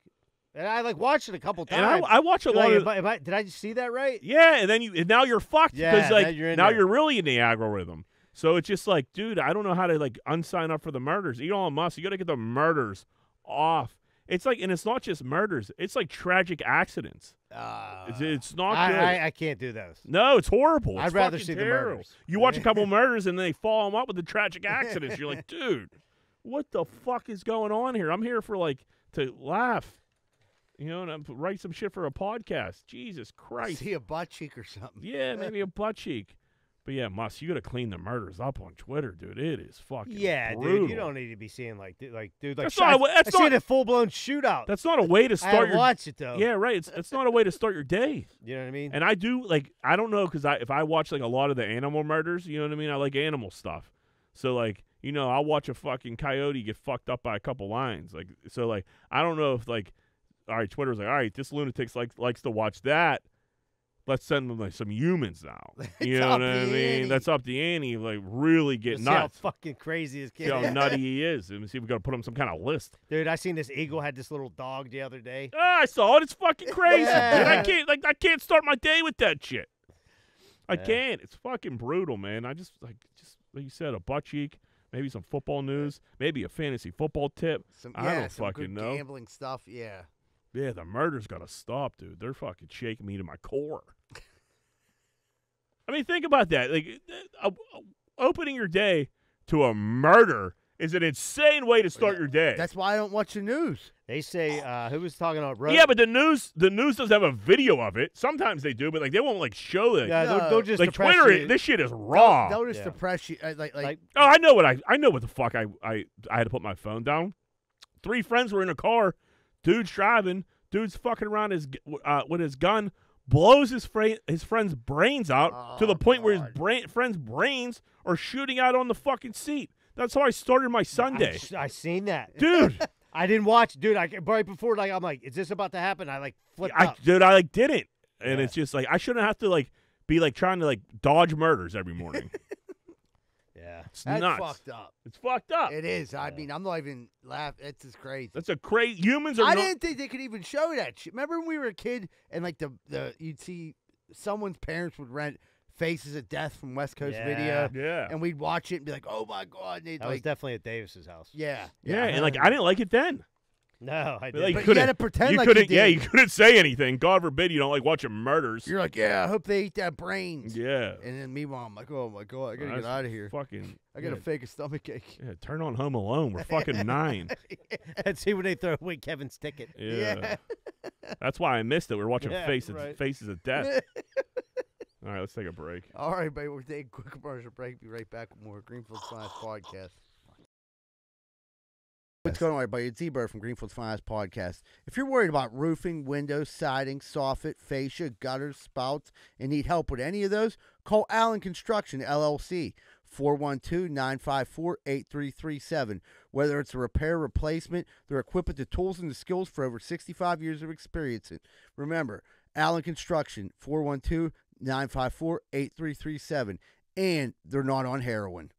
and I like watched it a couple And I, times. I watch a Like, lot am of I- am I- did I just see that right? yeah, and then you and now you're fucked Yeah, because like now you're in now you're really in the algorithm. So it's just like, dude, I don't know how to like unsign up for the murders. Elon Musk, you got to get the murders off. It's like, and it's not just murders; it's like tragic accidents. Uh, It's, it's not I, good. I, I can't do those. no, it's horrible. I'd rather see the murders. You watch a couple murders and they follow them up with the tragic accidents. You're like, dude, what the fuck is going on here? I'm here for like to laugh, you know, and I'm, write some shit for a podcast. Jesus Christ. see a butt cheek or something. Yeah, maybe a butt cheek. But yeah, Mus, you got to clean the murders up on Twitter, dude. It is fucking Yeah, brutal. dude. You don't need to be seeing like, dude, like, dude, like, That's not I, a that's I not- a full blown shootout. That's not a way to start to your. watch it though. Yeah, right. It's it's not a way to start your day. you know what I mean. And I do like I don't know because I if I watch like a lot of the animal murders, you know what I mean. I like animal stuff, so like you know I'll watch a fucking coyote get fucked up by a couple lines. Like so like I don't know if like all right Twitter's like all right this lunatic likes likes to watch that. Let's send them like some humans now. You know what I mean? ante. That's up the ante. Like really get Just see how nuts. fucking crazy this See kid. how is. nutty he is. And see if we got to put him on some kind of list. Dude, I seen this eagle had this little dog the other day. Ah, I saw it. It's fucking crazy. dude. I can't like I can't start my day with that shit. I Yeah. can't. It's fucking brutal, man. I just like just like you said, a butt cheek, maybe some football news, maybe a fantasy football tip. Some, I yeah, don't fucking know. gambling stuff. Yeah. Yeah, the murder's gotta stop, dude. They're fucking shaking me to my core. I mean, think about that. Like, uh, uh, opening your day to a murder is an insane way to start your day. That's why I don't watch the news. They say uh, who was talking about? Ro- yeah, but the news, the news doesn't have a video of it. Sometimes they do, but like they won't like show it. yeah, they'll, they'll just like depress Twitter, you. this shit is raw. They'll just Yeah. depress you. uh, Like, like, like, Oh, I know what I I know what the fuck I I I had to put my phone down. Three friends were in a car. Dude's driving. Dude's fucking around his uh, with his gun. Blows his fra- his friend's brains out to the Oh, point where his brain friend's brains are shooting out on the fucking seat. That's how I started my Sunday, I, I seen that, dude. I didn't watch, dude. I right before, like, I'm like, is this about to happen? I like flipped I up. dude, I like didn't, and Yeah. it's just like I shouldn't have to like be like trying to like dodge murders every morning. Yeah, It's that's nuts. fucked up. It's fucked up. It is. I Yeah. mean, I'm not even laughing. It's just crazy. That's a crazy. Humans are I not. didn't think they could even show that shit. Remember when we were a kid and like the the you'd see someone's parents would rent Faces of Death from West Coast Video, Yeah. and we'd watch it and be like, "Oh my god!" And they'd that was like, definitely at Davis's house. "Yeah, Yeah, and like I didn't like it then. No, I didn't. like, But you couldn't- had to pretend you like you couldn't. yeah, you couldn't say anything. God forbid you don't like watching murders. You're like, "Yeah, I hope they eat that brains." yeah. And then meanwhile, I'm like, "Oh my god, I gotta That's get out of here. Fucking. I gotta yeah, fake a stomach ache." yeah, turn on Home Alone. We're fucking nine. and see when they throw away Kevin's ticket. Yeah. That's why I missed it. We are watching Yeah, Faces right. Faces of Death. All right, let's take a break. All right, baby, we're taking a quick commercial break. Be right back with more Greenfield's Finest podcast. What's going on, everybody? It's Z-Bird from Greenfield's Finest podcast. If you're worried about roofing, windows, siding, soffit, fascia, gutters, spouts, and need help with any of those, call Allen Construction LLC 412-954-8337. Whether it's a repair, replacement, they're equipped with the tools and the skills for over 65 years of experience. And remember, Allen Construction 412 954 8337. And they're not on heroin.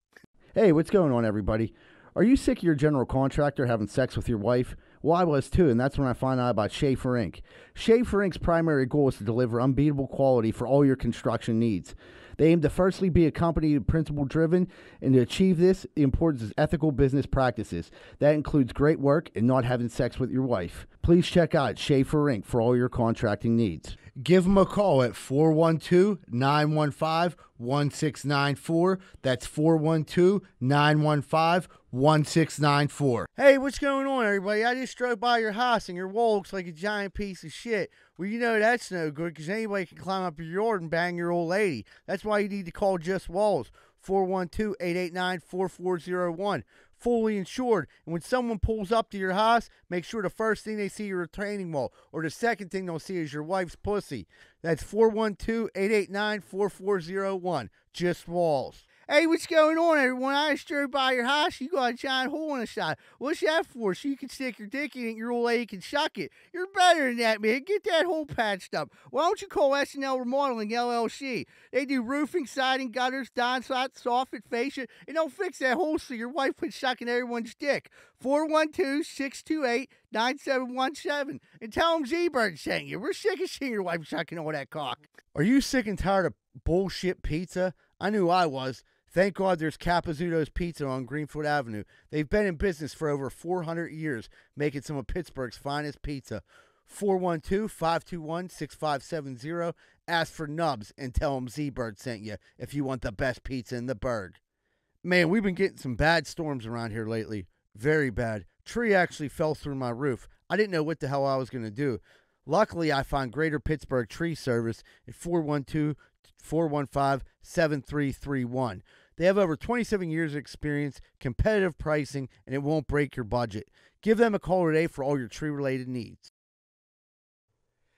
Hey, what's going on, everybody? Are you sick of your general contractor having sex with your wife? Well, I was too, and that's when I found out about Schaefer Inc. Schaefer Inc.'s primary goal is to deliver unbeatable quality for all your construction needs. They aim to firstly be a company principle driven, and to achieve this, the importance is ethical business practices. That includes great work and not having sex with your wife. Please check out Schaefer Inc. for all your contracting needs. Give them a call at 412 915 1694. That's 412 915 1694. Hey, what's going on, everybody? I just drove by your house and your wall looks like a giant piece of shit. Well, you know that's no good because anybody can climb up your yard and bang your old lady. That's why you need to call Just Walls 412 889 4401. Fully insured. And when someone pulls up to your house, make sure the first thing they see is your retaining wall, or the second thing they'll see is your wife's pussy. That's 412 889 4401. Just Walls. Hey, what's going on, everyone? I just drove by your house. You got a giant hole in the side. What's that for? So you can stick your dick in it, your old lady can suck it. You're better than that, man. Get that hole patched up. Why don't you call SNL Remodeling LLC? They do roofing, siding, gutters, downspout, soffit, fascia, and they'll fix that hole so your wife quits sucking everyone's dick. 412-628-9717. And tell them Z-Bird sent you. We're sick of seeing your wife sucking all that cock. Are you sick and tired of bullshit pizza? I knew I was. Thank God there's Capizzuto's Pizza on Greenfield Avenue. They've been in business for over 400 years, making some of Pittsburgh's finest pizza. 412 521 6570. Ask for Nubs and tell them Z Bird sent you if you want the best pizza in the Burgh. Man, we've been getting some bad storms around here lately. Very bad. Tree actually fell through my roof. I didn't know what the hell I was going to do. Luckily, I found Greater Pittsburgh Tree Service at 412 415 7331. They have over 27 years of experience, competitive pricing, and it won't break your budget. Give them a call today for all your tree related needs.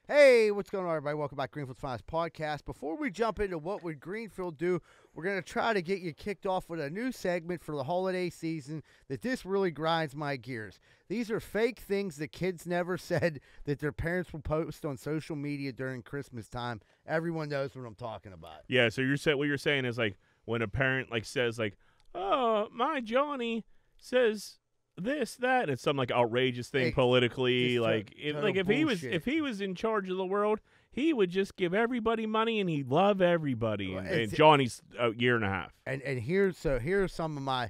Hey, what's going on, everybody? Welcome back to Greenfield's Finest Podcast. Before we jump into what would Greenfield do, we're going to try to get you kicked off with a new segment for the holiday season that this really grinds my gears. These are fake things that kids never said that their parents will post on social media during Christmas time. Everyone knows what I'm talking about. Yeah, so you're saying what you're saying is like when a parent like says like, "Oh, my Johnny says this that," and it's some like outrageous thing Ex- politically. just to- like, if, total like if he was bullshit. if he was in charge of the world, he would just give everybody money and he'd love everybody. Well, And, it's- and Johnny's a year and a half. And and here's so here's some of my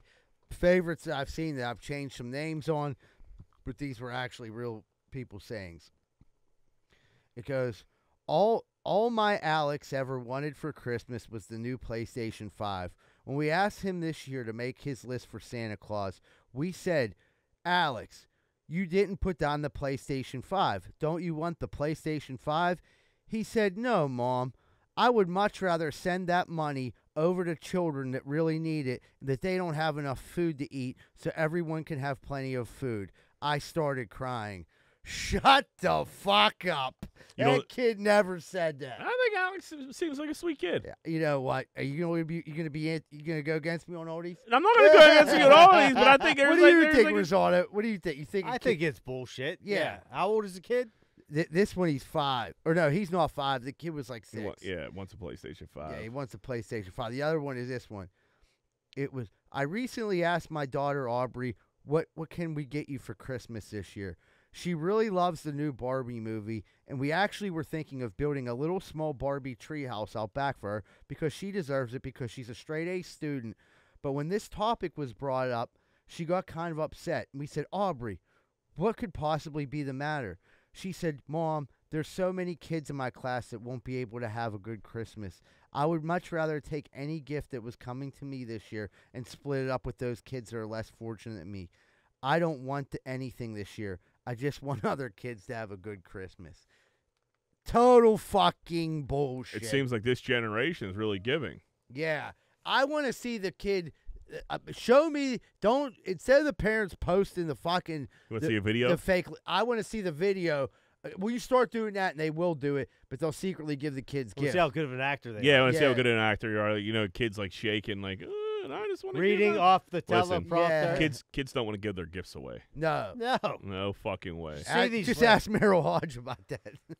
favorites that I've seen that I've changed some names on, but these were actually real people sayings. It goes, all all my Alex ever wanted for Christmas was the new PlayStation 5. When we asked him this year to make his list for Santa Claus, we said, Alex, you didn't put down the PlayStation 5. Don't you want the PlayStation 5? He said, No, Mom. I would much rather send that money over to children that really need it, that they don't have enough food to eat, so everyone can have plenty of food. I started crying. Shut the fuck up. You that know- kid never said that. I think Alex seems like a sweet kid. Yeah, You know what? Are you gonna be? You gonna be? in- You gonna go against me on all these? I'm not gonna go against you on all these, but I think there's what do like, you think, like a- Rosato? What do you think? You think? a I kid- think it's bullshit. Yeah. Yeah. How old is the kid? Th- this one he's five, or no, he's not five. The kid was like six. wa- yeah, wants a PlayStation Five. Yeah, he wants a PlayStation 5. The other one is this one. It was I recently asked my daughter Aubrey, "What what can we get you for Christmas this year?" She really loves the new Barbie movie, and we actually were thinking of building a little small Barbie treehouse out back for her because she deserves it because she's a straight A student. But when this topic was brought up, she got kind of upset. And we said, "Aubrey, what could possibly be the matter?" She said, "Mom, there's so many kids in my class that won't be able to have a good Christmas. I would much rather take any gift that was coming to me this year and split it up with those kids that are less fortunate than me. I don't want anything this year. I just want other kids to have a good Christmas. Total fucking bullshit. It seems like this generation is really giving. Yeah. I want to see the kid. Uh, show me. Don't instead of the parents posting the fucking You want to see a video? the fake. I want to see the video. Uh, Will you start doing that? And they will do it, but they'll secretly give the kids We'll gifts. see how good of an actor they yeah, I want to see how Yeah. good an actor you are. You know, kids like shaking, like, uh, and I just want to Reading off the Listen, teleprompter. Yeah. Kids, kids don't want to give their gifts away. no. No. No fucking way. See I- these just fla- ask Meryl Hodge about that.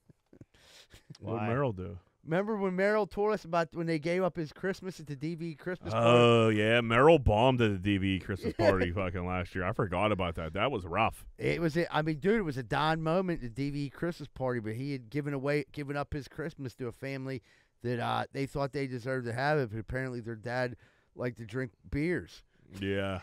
What Why? would Meryl do? Remember when Merrill told us about when they gave up his Christmas at the DVE Christmas party? Oh yeah, Merrill bombed at the DVE Christmas party fucking last year. I forgot about that. That was rough. It was, a, I mean, dude, it was a Don moment at the DVE Christmas party, but he had given away, given up his Christmas to a family that uh, they thought they deserved to have it, but apparently their dad liked to drink beers. Yeah.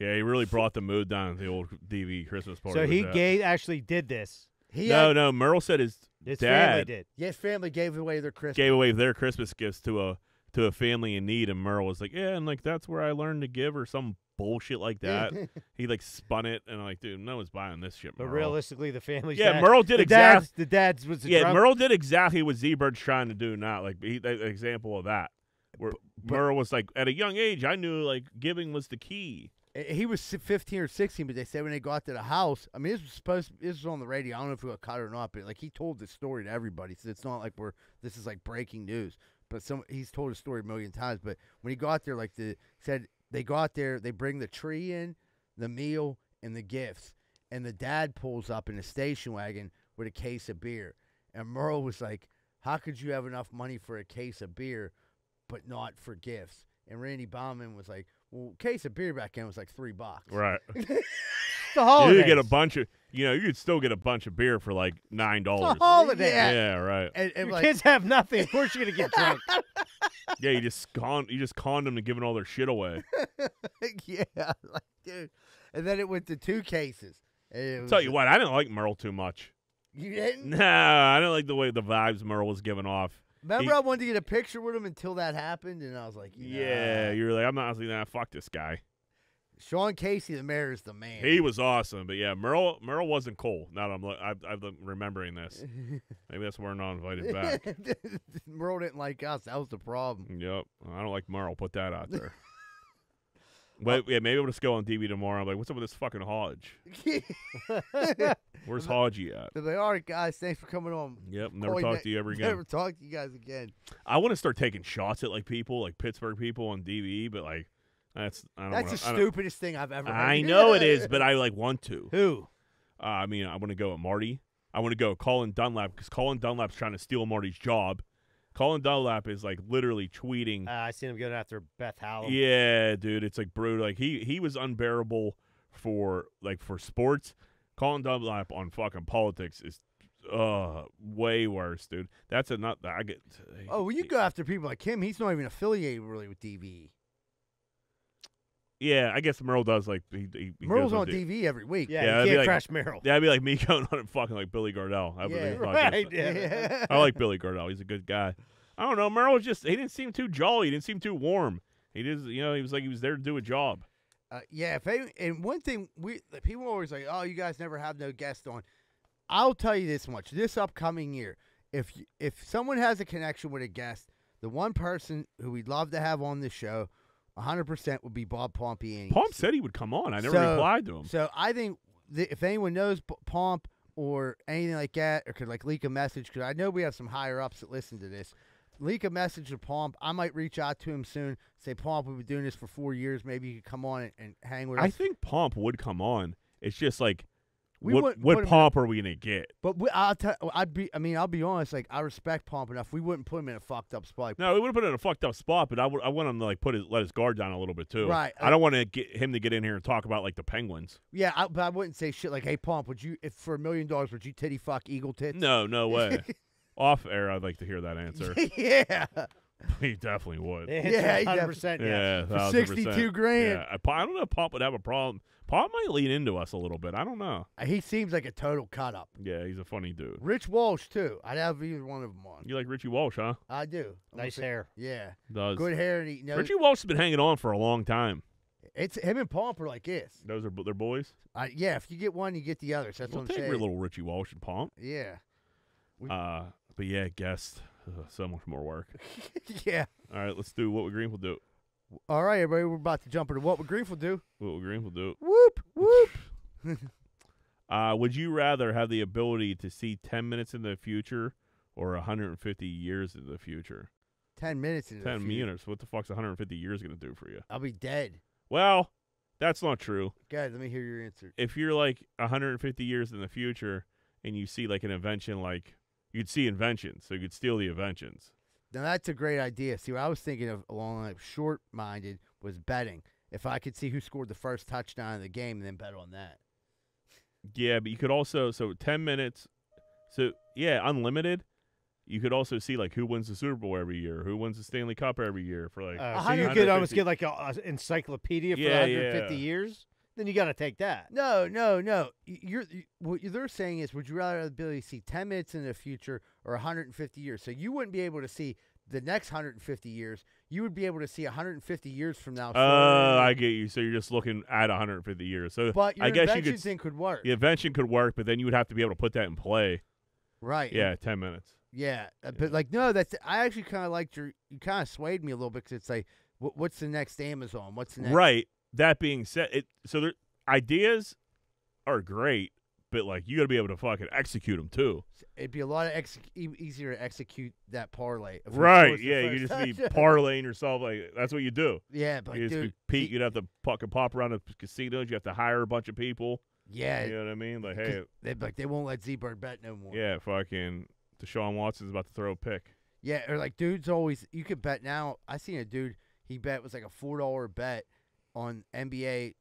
yeah, he really brought the mood down at the old DVE Christmas party. So with he that. gave actually did this. He No, had, no. Merle said his His family dad did. yeah, his family gave away their Christmas. gave away their Christmas gifts to a to a family in need, and Merle was like, "Yeah, and like that's where I learned to give," or some bullshit like that. he like spun it, and I'm like, "Dude, no one's buying this shit." But realistically, the family. Yeah, dad, Merle did the exact- dad's, the dad's was a yeah, drunk. Merle did exactly what Z-Bird's trying to do now. Like he, an example of that, where but- Merle was like, at a young age, I knew like giving was the key. He was 15 or 16, but they said when they got to the house, I mean, this was supposed, this was on the radio. I don't know if it got cut or not, but like he told the story to everybody. So it's not like we're, this is like breaking news. But some, he's told a story a million times. But when he got there, like the said, they got there, they bring the tree in, the meal, and the gifts, and the dad pulls up in a station wagon with a case of beer, and Merle was like, "How could you have enough money for a case of beer, but not for gifts?" And Randy Baumann was like, "Well, case of beer back then was like three bucks." Right. the holidays. You could get a bunch of, you know, you could still get a bunch of beer for like nine dollars. the holidays. Yeah. Yeah, right. And, and Your like, kids have nothing. Of course, you're gonna get drunk. Yeah, you just con, you just conned them to giving all their shit away. yeah, like dude. And then it went to two cases. And it was, Tell you what, I didn't like Merle too much. you didn't. Nah, I didn't like the way the vibes Merle was giving off. Remember, He- I wanted to get a picture with him until that happened, and I was like, Yeah, you were like, I'm not nah, fuck this guy. Sean Casey, the mayor, is the man. He was awesome, but yeah, Merle Merle wasn't cool. Now that I'm I've, I'm remembering this. Maybe that's why we're not invited back. Merle didn't like us. That was the problem. yep, I don't like Merle. Put that out there. But yeah, maybe we'll just go on TV tomorrow. I'm like, what's up with this fucking Hodge? Where's Hodgie at? They're like, all right, guys, thanks for coming on. Yep, never talk ne- to you ever again. Never talk to you guys again. I want to start taking shots at like people, like Pittsburgh people on DVE, but like that's I don't That's wanna, the I don't- stupidest thing I've ever heard. I know it is, but I like want to. Who? Uh, I mean, I want to go at Marty. I want to go Colin Dunlap because Colin Dunlap's trying to steal Marty's job. Colin Dunlap is like literally tweeting. Uh, I seen him going after Beth Howell. yeah, dude, it's like brutal. Like he he was unbearable for like for sports. Colin Dunlap on fucking politics is uh way worse, dude. That's a not I get. Oh, well, you go after people like him. He's not even affiliated really with DVE. Yeah, I guess Merle does like he. he, he Merle's goes on D- DVE every week. Yeah, Yeah, you that'd be can't like- crash Merrill. That'd be like me going on and fucking like Billy Gardell. I, Yeah. believe, Right, yeah. I like Billy Gardell. He's a good guy. I don't know. Merle was just he didn't seem too jolly. He didn't seem too warm. He just you know he was like he was there to do a job. Uh, yeah, if any, and one thing we the people always like, "Oh, you guys never have no guest on." I'll tell you this much: this upcoming year, if y- if someone has a connection with a guest, the one person who we'd love to have on the show, hundred percent would be Bob Pompeani. Pomp said he would come on. I never So- replied to him. So I think th- if anyone knows P- Pomp or anything like that, or could like leak a message, because I know we have some higher ups that listen to this. Leak a message to Pomp. I might reach out to him soon. Say, Pomp, we've been doing this for four years. Maybe you could come on and, and hang with us. I think Pomp would come on. It's just like We what wouldn't what put him in- Pomp are we gonna get? But we, I'll tell. I'd be. I mean, I'll be honest. Like, I respect Pomp enough. We wouldn't put him in a fucked up spot. No, we would have put him in a fucked up spot, but I would I want him to like put his let his guard down a little bit too. Right, I uh, don't want to get him to get in here and talk about like the Penguins. Yeah, I, but I wouldn't say shit like, "Hey, Pomp, would you, if for a million dollars, would you titty fuck eagle tits?" No, no way. Off air, I'd like to hear that answer. yeah, he definitely would. Yeah, he 100% yes. Yeah, For 1000%. 62 grand. Yeah, I, I don't know if Pomp would have a problem. Pomp might lean into us a little bit. I don't know. he seems like a total cut up. Yeah, he's a funny dude. Rich Walsh too. I'd have either one of them on. You like Richie Walsh, huh? I do. Nice hair. Yeah, Does good hair. And he, you know, Richie Walsh has been hanging on for a long time. it's him and Pomp are like this. Those are their boys. I, yeah, if you get one, you get the other. So that's We'll what I'm take saying. your little Richie Walsh and Pomp. Yeah, We- Uh, but yeah, guest. Ugh, so much more work. yeah. All right, let's do what would Greenfield do. All right, everybody, we're about to jump into what would Greenfield do. What would Greenfield do? Whoop whoop. Uh, would you rather have the ability to see 10 minutes in the future or 150 years in the future? Ten minutes in 10 the future. minutes. What the fuck's 150 years going to do for you? I'll be dead. Well, that's not true. Guys, let me hear your answer. If you're like 150 years in the future and you see like an invention like, You could see inventions, so you could steal the inventions. Now that's a great idea. See, what I was thinking of along like short-minded was betting. If I could see who scored the first touchdown in the game, and then bet on that. Yeah, but you could also so ten minutes. So yeah, unlimited. You could also see like who wins the Super Bowl every year, who wins the Stanley Cup every year for like. Uh, so you could almost get like a, a encyclopedia for Yeah, 150 yeah. years. Then you got to take that. No, no, no. You're you, what they're saying is, would you rather have the ability to see ten minutes in the future or 150 years? So you wouldn't be able to see the next 150 years. You would be able to see 150 years from now. Oh, forward. I get you. So you're just looking at 150 years. So But I guess you invention could. thing could work. The invention could work, but then you would have to be able to put that in play. Right. Yeah, ten minutes. Yeah, uh, but like no, that's I actually kind of liked your. You kind of swayed me a little bit because it's like, what, what's the next Amazon? What's the next? Right. That being said, it so there ideas are great, but like you got to be able to fucking execute them too. It'd be a lot of ex- easier to execute that parlay. Right. Yeah. You just be parlaying yourself like that's what you do. Yeah, but you dude, Pete. You'd have to fucking pop around the casinos. You have to hire a bunch of people. yeah, You know what I mean? Like, hey, they like they won't let Z Bird bet no more. yeah, fucking Deshaun Watson's about to throw a pick. Yeah, or like dudes always you can bet now. I seen a dude he bet was like a four dollar bet on NBA.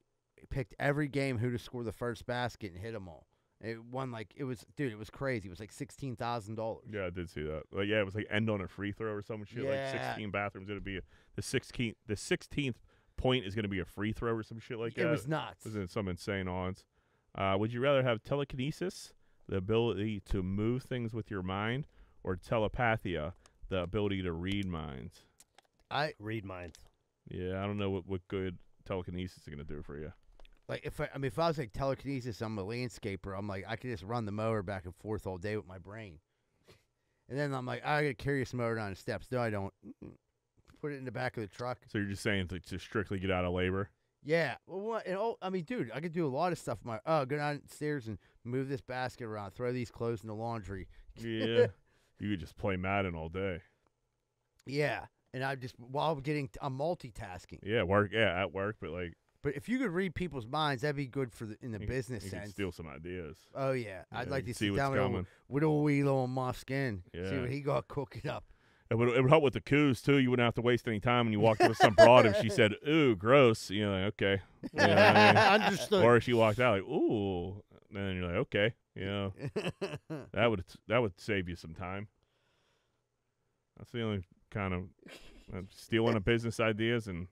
Picked every game who to score the first basket and hit them all. It won like it was dude. It was crazy. It was like sixteen thousand dollars. Yeah, I did see that. Like, yeah, it was like end on a free throw or some shit. Like Yeah. 16 bathrooms. It'd be a, the 16th. The 16th point is going to be a free throw or some shit like that. It was nuts. Wasn't some insane odds? Uh, would you rather have telekinesis, the ability to move things with your mind, or telepathia, the ability to read minds? I Read minds. Yeah, I don't know what, what good telekinesis is going to do for you. like if I, I mean if I was like telekinesis, I'm a landscaper. I'm like I could just run the mower back and forth all day with my brain. And then I'm like I gotta carry this mower down the steps. No, I don't. Put it in the back of the truck. So you're just saying to, to strictly get out of labor? Yeah. Well, what? And, oh, I mean, dude, I could do a lot of stuff. My oh, go downstairs and move this basket around, throw these clothes in the laundry. Yeah. you could just play Madden all day. Yeah. And I just while getting, I'm multitasking. Yeah, work. Yeah, at work, but like But if you could read people's minds, that'd be good for the in the you, business you could sense. steal some ideas. Oh yeah, I'd like to see sit what's down with coming. with old Elon Musk in, see Yeah. what he got cooking up. It would, it would help with the coups too. You wouldn't have to waste any time when you walked with some broad and she said, "Ooh, gross." You know, like okay. You know I mean? Understood. Or if she walked out like, "Ooh," then you're like, "Okay." You know, that would that would save you some time. That's the only kind of uh, stealing of business ideas and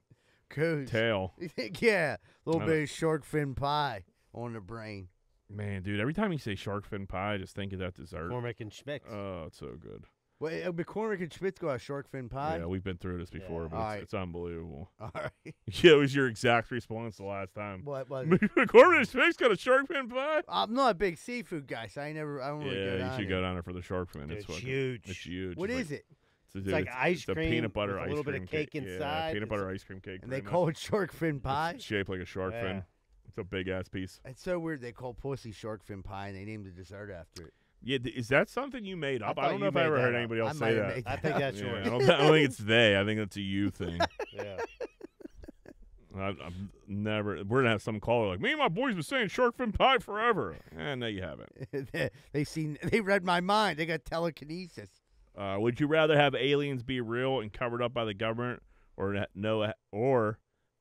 Coos. tail. yeah, a little I bit of shark fin pie on the brain. Man, dude, every time you say shark fin pie, I just think of that dessert. Cormac and Schmick. Oh, it's so good. Well, uh, McCormick and Schmick's go a shark fin pie. Yeah, we've been through this Yeah. before, but Alright. it's, it's unbelievable. All right. Yeah, it was your exact response the last time. What was? McCormick Schmick's got a shark fin pie. I'm not a big seafood guy, so I never. I don't really yeah, go you down should there. go down there for the shark fin. Dude, It's, it's fucking- huge. It's huge. What it's is it? It's, It's like ice it's a cream peanut butter a little bit of cake Yeah, inside. peanut It's- butter ice cream cake. And they call much. it shark fin pie. It's shaped like a shark fin. It's a big ass piece. It's so weird. They call pussy shark fin pie, and they named the dessert after it. Yeah, th- is that something you made up? I, thought don't know if I ever heard up. anybody else I say have that. I think that's Yeah, yours. I, don't, I don't think it's they. I think that's a you thing. Yeah. I, I've never. We're gonna have some caller like me and my boys been saying shark fin pie forever. And no, you haven't. they, they seen. They read my mind. They got telekinesis. Uh, would you rather have aliens be real and covered up by the government, or no, or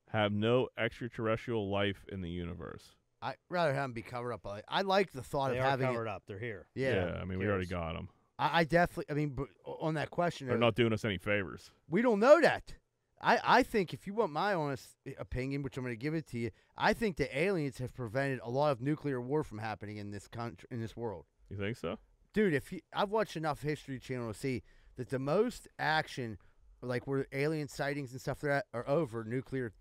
have no extraterrestrial life in the universe? I'd rather have them be covered up. I, I like the thought They of are having covered it. up. They're here. Yeah, yeah I mean, we already got them. I, I definitely. I mean, on that question, They're not doing us any favors. we don't know that. I, I think if you want my honest opinion, which I'm going to give it to you, I think the aliens have prevented a lot of nuclear war from happening in this country, in this world. You think so? Dude, if you, I've watched enough History Channel to see that the most action, like where alien sightings and stuff like that are over nuclear t-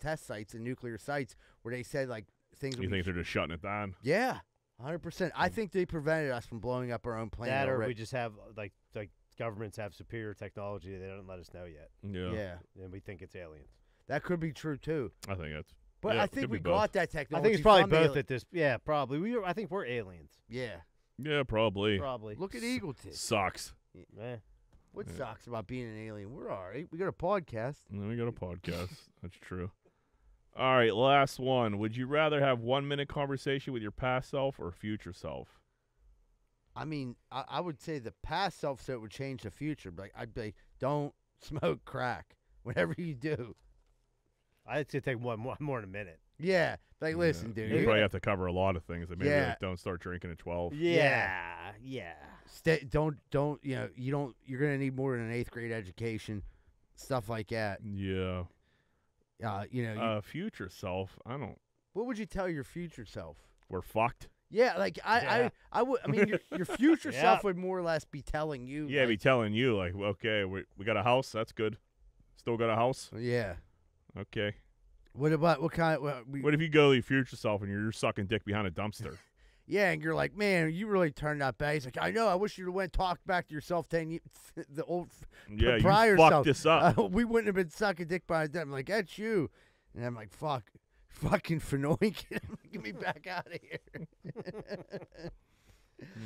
test sites and nuclear sites, where they said like things. You Will be, think they're just shutting it down? yeah, hundred percent. I hmm. think they prevented us from blowing up our own planet. That or already. we just have like like governments have superior technology they don't let us know yet, Yeah, yeah. and we think it's aliens. that could be true too. I think that's. But Yeah, I think we both. got that technology. I think it's probably both ali- at this. Yeah, probably. We. Are, I think we're aliens. Yeah, Yeah, probably. Probably. look at Eagleton. Sucks. Eh. What Yeah. sucks about being an alien? We're all right. We got a podcast. And then we got a podcast. That's true. All right, last one. Would you rather have one minute conversation with your past self or future self? I mean, I, I would say the past self so it would change the future. But like, I'd be like, don't smoke crack whatever you do. I'd say take one more, more than a minute. Yeah, like Yeah. listen, dude. You you- probably have to cover a lot of things. That maybe Yeah. like don't start drinking at twelve. Yeah, yeah. stay, don't don't you know you don't you're gonna need more than an eighth grade education, stuff like that. Yeah. Uh, you know, you- Uh, future self. I don't. what would you tell your future self? We're fucked. Yeah, like I Yeah. I, I would. I mean, your, your future Yeah. self would more or less be telling you. Yeah, be like, telling you like, okay, we we got a house. That's good. Still got a house. yeah. Okay. What about what kind? What, we, What if you go to your future self and you're, you're sucking dick behind a dumpster? yeah, and you're like, man, you really turned out bad. He's like, I know. I wish you'd went talk back to yourself ten years, the old yeah, prior you fucked self. this up. Uh, we wouldn't have been sucking dick by them. I'm like, that's you. And I'm like, fuck, fucking Fenoy, get me back out of here.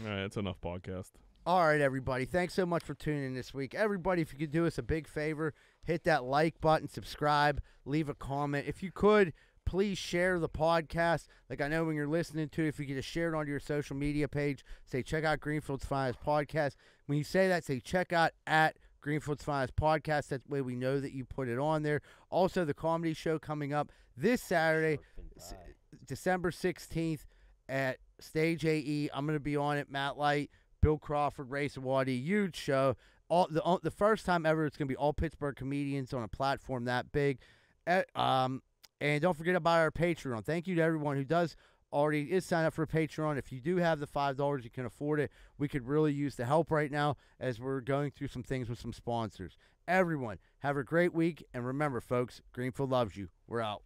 All right, that's enough podcast. All right, everybody. Thanks so much for tuning in this week. Everybody, if you could do us a big favor, hit that like button, subscribe, leave a comment. If you could, please share the podcast. Like I know when you're listening to it, if you could just share it onto your social media page, say check out Greenfield's Finest Podcast. When you say that, say check out at Greenfield's Finest Podcast. That way we know that you put it on there. Also, the comedy show coming up this Saturday. December 16th at Stage AE. I'm going to be on it. Matt Light, Bill Crawford, Ray Sawadi. Huge show. All the all, the first time ever. It's going to be all Pittsburgh comedians on a platform that big. Um, and don't forget about our Patreon. Thank you to everyone who does already is signed up for Patreon. If you do have the five dollars, you can afford it. We could really use the help right now as we're going through some things with some sponsors. Everyone, have a great week, and remember, folks, Greenfield loves you. We're out.